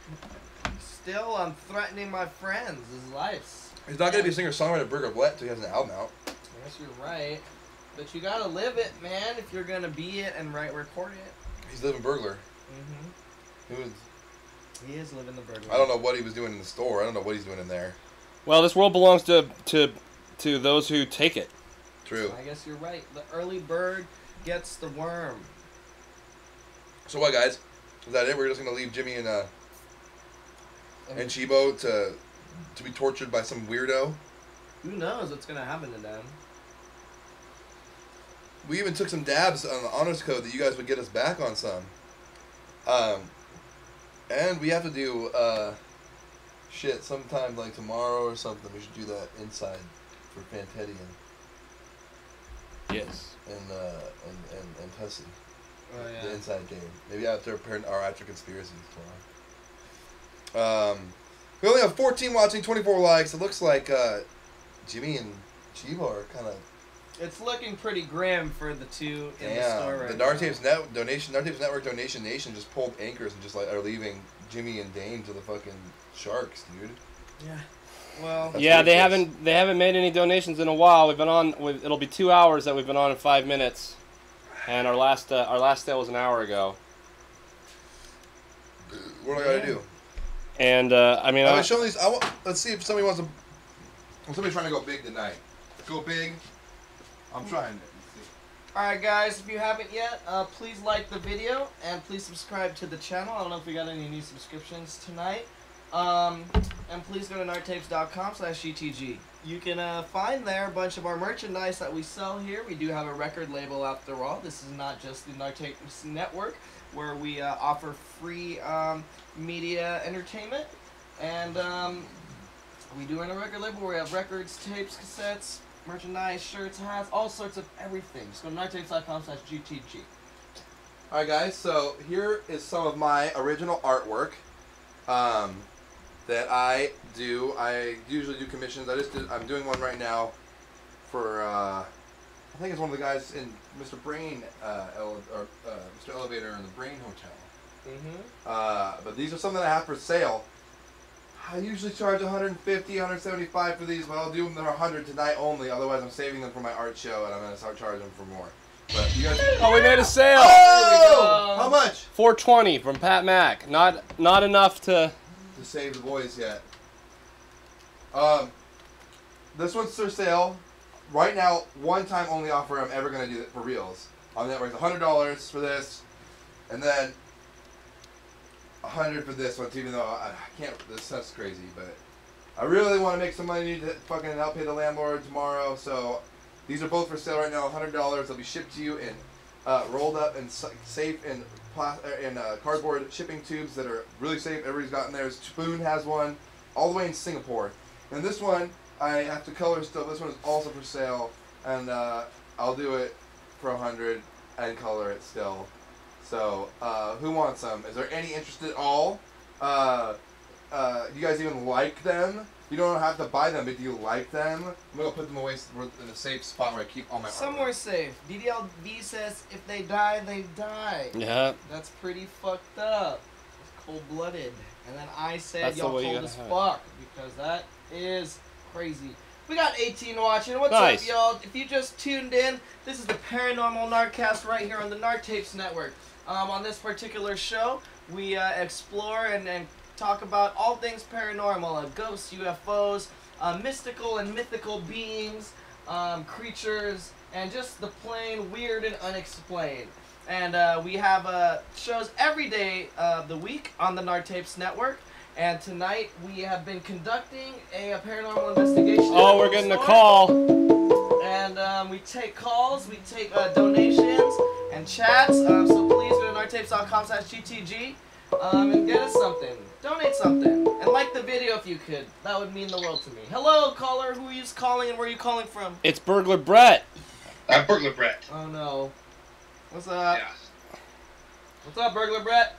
still, I'm threatening my friends, his lives. he's not gonna be a singer songwriter Burger Brett until he has an album out. I guess you're right. But you gotta live it, man, if you're gonna be it and write record it. He's living burglar. Mm-hmm. He was, He is living the burglar. I don't know what he was doing in the store. I don't know what he's doing in there. Well, this world belongs to to to those who take it. True. I guess you're right. The early bird gets the worm. So what, guys? Is that it? We're just gonna leave Jimmy and uh and Chibo to to be tortured by some weirdo. Who knows what's gonna happen to them? We even took some dabs on the honors code that you guys would get us back on some. Um, and we have to do uh, shit sometime like tomorrow or something. We should do that inside for Fantetti and Yes. and uh, and and, and Tessie. Oh, yeah. The inside game. Maybe after par- or after conspiracies tomorrow. Um, we only have 14 watching, 24 likes. It looks like uh, Jimmy and Chivo are kind of It's looking pretty grim for the two in the Damn, store right the now. Gnartapes net donation, Gnartapes Network donation nation just pulled anchors and just like are leaving Jimmy and Dane to the fucking sharks, dude. Yeah. Well. That's yeah, they ridiculous. haven't they haven't made any donations in a while. We've been on. With, it'll be two hours that we've been on in five minutes, and our last uh, our last sale was an hour ago. What do I gotta do? And uh, I mean, I've I, showing these. I want, let's see if somebody wants to. if Somebody's trying to go big tonight. Go big. I'm trying. it. Alright guys, if you haven't yet, uh, please like the video and please subscribe to the channel. I don't know if we got any new subscriptions tonight. Um, and please go to gnartapes.com slash GTG. You can uh, find there a bunch of our merchandise that we sell here. We do have a record label after all. This is not just the Gnartapes Network, where we uh, offer free um, media entertainment. And um, we do run a record label where we have records, tapes, cassettes, merchandise, shirts, hats, all sorts of everything. Just go to gnartapes.com slash GTG. All right, guys. So here is some of my original artwork um, that I do. I usually do commissions. I just did, I'm doing one right now for uh, I think it's one of the guys in Mr. Brain uh, ele- or uh, Mr. Elevator in the Brain Hotel. Mm-hmm. Uh, but these are some that I have for sale. I usually charge 150, 175 for these, but I'll do them for 100 tonight only. Otherwise, I'm saving them for my art show, and I'm gonna start charging them for more. But you guys. Oh, we made a sale. Oh! How much? 420 from Pat Mack. Not not enough to. To save the boys yet. Um, this one's for sale. Right now, one time only offer I'm ever gonna do it for reals. On the network, it's hundred dollars for this, and then a hundred for this one. Even though I, I can't, this stuff's crazy, but I really want to make some money to fucking help pay the landlord tomorrow. So these are both for sale right now. hundred dollars. They'll be shipped to you in uh, rolled up and safe in uh, in uh, cardboard shipping tubes that are really safe. Everybody's gotten theirs. Spoon has one, all the way in Singapore. And this one I have to color still. This one is also for sale, and uh, I'll do it for a hundred and color it still. So uh, who wants some? Is there any interest at all? Uh, uh, you guys even like them? You don't have to buy them, but do you like them? I'm gonna put them away in a safe spot where I keep all my artwork. Somewhere safe. DDLV says if they die, they die. Yeah. That's pretty fucked up. It's cold blooded. And then I said That's y'all cold as have it. fuck because that is crazy. We got 18 watching. What's Nice. up, y'all? If you just tuned in, this is the Paranormal Gnarcast right here on the Gnartapes Network. Um, on this particular show, we uh, explore and, and talk about all things paranormal, uh, ghosts, UFOs, uh, mystical and mythical beings, um, creatures, and just the plain weird and unexplained. And uh, we have uh, shows every day of the week on the Gnartapes Network. And tonight we have been conducting a, uh paranormal investigation. Oh, we're getting a call. And um, we take calls, we take uh, donations and chats. Um, so please go to gnartapes.com slash GTG um, and get us something. Donate something. And like the video if you could. That would mean the world to me. Hello, caller. Who are you calling and where are you calling from? It's Burglar Brett. I'm Burglar Brett. Oh, no. What's up? What's up, Burglar Brett?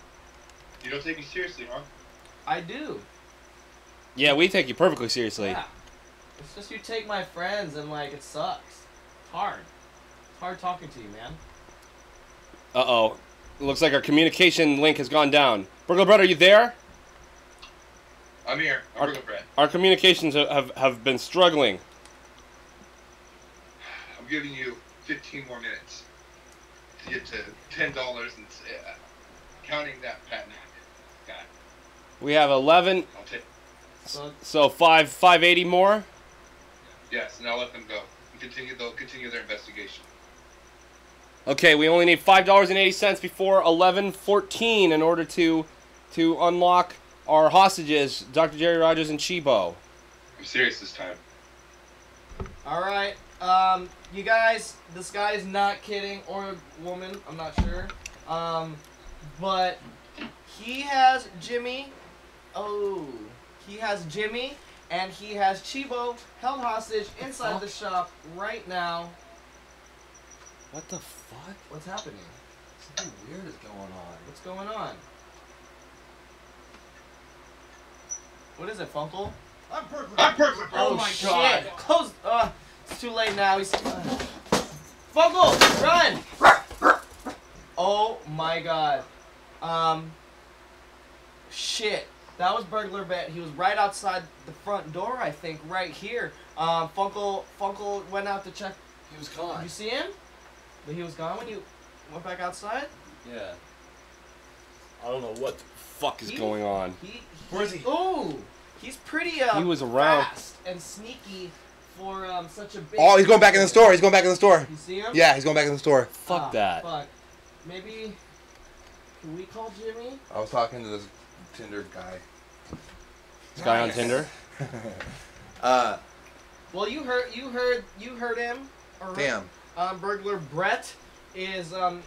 You don't take me seriously, huh? I do. Yeah, we take you perfectly seriously. Yeah. It's just you take my friends and, like, it sucks. It's hard. It's hard talking to you, man. Uh oh. Looks like our communication link has gone down. Burglar Brett, are you there? I'm here. I'm Our, Burglar Brett. our communications have, have, have been struggling. I'm giving you 15 more minutes to get to $10 and uh, counting that patent guy. We have 11, I'll so 5 580 more. Yes, and I'll let them go. And continue. They'll continue their investigation. Okay, we only need five dollars and eighty cents before eleven fourteen in order to to unlock our hostages, Dr. Jerry Rogers and Chibo. I'm serious this time. All right, um, you guys, this guy is not kidding, or a woman, I'm not sure. Um, but he has Jimmy. Oh, he has Jimmy, and he has Chibo held hostage inside the shop right now. What the fuck? What's happening? Something weird is going on. What's going on? What is it, Funkle? I'm perfect. I'm perfect. Oh, my god. Close. Uh, it's too late now. He's. Uh. Funkle, run! Oh my god. Um. Shit. That was burglar Brett. He was right outside the front door, I think, right here. Um, Funkle, Funkle went out to check. He was gone. You see him? But he was gone when you went back outside. Yeah. I don't know what the fuck is He- going on. He, Where is he? Ooh, he's pretty uh, He was around. fast and sneaky for um, such a big. Oh, he's going back in the store. He's going back in the store. You see him? Yeah, he's going back in the store. Fuck Ah, that. Fuck. Maybe. Can we call Jimmy? I was talking to this Tinder guy. This guy on Nice. Tinder. uh, Well, you heard you heard you heard him. or- damn. Um, burglar Brett is um.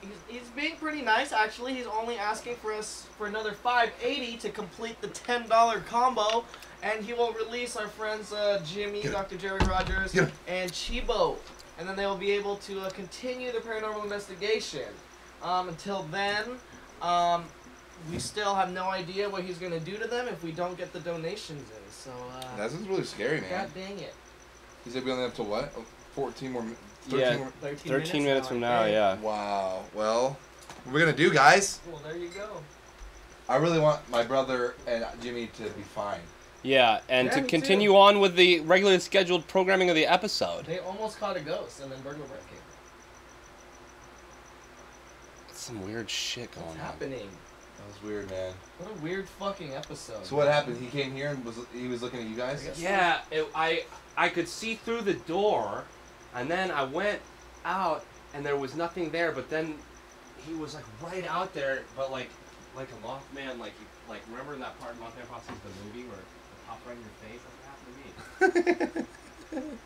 He's, he's being pretty nice actually. He's only asking for us for another 580 to complete the $10 combo, and he will release our friends uh, Jimmy, Get it. Dr. Jerry Rogers, Get it. and Chibo, and then they will be able to uh, continue the paranormal investigation. Um, until then, um, we still have no idea what he's gonna do to them if we don't get the donations in. So uh, That's really scary, man. God dang it. He said we only have to what? Oh, 14 more. mi- 13 Yeah, more. 13, 13 minutes from now, I think. yeah. Wow. Well, what we're gonna do, guys? Well, there you go. I really want my brother and Jimmy to be fine. Yeah, and Yeah, to me too. continue on with the regularly scheduled programming of the episode. They almost caught a ghost, and then Burglar Brett came. Some weird shit going What's on. happening? That was weird, man. What a weird fucking episode. So what happened? He came here and was he was looking at you guys? Yeah, it, I I could see through the door, and then I went out, and there was nothing there. But then he was like right out there, but like like a Mothman, like you, like remember in that part in Mothman Prophecies the movie where it popped right in your face? That's what happened to me.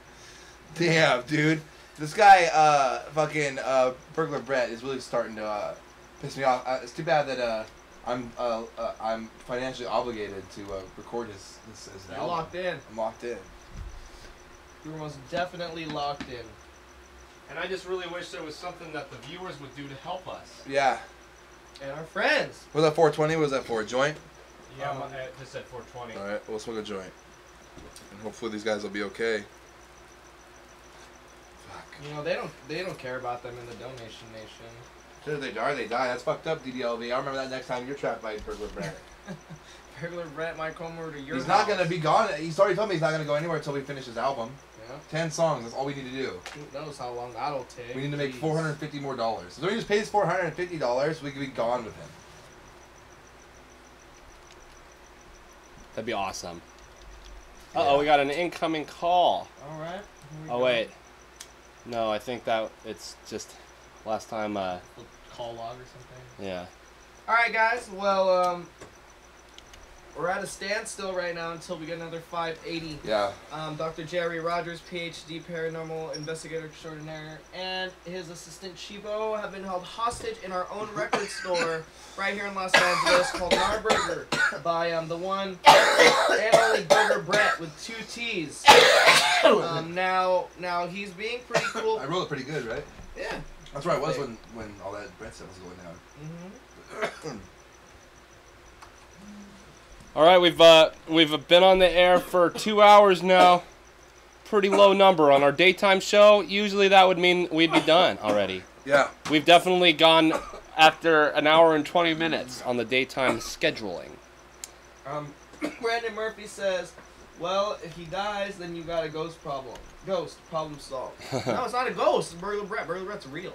Damn, dude. This guy, uh, fucking uh, burglar Brett is really starting to uh, piss me off. Uh, it's too bad that uh, I'm uh, uh, I'm financially obligated to uh, record his his, his You're album. locked in. I'm locked in. You were most definitely locked in. And I just really wish there was something that the viewers would do to help us. Yeah. And our friends. Was that 420? Was that for? A joint? Yeah, Um, my- I just said 420. All right, we'll smoke a joint. And hopefully these guys will be okay. Fuck. You know they don't they don't care about them in the donation nation. Sure, they die, they die. That's fucked up, DDLV. I remember that next time you're trapped by burglar Brett. Burglar Brett might come over to your. he's not gonna be gone. He's already told me he's not gonna go anywhere until we finish his album. Yeah. Ten songs. That's all we need to do. Who knows how long that'll take? We need to make Jeez. 450 more dollars. So we just pays 450 dollars. We could be gone with him. That'd be awesome. Uh oh, we got an incoming call. All right. Oh go. wait, no, I think that it's just last time. Uh, Call log or something. yeah. All right, guys. Well, um, we're at a standstill right now until we get another 580. Yeah. Um, Dr. Jerry Rogers, PhD, paranormal investigator extraordinaire, and his assistant Chibo have been held hostage in our own record store right here in Los Angeles called Gnarburger by um, the one and only Burger Brett with two T's. Um, now, now he's being pretty cool. I wrote it pretty good, right? Yeah. That's where I was when, when all that Brett stuff was going down. hmm All right, we've uh, we've been on the air for two hours now. Pretty low number on our daytime show. Usually that would mean we'd be done already. Yeah. We've definitely gone after an hour and 20 minutes on the daytime scheduling. Um, Brandon Murphy says, "Well, if he dies, then you got a ghost problem. Ghost problem solved. no, it's not a ghost. It's Burglar Brett. Burglar Brett's real.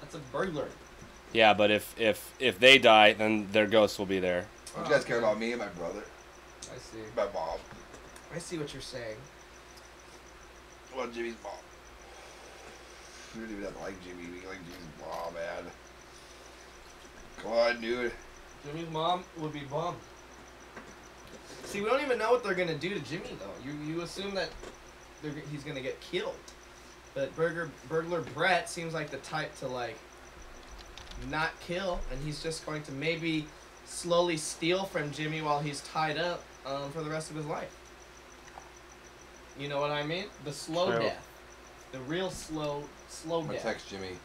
That's a burglar. Yeah, but if if if they die, then their ghosts will be there. Oh, you guys care about me and my brother, I see. my mom. I see what you're saying. Well, Jimmy's mom. We really don't even like Jimmy. We like Jimmy's mom, man. Come on, dude. Jimmy's mom would be bummed. See, we don't even know what they're gonna do to Jimmy though. You you assume that he's gonna get killed, but Burger Burglar Brett seems like the type to like not kill, and he's just going to maybe slowly steal from Jimmy while he's tied up um, for the rest of his life. You know what I mean? The slow True. death, the real slow slow I'm death. text Jimmy.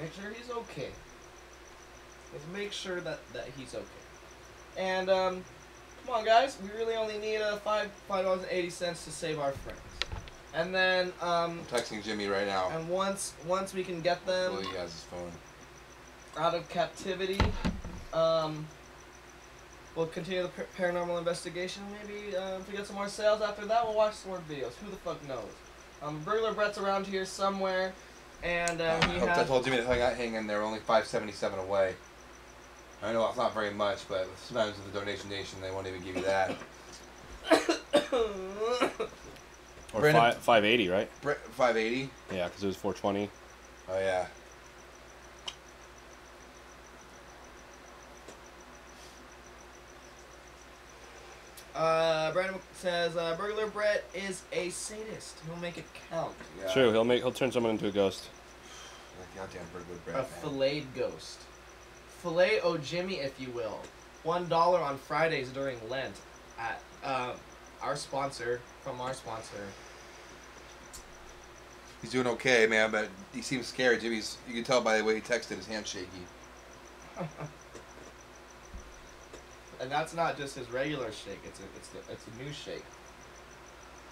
Make sure he's okay. Let's make sure that, that he's okay. And um, come on, guys. We really only need uh, five five dollars and eighty cents to save our friends. And then um, I'm texting Jimmy right now. and once once we can get them Well, he has his phone. out of captivity, um, we'll continue the par- paranormal investigation. Maybe uh, if we get some more sales after that, we'll watch some more videos. Who the fuck knows? Um, Burglar Brett's around here somewhere, and uh, I he hope I told Jimmy to hang, out, hang in there. We're only 577 away. I know it's not very much, but sometimes with the donation nation, they won't even give you that. Or Brandon- fi- 580, right? 580. Yeah, because it was 420. Oh yeah. Uh, Brandon says uh, Burglar Brett is a sadist. He'll make it count. Yeah. True. He'll make. He'll turn someone into a ghost. Goddamn burglar Brett. A man. filleted ghost. Filet o Jimmy, if you will. One dollar on Fridays during Lent at uh, our sponsor from our sponsor. He's doing okay, man, but he seems scared. Jimmy's. You can tell by the way he texted. His hand shaky. And that's not just his regular shake. It's a it's the, it's a new shake.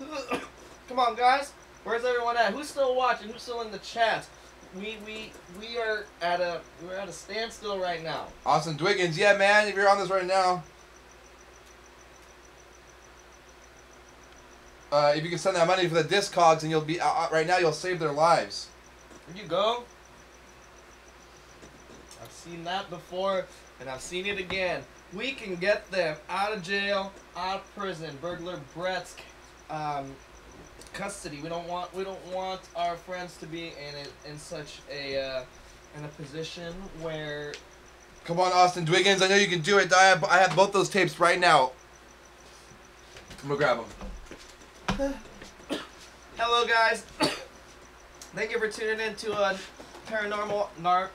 Come on, guys. Where's everyone at? Who's still watching? Who's still in the chat? We we we are at a we're at a standstill right now. Austin Dwiggins, yeah, man. If you're on this right now, uh, if you can send that money for the Discogs, and you'll be uh, uh, right now. You'll save their lives. Here you go. I've seen that before, and I've seen it again. We can get them out of jail, out of prison. Burglar Brett's um, custody. We don't want we don't want our friends to be in a, in such a uh, in a position where Come on, Austin Dwiggins. I know you can do it. I have, I have both those tapes right now. I'm gonna grab them. Hello, guys. Thank you for tuning in to a paranormal nar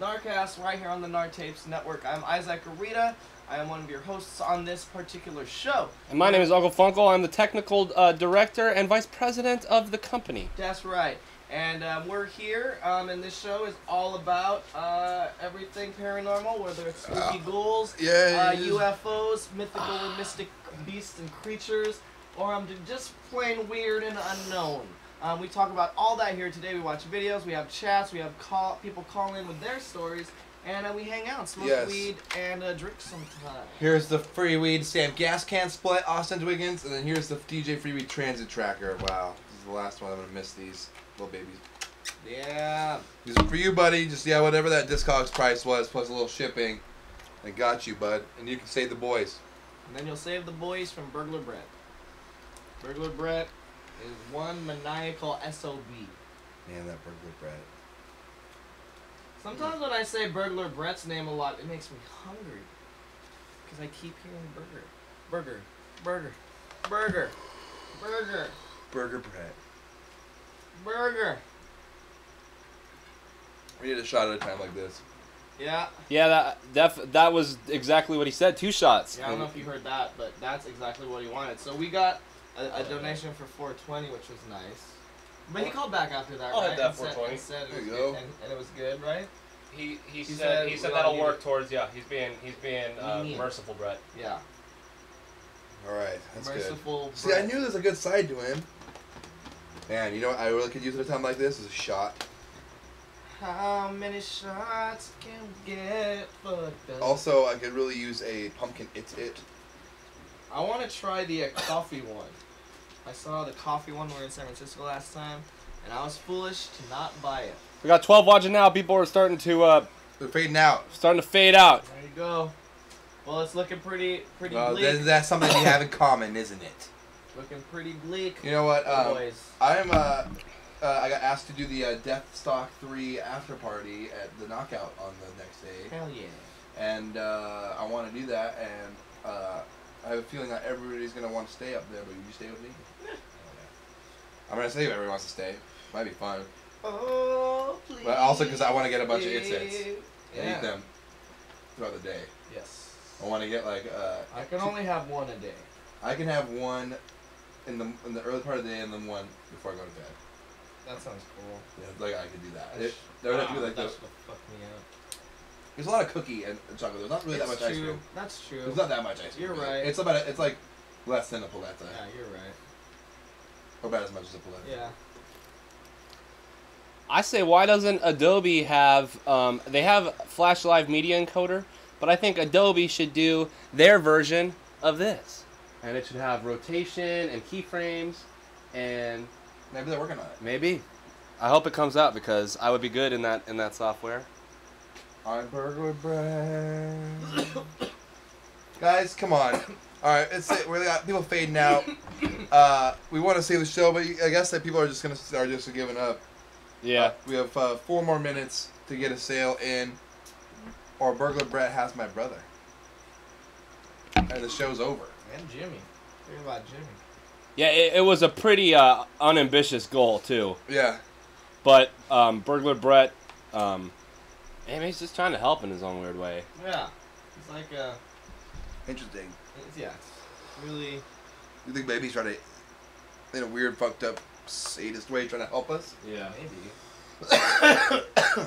Gnarcast right here on the Gnar Tapes Network. I'm Isaac Arita. I am one of your hosts on this particular show. And my name is Uncle Funkle. I'm the technical uh, director and vice president of the company. That's right. And um, we're here, um, and this show is all about uh, everything paranormal, whether it's spooky ghouls, yeah, uh, yeah. UFOs, mythical and mystic beasts and creatures, or um, just plain weird and unknown. Um, we talk about all that here today. We watch videos, we have chats, we have call people call in with their stories, and uh, we hang out, smoke Yes. weed, and uh, drink sometimes. Here's the free weed Sam gas can split, Austin Dwiggins, and then here's the DJ free weed transit tracker. Wow, this is the last one. I'm gonna miss these little babies. Yeah. These are for you, buddy. Just yeah, whatever that Discogs price was plus a little shipping. I got you, bud, and you can save the boys. And then you'll save the boys from Burglar Brett. Burglar Brett is one maniacal SOB. Man, that burglar bread. Sometimes when I say Burglar Brett's name a lot, it makes me hungry. Because I keep hearing burger. Burger. Burger. Burger. Burger. Burger bread. Burger. We need a shot at a time like this. Yeah. Yeah, that that that was exactly what he said. Two shots. Yeah, I don't know if you heard that, but that's exactly what he wanted. So we got a, a donation for 420, which was nice. But he called back after that, I'll right? hit that and said, and said it There was you good, go. And, and it was good, right? He he, He said, said he said that'll work it. towards yeah. He's being he's being uh, merciful, Brett. Yeah. All right, that's Merciful good. See, I knew there's a good side to him. Man, you know what I really could use at a time like this is a shot. How many shots can we get fucked? Also, I could really use a pumpkin It's it. I want to try the uh, coffee one. I saw the coffee one we were in San Francisco last time, and I was foolish to not buy it. We got 12 watching now. People are starting to uh, They're fading out. starting to fade out. There you go. Well, it's looking pretty, pretty Well, bleak. then that's something we have in common, isn't it? Looking pretty bleak. You know what? Um, boys. I'm uh, uh, I got asked to do the uh, Deathstalk three after party at the Knockout on the next day, Hell yeah. and uh, I want to do that, and uh, I have a feeling that everybody's gonna want to stay up there. But you stay with me? I'm gonna say if everyone wants to stay. Might be fun, Oh, please. but also because I want to get a bunch of it hits and Yeah. eat them throughout the day. Yes. I want to get like uh, I can only have one a day. I can have one in the in the early part of the day and then one before I go to bed. That sounds cool. Yeah, like I could do that. It, there would have to be like what me up. There's a lot of cookie and, and chocolate. There's not really that It's much ice cream. That's true. There's not that much ice cream. You're really. right. It's about it's like less than a paletta. Yeah, you're right. Or about as much as a paletta. Yeah. I say, why doesn't Adobe have? Um, they have Flash Live Media Encoder, but I think Adobe should do their version of this, and it should have rotation and keyframes, and Maybe they're working on it. maybe. I hope it comes out because I would be good in that in that software. I'm burglar bread. Guys, come on. All right, it's it. We got people fading out. Uh, we want to save the show, but I guess that people are just gonna are just giving up. Yeah. Uh, we have uh, four more minutes to get a sale in, or burglar Brett has my brother, and the show's over. And Jimmy. Think about Jimmy. Yeah, it, it was a pretty uh, unambitious goal too. Yeah. But um, burglar Brett, um, man, he's just trying to help in his own weird way. Yeah. It's like uh Interesting. It's, yeah. It's really You think maybe he's trying to, in a weird, fucked up, sadist way, trying to help us? Yeah. maybe.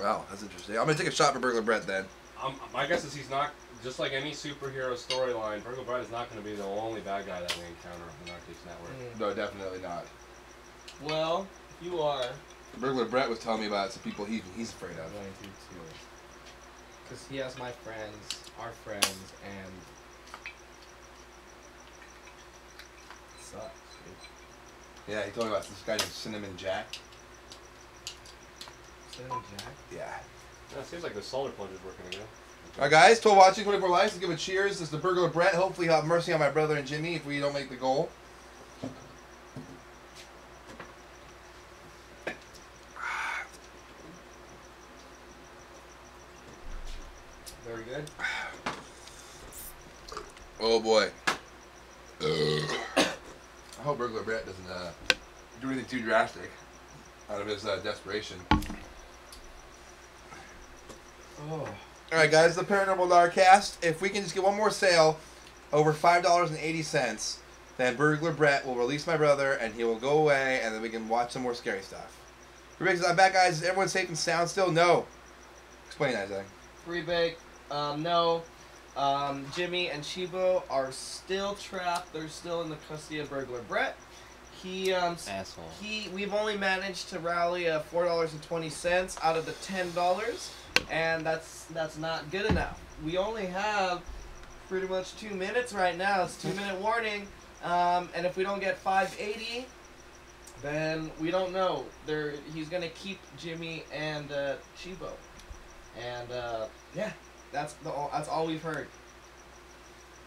Wow, that's interesting. I'm gonna take a shot for Burglar Brett then. Um, my guess is he's not just like any superhero storyline. Burglar Brett is not going to be the only bad guy that we encounter on the Narcos Network. No, definitely not. Well, you are Burglar Brett was telling me about some people he, he's afraid of. going to too. Because he has my friends, our friends, and sucks. dude. Yeah, he told me about this guy named Cinnamon Jack. Cinnamon Jack. Yeah. Yeah, it seems like the solar plunge is working again. Alright guys, 12 watching, 24 likes. Let's give a cheers. This is the Burglar Brett. Hopefully he'll have mercy on my brother and Jimmy if we don't make the goal. Very good. Oh boy. I hope Burglar Brett doesn't uh, do anything too drastic out of his uh, desperation. Oh. Alright guys, the Paranormal Gnarcast. If we can just get one more sale over $5.80, then Burglar Brett will release my brother and he will go away and then we can watch some more scary stuff. Rebecca's I'm back guys. Is everyone safe and sound still? No. Explain that, Zach. Free bake. Um, no. Um, Jimmy and Chibo are still trapped. They're still in the custody of burglar Brett. He um Asshole. he we've only managed to rally uh, four dollars and twenty cents out of the ten dollars, and that's that's not good enough. We only have pretty much two minutes right now. It's two minute warning, um, and if we don't get five eighty, then we don't know. There he's gonna keep Jimmy and uh, Chibo, and uh, yeah, that's the all, that's all we've heard.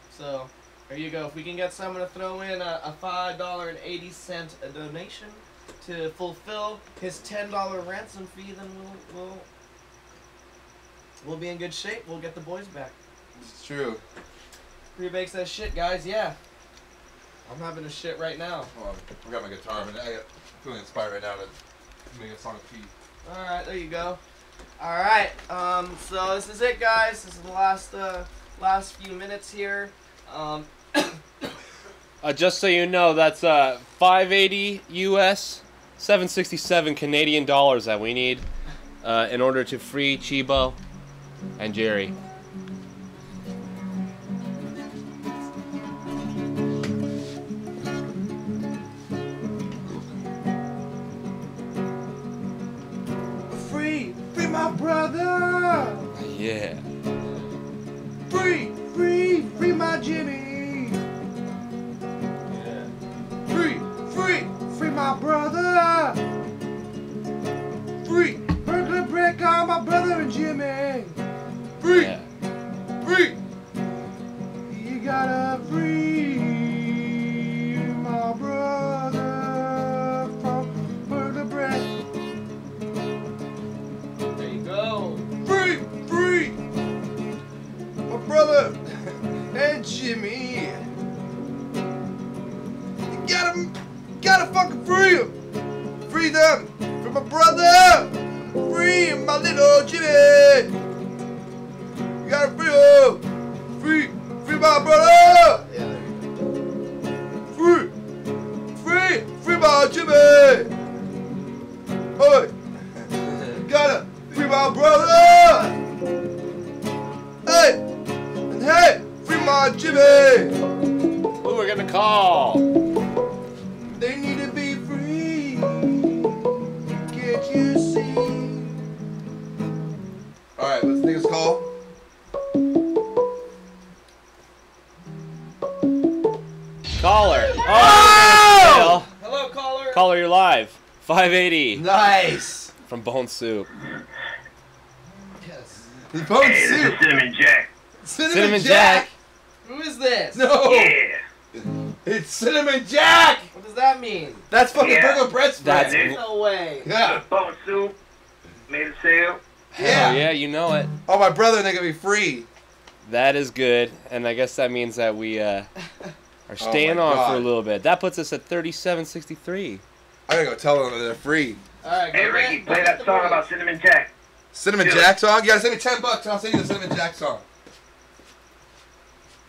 So there you go. If we can get someone to throw in a, a five dollar and eighty cent donation to fulfill his ten dollar ransom fee, then we'll we'll we'll be in good shape. We'll get the boys back. It's true. Free bake says shit, guys. Yeah, I'm having a shit right now. Hold on. I got my guitar, got I'm feeling inspired right now to make a song of peace. All right, there you go. All right, um, so this is it, guys. This is the last uh, last few minutes here. Um, Uh, just so you know, that's uh, 580 US, 767 Canadian dollars that we need uh, in order to free Chibo and Jerry. My brother. Yeah. Free, free, free my Jimmy. Free, free, free my brother. Free, burglar break on my brother and Jimmy. Free, Yeah. free. You gotta free brother and Jimmy. You gotta, gotta fucking free him. Free them from my brother. Free my little Jimmy. You gotta free him. Free, free my brother. Free, free, free my Jimmy. Oi, gotta free my brother. Hey, hey, free my Jimmy. Who we're gonna call? They need to be free. Can't you see? All right, let's take this call. Caller. Oh! Hello, caller. Caller, you're live. 580 Nice. from Bone Soup. Yes. The bone soup. Cinnamon Jack. Cinnamon, Cinnamon Jack. Jack. Who is this? No, Yeah. it's Cinnamon Jack. What does that mean? That's fucking Yeah. Burger Brett's friend. That's- No way. yeah. Bone soup. Made a sale. Yeah. Oh, yeah, you know it. Oh, my brother, they're gonna be free. That is good, and I guess that means that we uh, are Oh staying my on for a little bit. That puts us at 37.63. I gotta go tell them that they're free. Alright, Hey, Ricky, play that song about Cinnamon Jack. Cinnamon Do it. Jack song? You gotta send me 10 bucks and I'll send you the Cinnamon Jack song.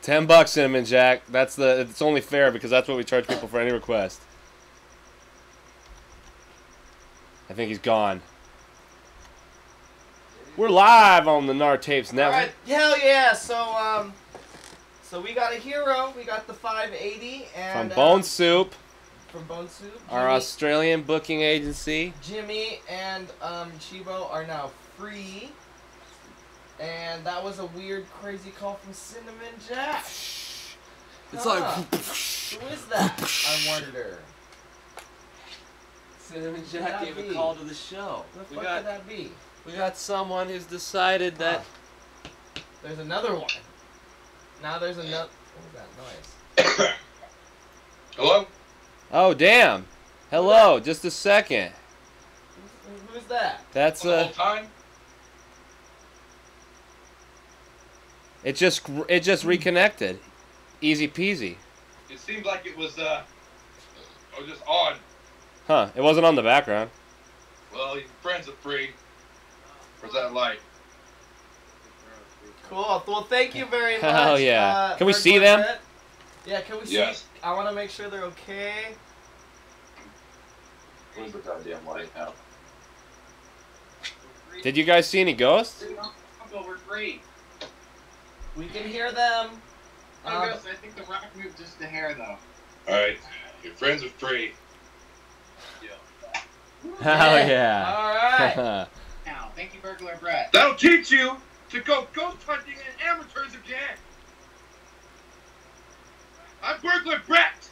Ten bucks, Cinnamon Jack. That's the. It's only fair because that's what we charge people for any request. I think he's gone. We're live on the Gnar Tapes Network. Alright, hell yeah. So, um, so we got a hero. We got the 580 and From Bone um, Soup, from Bone Soup. our Australian booking agency. Jimmy and um, Chibo are now free. And that was a weird, crazy call from Cinnamon Jack. It's Huh. like- Who is that? I wonder. Cinnamon Jack gave be? a call to the show. Who the We fuck got could that be? we got someone who's decided that There's another one. Now there's another. What was that noise? Hello? Oh damn! Hello, just a second. Who's that? That's a. uh, whole time? It just it just reconnected. Easy peasy. It seemed like it was, uh, it was just on. Huh? It wasn't on the background. Well, your friends are free. Where's that light? Cool. Well, thank you very much. Hell yeah. uh, Can we see them? Brett. Yeah, can we see? I want to make sure they're okay. Where's the goddamn light now? Did you guys see any ghosts? Uncle, we're free. We can hear them. Oh, Um, Ghost, I think the rock moved just a hair, though. Alright, your friends are free. Hell yeah! All right. Now, thank you, Burglar Brett. That'll teach you to go ghost hunting and amateurs again. I'm Burglar Brett.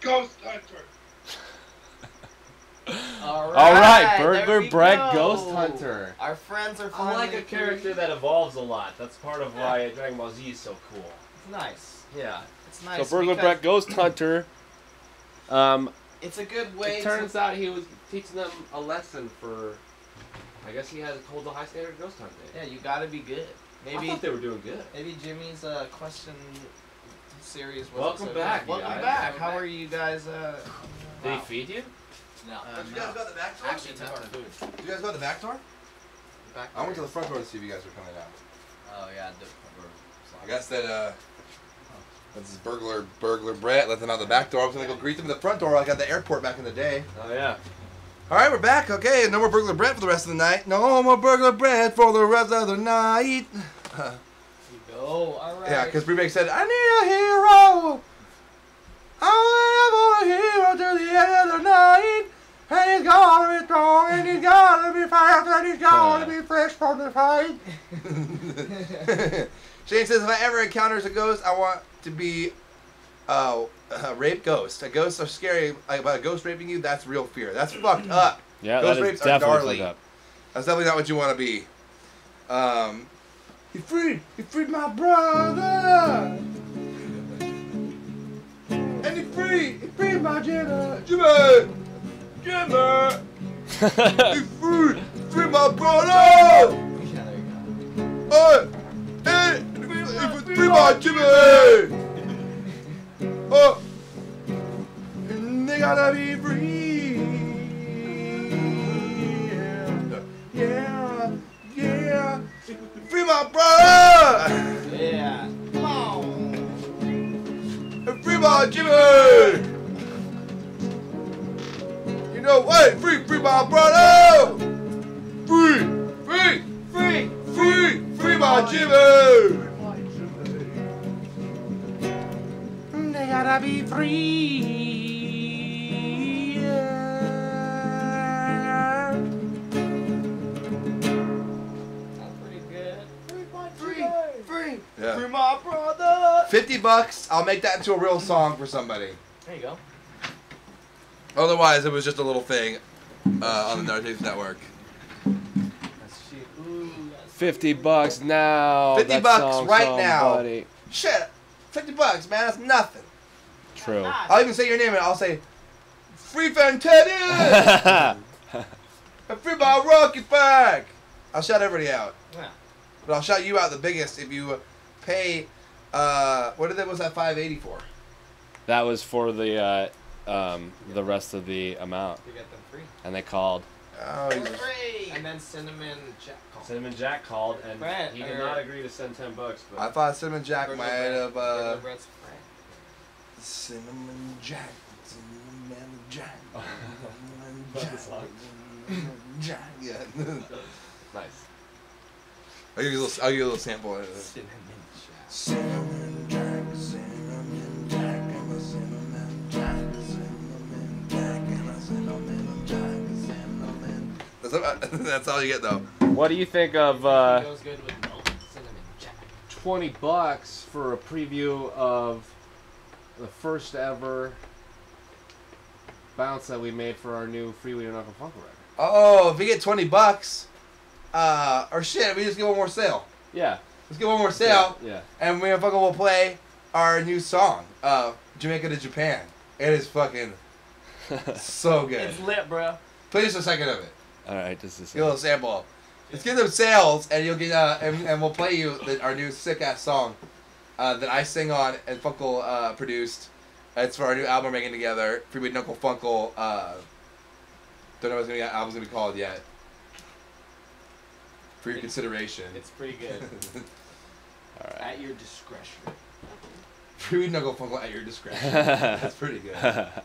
Ghost hunter. All right. All right, Burglar we Brett go. Ghost Hunter. Our friends are I like a character that evolves a lot. That's part of why Dragon Ball Z is so cool. It's nice. Yeah. It's nice. so Burglar because Brett Ghost Hunter. Um, It's a good way. It turns out he was teaching them a lesson for. I guess he has holds a high standard ghost hunting. yeah, you gotta be good. I Maybe thought they were doing good. maybe Jimmy's uh, question series. wasn't Welcome so back, Welcome guys. back. Welcome How back. are you guys? Uh, Did he feed you? No. Uh, Uh, you guys no. go out the back door? Actually, took our food. Did you guys go out the back door? Back I went to the front door to see if you guys were coming out. Oh yeah, the, we're I guess that uh, that's burglar burglar Brett let them out the back door. I was gonna go greet them at the front door I got the airport back in the day. oh yeah. All right, we're back. Okay, no more burglar Brett for the rest of the night. No more burglar Brett for the rest of the night. You go. All right. Yeah, because Remake said, I need a hero. I want a hero till the end of the night. And he's gotta be strong, and he's gotta be fast, and he's gotta be fresh from the fight. Shane says, if I ever encounters a ghost, I want to be uh, a rape ghost. A ghost are scary. Like, about a ghost raping you, that's real fear. That's fucked up. Yeah, Ghost that is rapes are definitely gnarly. fucked up. That's definitely not what you want to be. Um, he freed, he freed my brother, freed, he my Jimmy, Jimmy, Jimmy. he freed my brother. You Hey, he freed, my Jimmy. Oh, they gotta be free. Yeah, yeah. Free my brother! Yeah. Come on. Free my Jimmy! You know what? Free, free my brother! Free, free, free, free, free my Jimmy! They gotta be free. Free, For yeah. my brother. 50 bucks, I'll make that into a real song for somebody. There you go. Otherwise, it was just a little thing uh, on the Narcatives Network. That's shit. Ooh, that's 50 bucks now. 50 That bucks song, right now. somebody. Shit, 50 bucks, man, that's nothing. True. I'll even say your name and I'll say, Free Fantetti! and free my Rocky back! I'll shout everybody out. Yeah. But I'll shout you out the biggest if you pay. Uh, what did that was that 580 for? That was for the uh, um, the rest of the amount, You get them free. and they called. Oh, he's just- And then Cinnamon Jack called. Cinnamon Jack called, and Brett, he did not agree to send ten bucks. But I thought Cinnamon Jack Burglar might Brett- have. Uh, Burglar Brett's. Cinnamon Jack. Cinnamon Jack. Cinnamon Jack. Cinnamon Jack. Yeah. nice. I'll give you a little, I'll give you a little sample. of it. Cinnamon Jack. Cinnamon Jack, Cinnamon Jack, and a Cinnamon Jack, Cinnamon Jack, and a Cinnamon Jack, Cinnamon. That's, about- that's all you get though. What do you think of uh, Goes good with milk. Cinnamon Jack. twenty bucks for a preview of the first ever bounce that we made for our new Freeway and Uncle Funkle record? Oh, if we get 20 bucks, uh, or shit, we just get one more sale. Yeah. Let's get one more sale, Yeah. and we fucking will play our new song, uh, Jamaica to Japan. It is fucking so good. It's lit, bro. Play just a second of it. All right, just a Get a little sample. Let's get them sales, and you'll get uh, and, and we'll play you the, our new sick ass song uh, that I sing on and Funkle uh, produced. It's for our new album we're making together. Freeway Knuckle Funkle. Uh, don't know what the album's gonna be called yet. For your consideration. It's pretty good. All right. At your discretion. Freeway Knuckle Funkle at your discretion. That's pretty good. At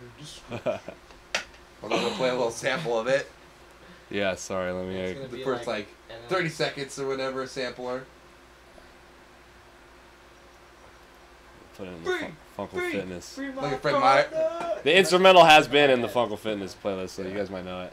your discretion. I'm gonna play a little sample of it. yeah. Sorry. Let me. It's uh, gonna The be first like- like and then- 30 seconds or whatever sampler. Put it in the fun- Funkle Fitness. Like a friend my The instrumental has been in the Funkle Fitness playlist, so you guys might know it.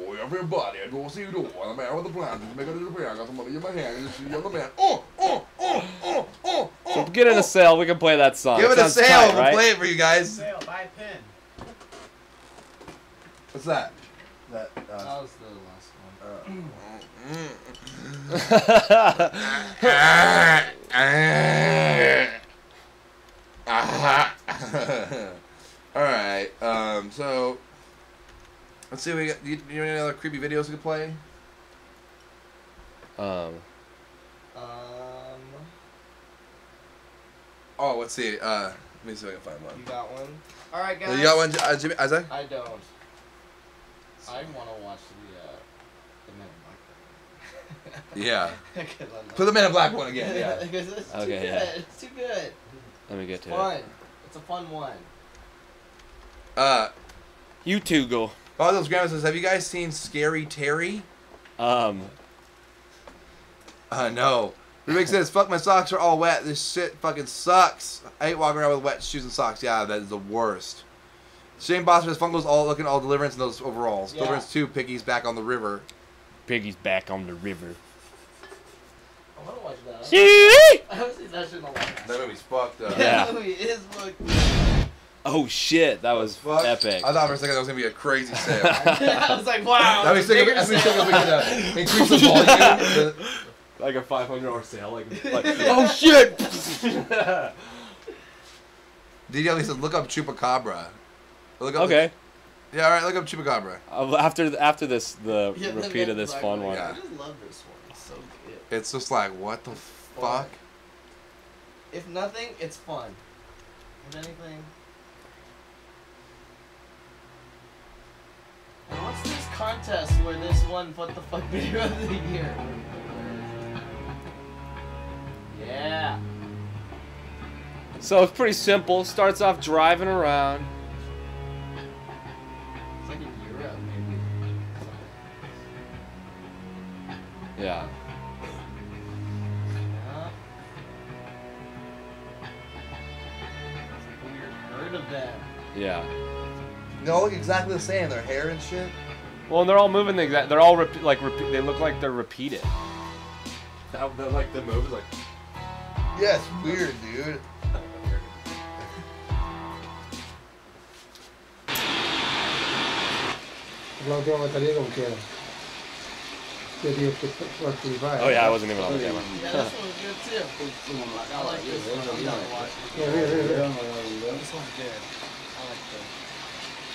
Everybody, go see you do. The man with the plan. Make it to the plan. I got some money in my hand. And you see the other man. Oh, oh, oh, oh, oh, So oh. if we get in a sale, we can play that song. Give it a sale. tight, we'll right? play it for you guys. Sale, buy a pin. What's that? That. Uh, That was the last one. All right. Um. So. Let's see. What we got. Do you, you have any other creepy videos we could play? um. Um. Oh, let's see. Uh. Let me see if I can find one. You got one? Alright, guys. You got one, uh, Jimmy, Isaac? I don't. I want to watch the, uh, the Men in Black. Yeah. 'Cause I'm Put the Men in Black one again, yeah. Because it's too Okay, good. yeah. It's too good. Let me get It's to fun. it. It's a fun one. Uh. You two go. All those grandmas says, have you guys seen Scary Terry? Um. Uh, no. Remix says, fuck my socks are all wet. This shit fucking sucks. I hate walking around with wet shoes and socks. Yeah, that is the worst. Shane Boss says, Funko's all looking all deliverance in those overalls. Yeah. Deliverance 2, Piggy's back on the river. Piggy's back on the river. I want to watch that. See? I haven't seen that shit in a long time. That movie's fucked up. Yeah. that movie is fucked. Oh shit, that was Fuck. epic. I thought for a second that was going to be a crazy sale. I was like, wow. That it's means bigger of, that means sale. we could uh, increase the volume. The- like a five hundred dollar sale. Like, like oh shit. DJ said, look up Chupacabra. Look up okay. yeah, alright, look up Chupacabra. Uh, After after this, the Yeah, repeat of this in fun Black one. Yeah. I just love this one. It's so good. It's just like, what the fuck? If nothing, it's fun. If anything. And what's this contest where this one what the fuck video of the year? Yeah. So it's pretty simple. Starts off driving around. It's like in Europe, maybe. Yeah. Yeah. It's like weird herd of them. Yeah. They all look exactly the same. Their hair and shit. Well, and they're all moving the exact. They're all rep- like rep- they look like they're repeated. That, that like the move is like. Yeah, it's weird, dude. Oh yeah, I wasn't even on the camera. Yeah, this good too.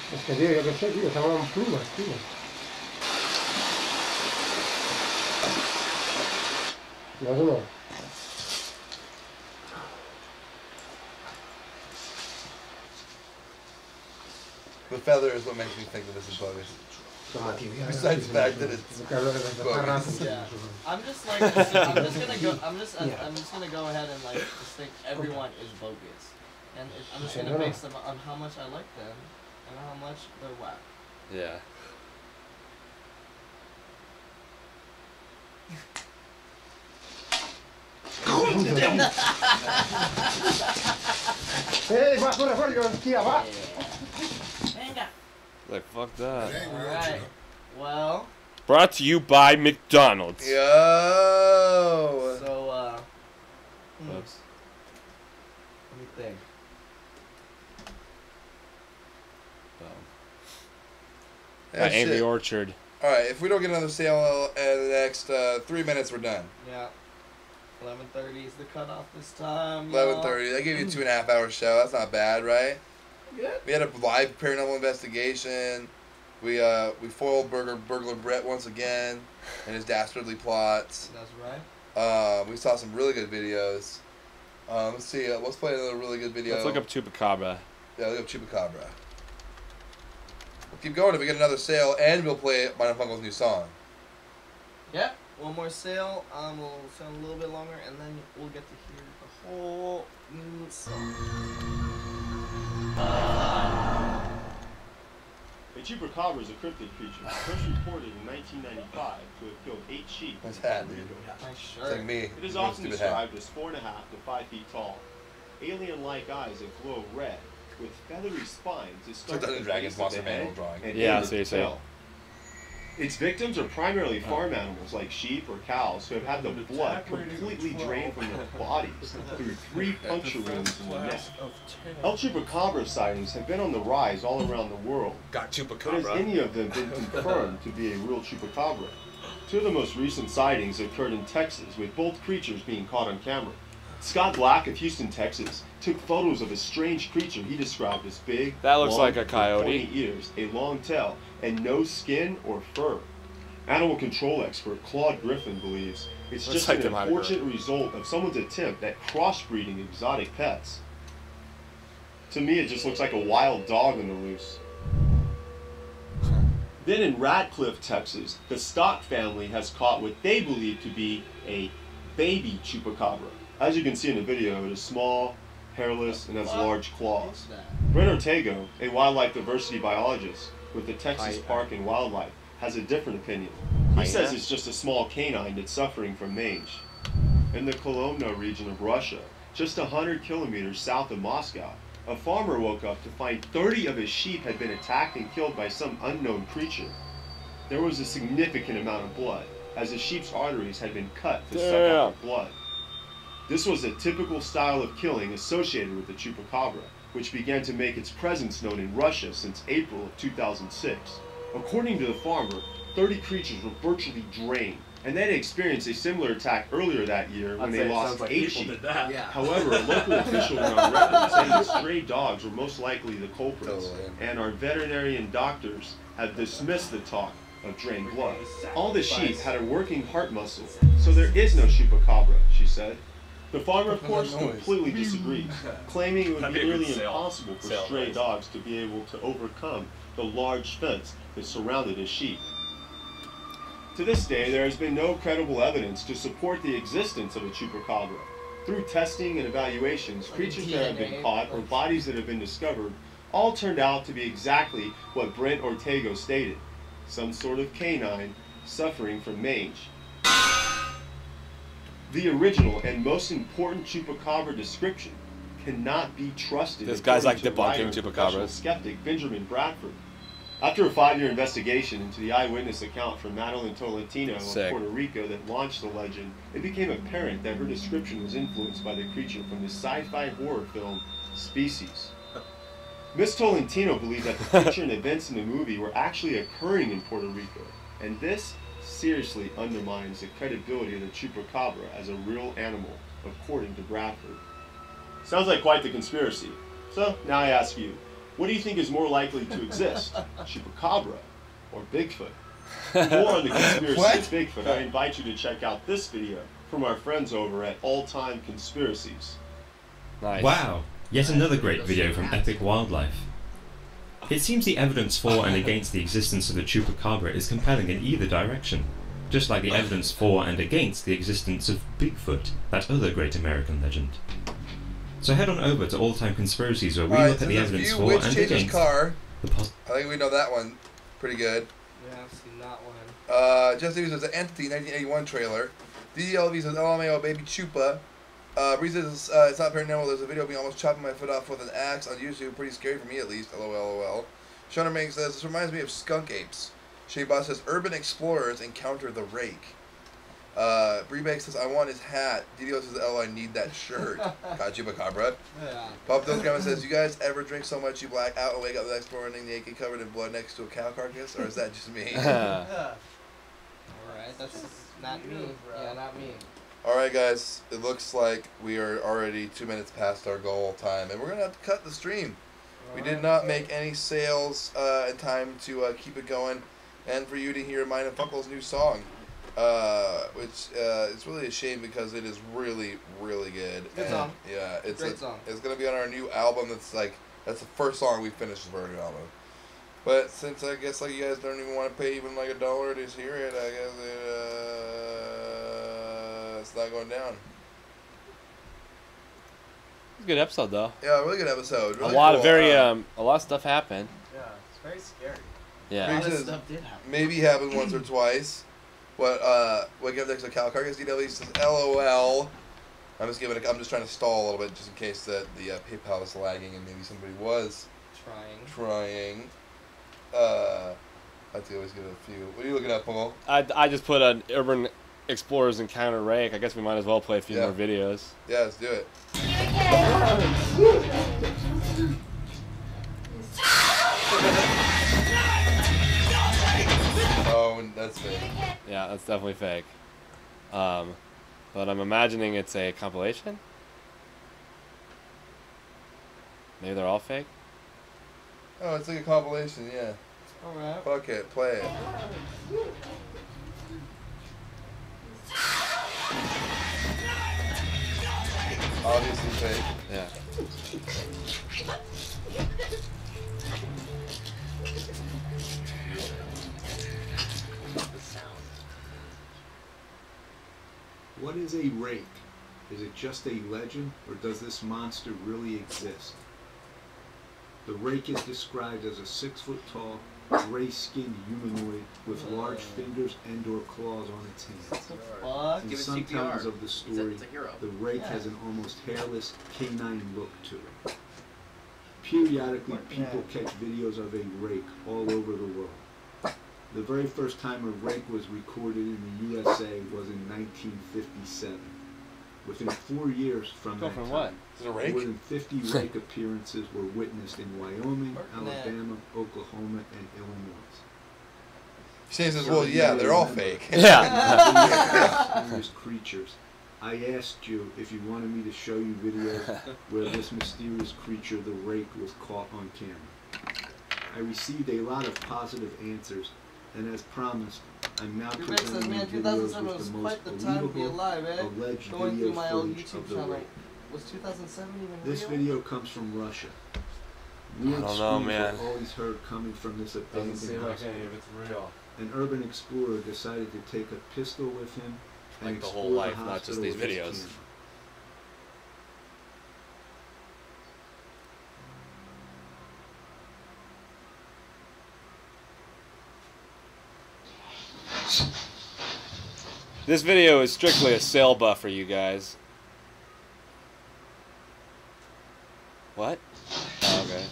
I like this. Es que tío, yo qué sé, tío, estaban plumas, tío. No, eso no. The feather is what makes me think that this is bogus. Besides the fact that it's bogus. Yeah. I'm just like, I'm just gonna go. I'm just, I'm, I'm just gonna go ahead and like just think everyone is bogus, and it, I'm just gonna base them on how much I like them and how much they're whack. Yeah. ¡Eh, va, fuera, fuera, yo, tía, va! Venga. Like fuck that. All right. Well, Brought to you by McDonald's. Yo. so uh, hmm, Oops. let me think. Yeah, By Angry shit. Orchard. All right, if we don't get another sale in the next uh, three minutes, we're done. Yeah. 11:30 is the cutoff this time. Eleven thirty. That gave you a two and a half hour show. That's not bad, right? Good. We had a live paranormal investigation. We uh we foiled burglar burglar Brett once again and his dastardly plots. That's right. Uh, we saw some really good videos. Um, let's see. Uh, let's play another really good video. Let's look up Chupacabra. Yeah, look up Chupacabra. We'll keep going if we get another sale, and we'll play Minor Funkle's new song. Yeah. One more sale. Um, we'll sound a little bit longer, and then we'll get to hear the whole new song. A chupacabra is a cryptid creature first reported in 1995 to have killed eight sheep. Nice hat, dude. Nice It's shirt. like me. It is often stupid hat. described as four and a half to five feet tall. Alien-like eyes that glow red, with feathery spines that like start the Dragon's base of the Monster Manual drawing. and Yeah, end at the seriously. Its victims are primarily Oh. farm animals like sheep or cows who have had the blood completely drained from their bodies through three puncture wounds in the neck. El Chupacabra sightings have been on the rise all around the world. Got But has any of them been confirmed to be a real chupacabra? Two of the most recent sightings occurred in Texas, with both creatures being caught on camera. Scott Black of Houston, Texas, took photos of a strange creature he described as big, That looks long, like a coyote. ears, a long tail, and no skin or fur. Animal control expert Claude Griffin believes it's Looks just an unfortunate result of someone's attempt at crossbreeding exotic pets. To me, it just looks like a wild dog on the loose. Then in Radcliffe, Texas, the Stock family has caught what they believe to be a baby chupacabra. As you can see in the video, it is small, hairless, and has large claws. Brent Ortego, a wildlife diversity biologist with the Texas Park and Wildlife, has a different opinion. He says it's just a small canine that's suffering from mange. In the Kolomna region of Russia, just 100 kilometers south of Moscow, a farmer woke up to find 30 of his sheep had been attacked and killed by some unknown creature. There was a significant amount of blood, as the sheep's arteries had been cut to suck out the blood. This was a typical style of killing associated with the chupacabra, which began to make its presence known in Russia since April of 2006. According to the farmer, 30 creatures were virtually drained, and they had experienced a similar attack earlier that year when I'd they lost sounds like eight sheep. did that. Yeah. However, a local official went on record saying the stray dogs were most likely the culprits, and our veterinarian doctors have dismissed the talk of drained blood. All the sheep had a working heart muscle, so there is no chupacabra, she said. The farmer, of course, completely disagrees, claiming it would be be a good nearly impossible for Sale stray price. dogs to be able to overcome the large fence that surrounded his sheep. To this day, there has been no credible evidence to support the existence of a chupacabra. Through testing and evaluations, creatures that have been caught or bodies that have been discovered all turned out to be exactly what Brent Ortego stated some sort of canine suffering from mange. The original and most important chupacabra description cannot be trusted. This guy's like debunking chupacabras. Skeptic Benjamin Bradford. After a five-year investigation into the eyewitness account from Madeline Tolentino Sick. of Puerto Rico that launched the legend, it became apparent that her description was influenced by the creature from the sci-fi horror film Species. Miss Tolentino believed that the picture and events in the movie were actually occurring in Puerto Rico, and this seriously undermines the credibility of the chupacabra as a real animal, according to Bradford. Sounds like quite the conspiracy. So now I ask you, what do you think is more likely to exist, chupacabra or Bigfoot? For more on the conspiracy What? of Bigfoot, I invite you to check out this video from our friends over at All Time Conspiracies. Nice. Wow, yet another great video from Epic Wildlife. It seems the evidence for and against the existence of the chupacabra is compelling in either direction, just like the evidence for and against the existence of Bigfoot, that other great American legend. So head on over to All Time Conspiracies where we Alright, look at the evidence for and against car. the pos- I think we know that one pretty good. Yeah, I've seen that one. Uh, Just News was an Entity 1981 trailer. DDLV says LMAO Baby Chupa. Uh, Breeze says uh, it's not paranormal. There's a video of me almost chopping my foot off with an axe on YouTube. Pretty scary for me at least. LOL. Shonner Ming says this reminds me of skunk apes. Shea Boss says urban explorers encounter the rake. Uh, Breebake says I want his hat. DDO says L I need that shirt. Got Chupacabra. Yeah. Pop Those Grandma says, You guys ever drink so much you black out and wake up the next morning naked, covered in blood next to a cow carcass? Or is that just me? Alright, that's not me. Yeah, not me. Alright, guys, it looks like we are already two minutes past our goal time, and we're going to have to cut the stream. We did not make any sales uh, in time to uh, keep it going, and for you to hear mine and Funkle's new song. Uh, which uh, it's really a shame because it is really, really good. Good song. Yeah, it's Great a- song. It's gonna be on our new album. That's like that's the first song we finished for our new album. But since I guess like you guys don't even want to pay even like a dollar to hear it, I guess it, uh, it's not going down. It's a good episode though. Yeah, really good episode. Really a lot cool. of very Uh, um, a lot of stuff happened. Yeah, it's very scary. Yeah. A lot of stuff did happen. Maybe happened once or twice. What uh, wake up next to Cal Carcass DW says LOL. I'm just giving. A, I'm just trying to stall a little bit just in case that the uh, PayPal is lagging and maybe somebody was Trying. trying. Uh, I have to always give it a few. What are you looking at, Paul? I, I just put an Urban Explorers Encounter Rake. I guess we might as well play a few Yeah. more videos. Yeah, let's do it. Oh, that's fake. Yeah, that's definitely fake. Um, but I'm imagining it's a compilation. Maybe they're all fake. Oh, it's like a compilation. Yeah. Alright. Fuck it, play it. Obviously fake. Yeah. What is a rake? Is it just a legend, or does this monster really exist? The rake is described as a six foot tall, gray skinned humanoid with large fingers and or claws on its hands. Fuck. In Give it some CPR. towns of the It's a- story, it's a hero. the rake Yeah. has an almost hairless canine look to it. Periodically, people catch videos of a rake all over the world. The very first time a rake was recorded in the USA was in 1957. Within four years from Go that from time, what? Is it a rake? more than 50 rake appearances were witnessed in Wyoming, Alabama, Oklahoma, and Illinois. Shane says, "Well, yeah, they're all fake." Yeah. mysterious creatures. I asked you if you wanted me to show you videos where this mysterious creature, the rake, was caught on camera. I received a lot of positive answers, and as promised, I'm now Your presenting man, you videos with the most the time to believable alive, eh? alleged Going video through my old footage YouTube of the channel. rake. Was 2007 even This video comes from Russia. Weird don't know, man. were always heard coming from this abandoned Doesn't seem like any of it's real. An urban explorer decided to take a pistol with him and Like the whole explore life, not just these videos. This video is strictly a sale buff for you guys. What? Oh, okay.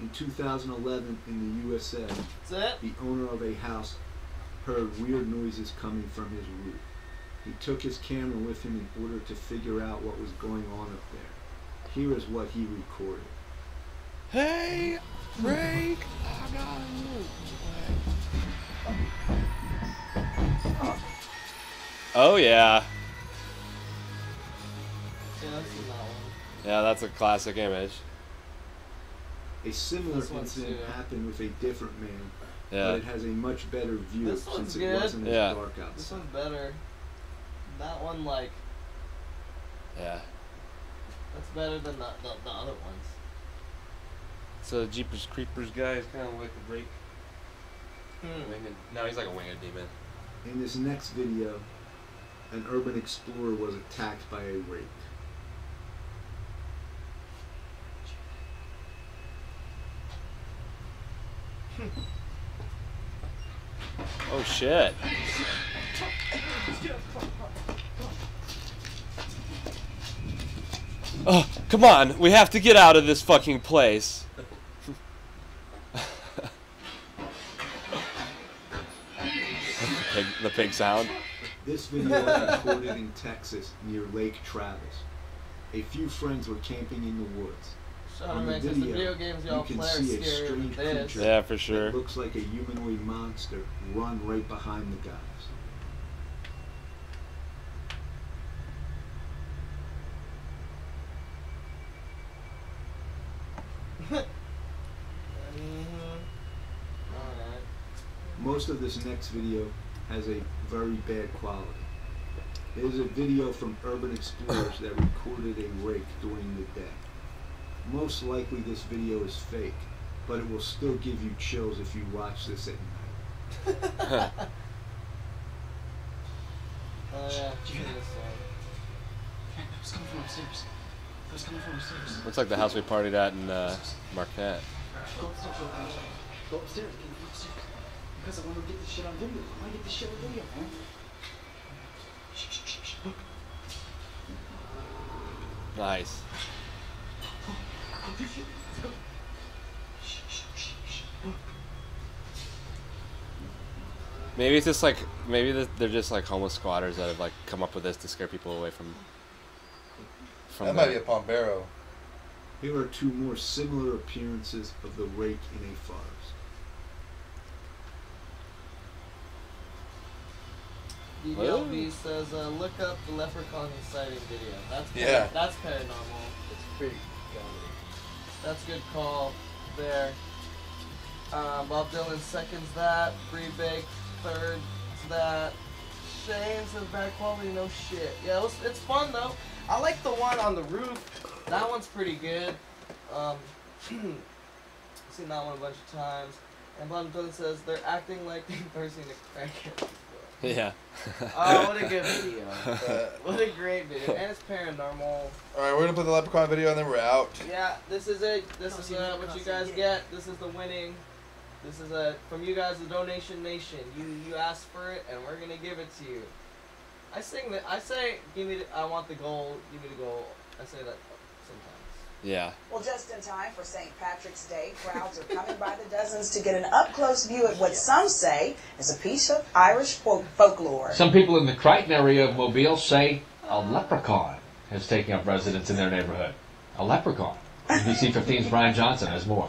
In 2011, in the USA, That's it? the owner of a house heard weird noises coming from his roof. He took his camera with him in order to figure out what was going on up there. Here is what he recorded. Hey, Rake, I got you. Oh yeah. Yeah, that's that. Yeah, that's a classic image. A similar This incident too. happened with a different man, Yeah. but it has a much better view This one's since it good. wasn't as Yeah. dark This one's better. That one, like, Yeah. that's better than the, the, the other ones. So the Jeepers Creepers guy is kind of like a rake. Hmm. Winged. No, he's like a winged demon. In this next video, an urban explorer was attacked by a rake. Oh shit. Oh, come on. We have to get out of this fucking place. the, pig, the pig sound. This video was recorded in Texas near Lake Travis. A few friends were camping in the woods. Shout On the man, 'cause the video games y'all can see a strange creature Yeah, for sure. that looks like a humanoid monster run right behind the guys. Mm-hmm. Most of this next video has a very bad quality. It is a video from urban explorers that recorded a rake during the day. Most likely this video is fake, but it will still give you chills if you watch this at night. Oh yeah, I've seen this one. Who's coming from upstairs? Who's coming from upstairs? Looks like the house we partied at in uh, Marquette. Go upstairs, go upstairs. Go upstairs, Ken, go upstairs. Because I want to get this shit on video. I want to get this shit on video, man. Shh, shh, shh, shh. Look. Nice. Shit. Look. Maybe it's just like maybe they're just like homeless squatters that have like come up with this to scare people away from. From That might be a Pombero. Here are two more similar appearances of the rake in a forest. DDLV says, uh, look up the leprechaun sighting video. That's par- Yeah. That's paranormal. It's pretty comedy. That's good call there. Um, Bob Dylan seconds that. Free Bake thirds that. Shane says bad quality, no shit. Yeah, it was, it's fun though. I like the one on the roof. That one's pretty good. Um, seen that one a bunch of times. And Bob Dylan says they're acting like they're nursing a crackhead. Yeah. Oh, what a good video. what a great video. And it's paranormal. All right, we're gonna put the leprechaun video and then we're out. Yeah, this is it. This is uh, what you guys get. This is the winning. This is a from you guys, the donation nation. You you asked for it, and we're gonna give it to you. I sing that. I say, give me. The, I want the gold. Give me the gold. I say that sometimes. Yeah. Well, just in time for St. Patrick's Day, crowds are coming by the dozens to get an up-close view at what some say is a piece of Irish folk- folklore. Some people in the Crichton area of Mobile say a leprechaun has taken up residence in their neighborhood. A leprechaun. NBC 15's Brian Johnson has more.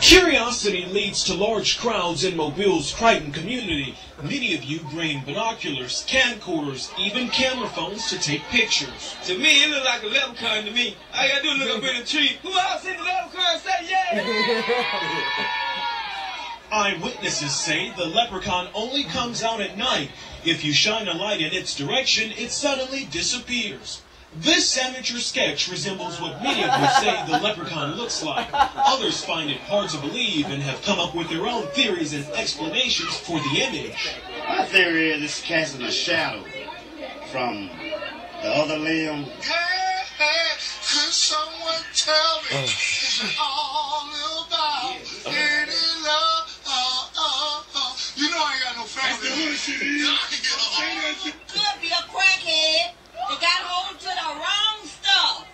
Curiosity leads to large crowds in Mobile's Crichton community. Many of you bring binoculars, camcorders, even camera phones to take pictures. To me, it look like a leprechaun to me. I gotta do look up in the tree. Who else seen the leprechaun? Say yeah! Eyewitnesses say the leprechaun only comes out at night. If you shine a light in its direction, it suddenly disappears. This amateur sketch resembles what many of you say the leprechaun looks like. Others find it hard to believe and have come up with their own theories and explanations for the image. My theory is it's casting a shadow from the other limb. Could someone tell me is all about any love? Uh, uh, uh. You know I ain't got no family. Could be a crackhead that got hold to the wrong stuff.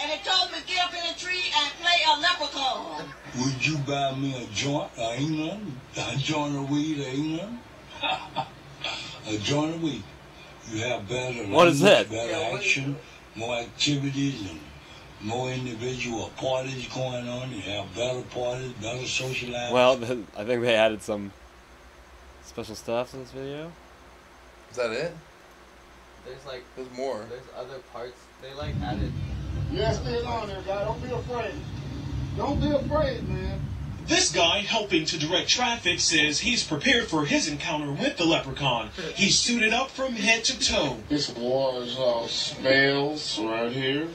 And it told me to get up in a tree and play a leprechaun. Would you buy me a joint? I England? A joint of weed, I ain't nothing. a joint of weed. You have better What is language, it? better action, more activities, and more individual parties going on. You have better parties, better socializing. Well, I think they added some special stuff to this video. Is that it? There's like there's more. There's other parts. They like added. Yeah, stay on there, guy. Don't be afraid. Don't be afraid, man. This guy helping to direct traffic says he's prepared for his encounter with the leprechaun. He's suited up from head to toe. This was uh, spells right here.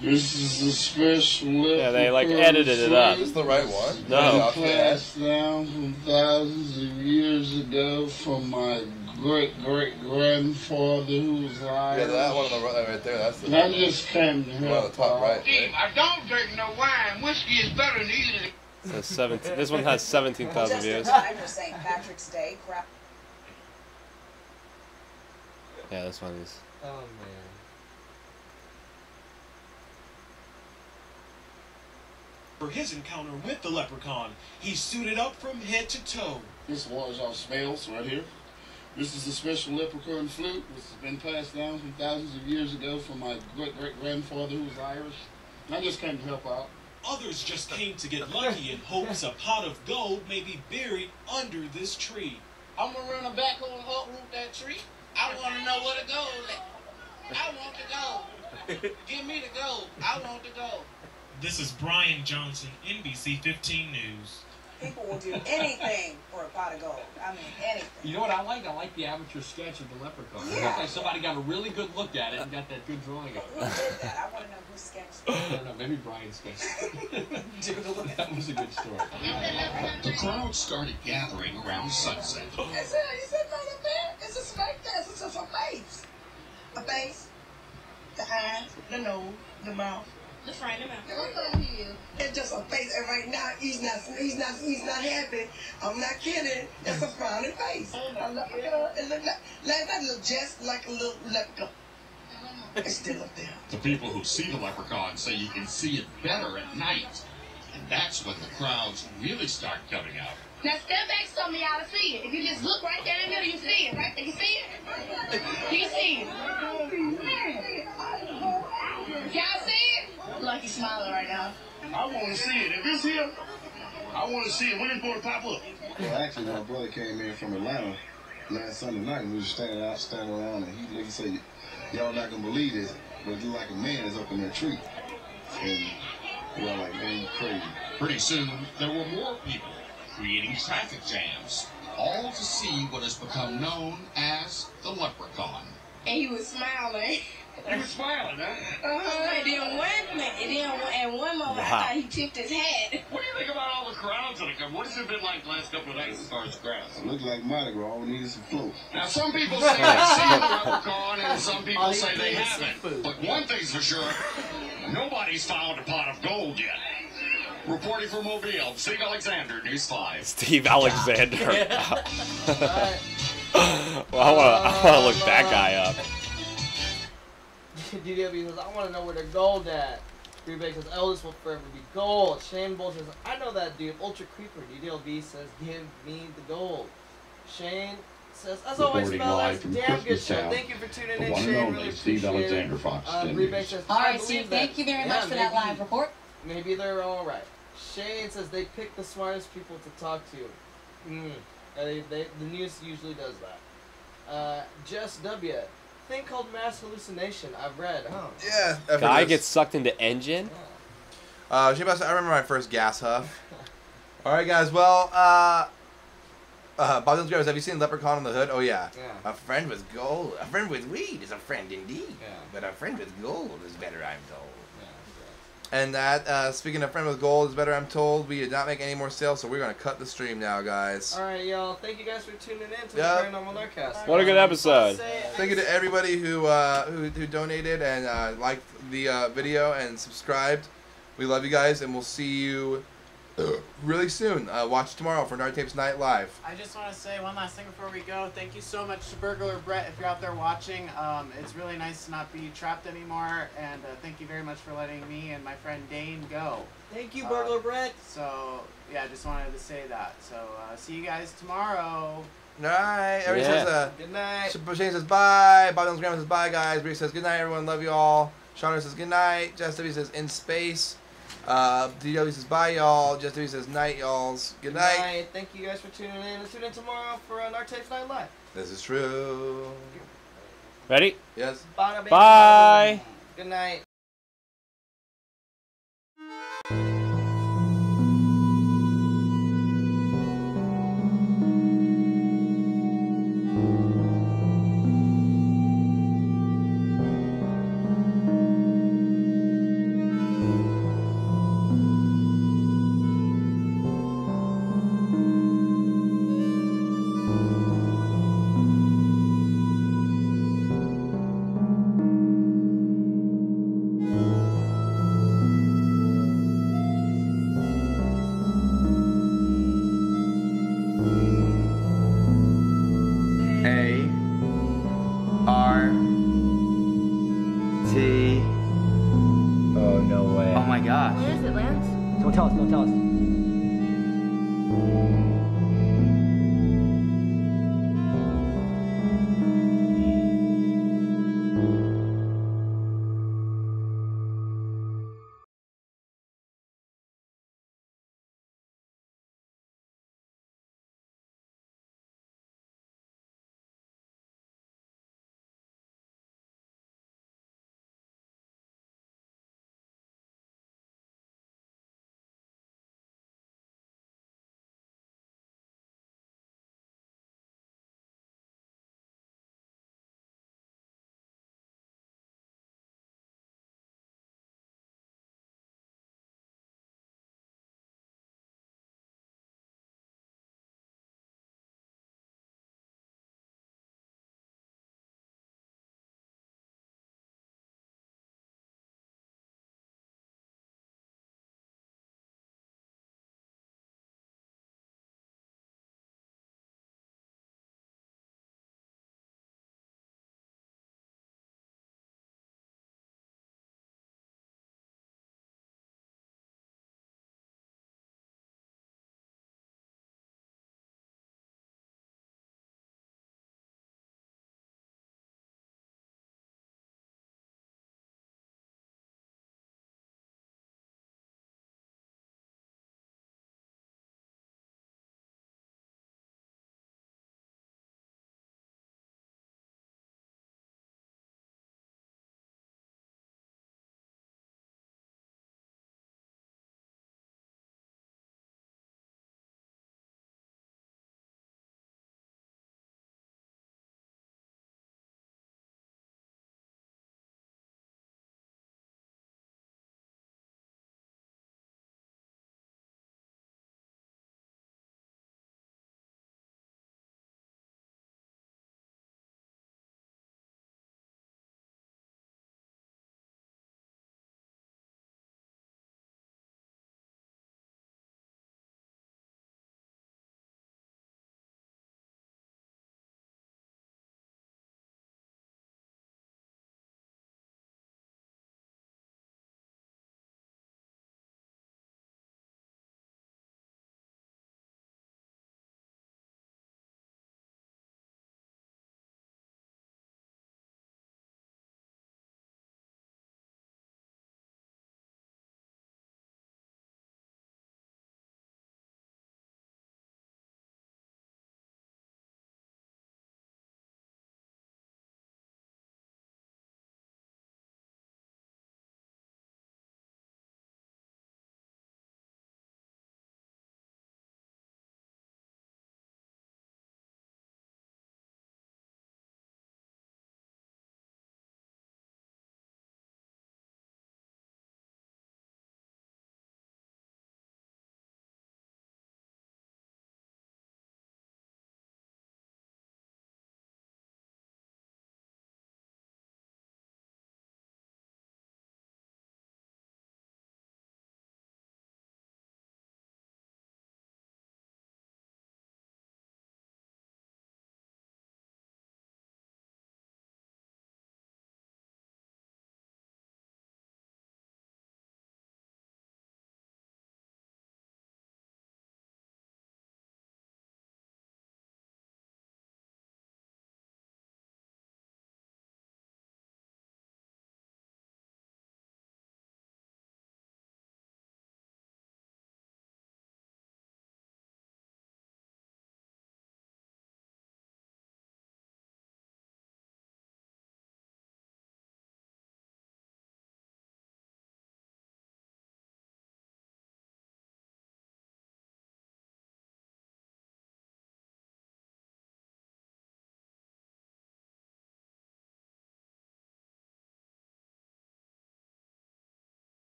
This is a special Yeah, they like edited it up. Is the right one? No. Passed down from thousands of years ago from my great great grandfather who was alive. Yeah, that one on the right, right there. That's the. And I just came to one on the top right. Steve, right? I don't drink no wine. Whiskey is better than either. So 17, this one has 17,000 Just in views. time for St. Patrick's Day, crowd Yeah, this one is. Oh man. For his encounter with the leprechaun, he suited up from head to toe. This was all smells right here. This is a special leprechaun flute, which has been passed down from thousands of years ago from my great great grandfather who was Irish. And I just came to help out. Others just came to get lucky in hopes a pot of gold may be buried under this tree. I'm gonna run a backhoe and uproot that tree. I want to know where the gold at. I want the gold. Give me the gold. I want the gold. This is Brian Johnson, NBC 15 News. People will do anything for a pot of gold. I mean, anything. You know what I like? I like the amateur sketch of the leprechaun. It Yeah. looks like somebody got a really good look at it and got that good drawing of Who it. did that? I want to know who sketched it. I don't know, maybe Brian sketched it. that was a good story. The crowd started gathering around sunset. It's a, it's another man. It's a snake dance. It's just a face. A face. The eyes, the nose, the mouth. The front of the. It's just a face, and right now he's not, he's not, he's not happy. I'm not kidding. It's a frowning face. A leprechaun. It look like, last night it looked just like a little leprechaun. Mm-hmm. It's still up there. The people who see the leprechaun say you can see it better at night. And that's when the crowds really start coming out. Now step back some of y'all to see it. If you just look right there in the middle, you see it, right? You see it? You see it. Y'all see it? Lucky smiling right now. I want to see it. If it's here, I want to see it. When it's going to pop up? Well, actually, my brother came in from Atlanta last Sunday night, and we was standing out, standing around, and he, he said, "Y'all not gonna believe this, but it's like a man is up in that tree." And we were like, "Man, you crazy." Pretty soon, there were more people creating traffic jams, all to see what has become known as the leprechaun. And he was smiling. He was smiling, huh? Uh-huh. And then one minute, and then one- and one moment, I thought he tipped his hat. What do you think about all the crowds that have come? What has it been like the last couple of nights as far as crowds? It looked like Mardi Gras. All we needed some float. Now, some people say they've seen the leprechaun, and some people say they haven't. But one thing's for sure, nobody's found a pot of gold yet. Reporting from Mobile, Steve Alexander, News 5. Steve Alexander. well, I want to I wanna look that guy up. DW says, I want to know where the gold at. Greenback says, Elvis will forever be gold. Shane Bull says, I know that dude. Ultra Creeper. DDLV says, give me the gold. Shane says, as always, Reporting Mel, live that's a from damn good Christmas show. Thank you for tuning the in, one and Shane. only Really Steve appreciate Alexander, it. Fox Uh, 10 Greenback says, All I right, believe Steve, that- thank you very yeah, much for that live report. Maybe they're all right. Shane says they pick the smartest people to talk to. Mm. Uh, They, they, the news usually does that. Uh, Jess W. Thing called mass hallucination. I've read. Oh. Yeah. I've Guy gets sucked into engine. Uh, she must. I remember my first gas huff. All right, guys. Well, uh, uh, Bob Dylan's Graves, Have you seen Leprechaun in the Hood? Oh yeah. Yeah. A friend with gold. A friend with weed is a friend indeed. Yeah. But a friend with gold is better, I'm told. And that, uh, speaking of friend with gold is better, I'm told. We did not make any more sales, so we're gonna cut the stream now, guys. All right, y'all. Thank you guys for tuning in to Yeah. the Paranormal Gnarcast. What a good episode. Thank you to everybody who uh, who, who donated and uh, liked the uh, video and subscribed. We love you guys, and we'll see you really soon. Uh, watch tomorrow for Gnar Tapes Night Live. I just want to say one last thing before we go. Thank you so much to Burglar Brett if you're out there watching. Um, it's really nice to not be trapped anymore, and uh, thank you very much for letting me and my friend Dane go. Thank you, Burglar Brett. So yeah, I just wanted to say that. So uh, see you guys tomorrow. Night. Everybody Yeah. says uh, Good night. Shane says bye. Bob Dylan's grandma says bye, guys. Bree says good night, everyone. Love you all. Shauna says good night. Jess W says in space. Uh, DW says bye, y'all. Jess W says night, y'alls. Good night. Thank you guys for tuning in. And tune in tomorrow for uh, Gnartapes Night Live. This is true. Ready? Yes. Bada bing, Bye. bada. Good night.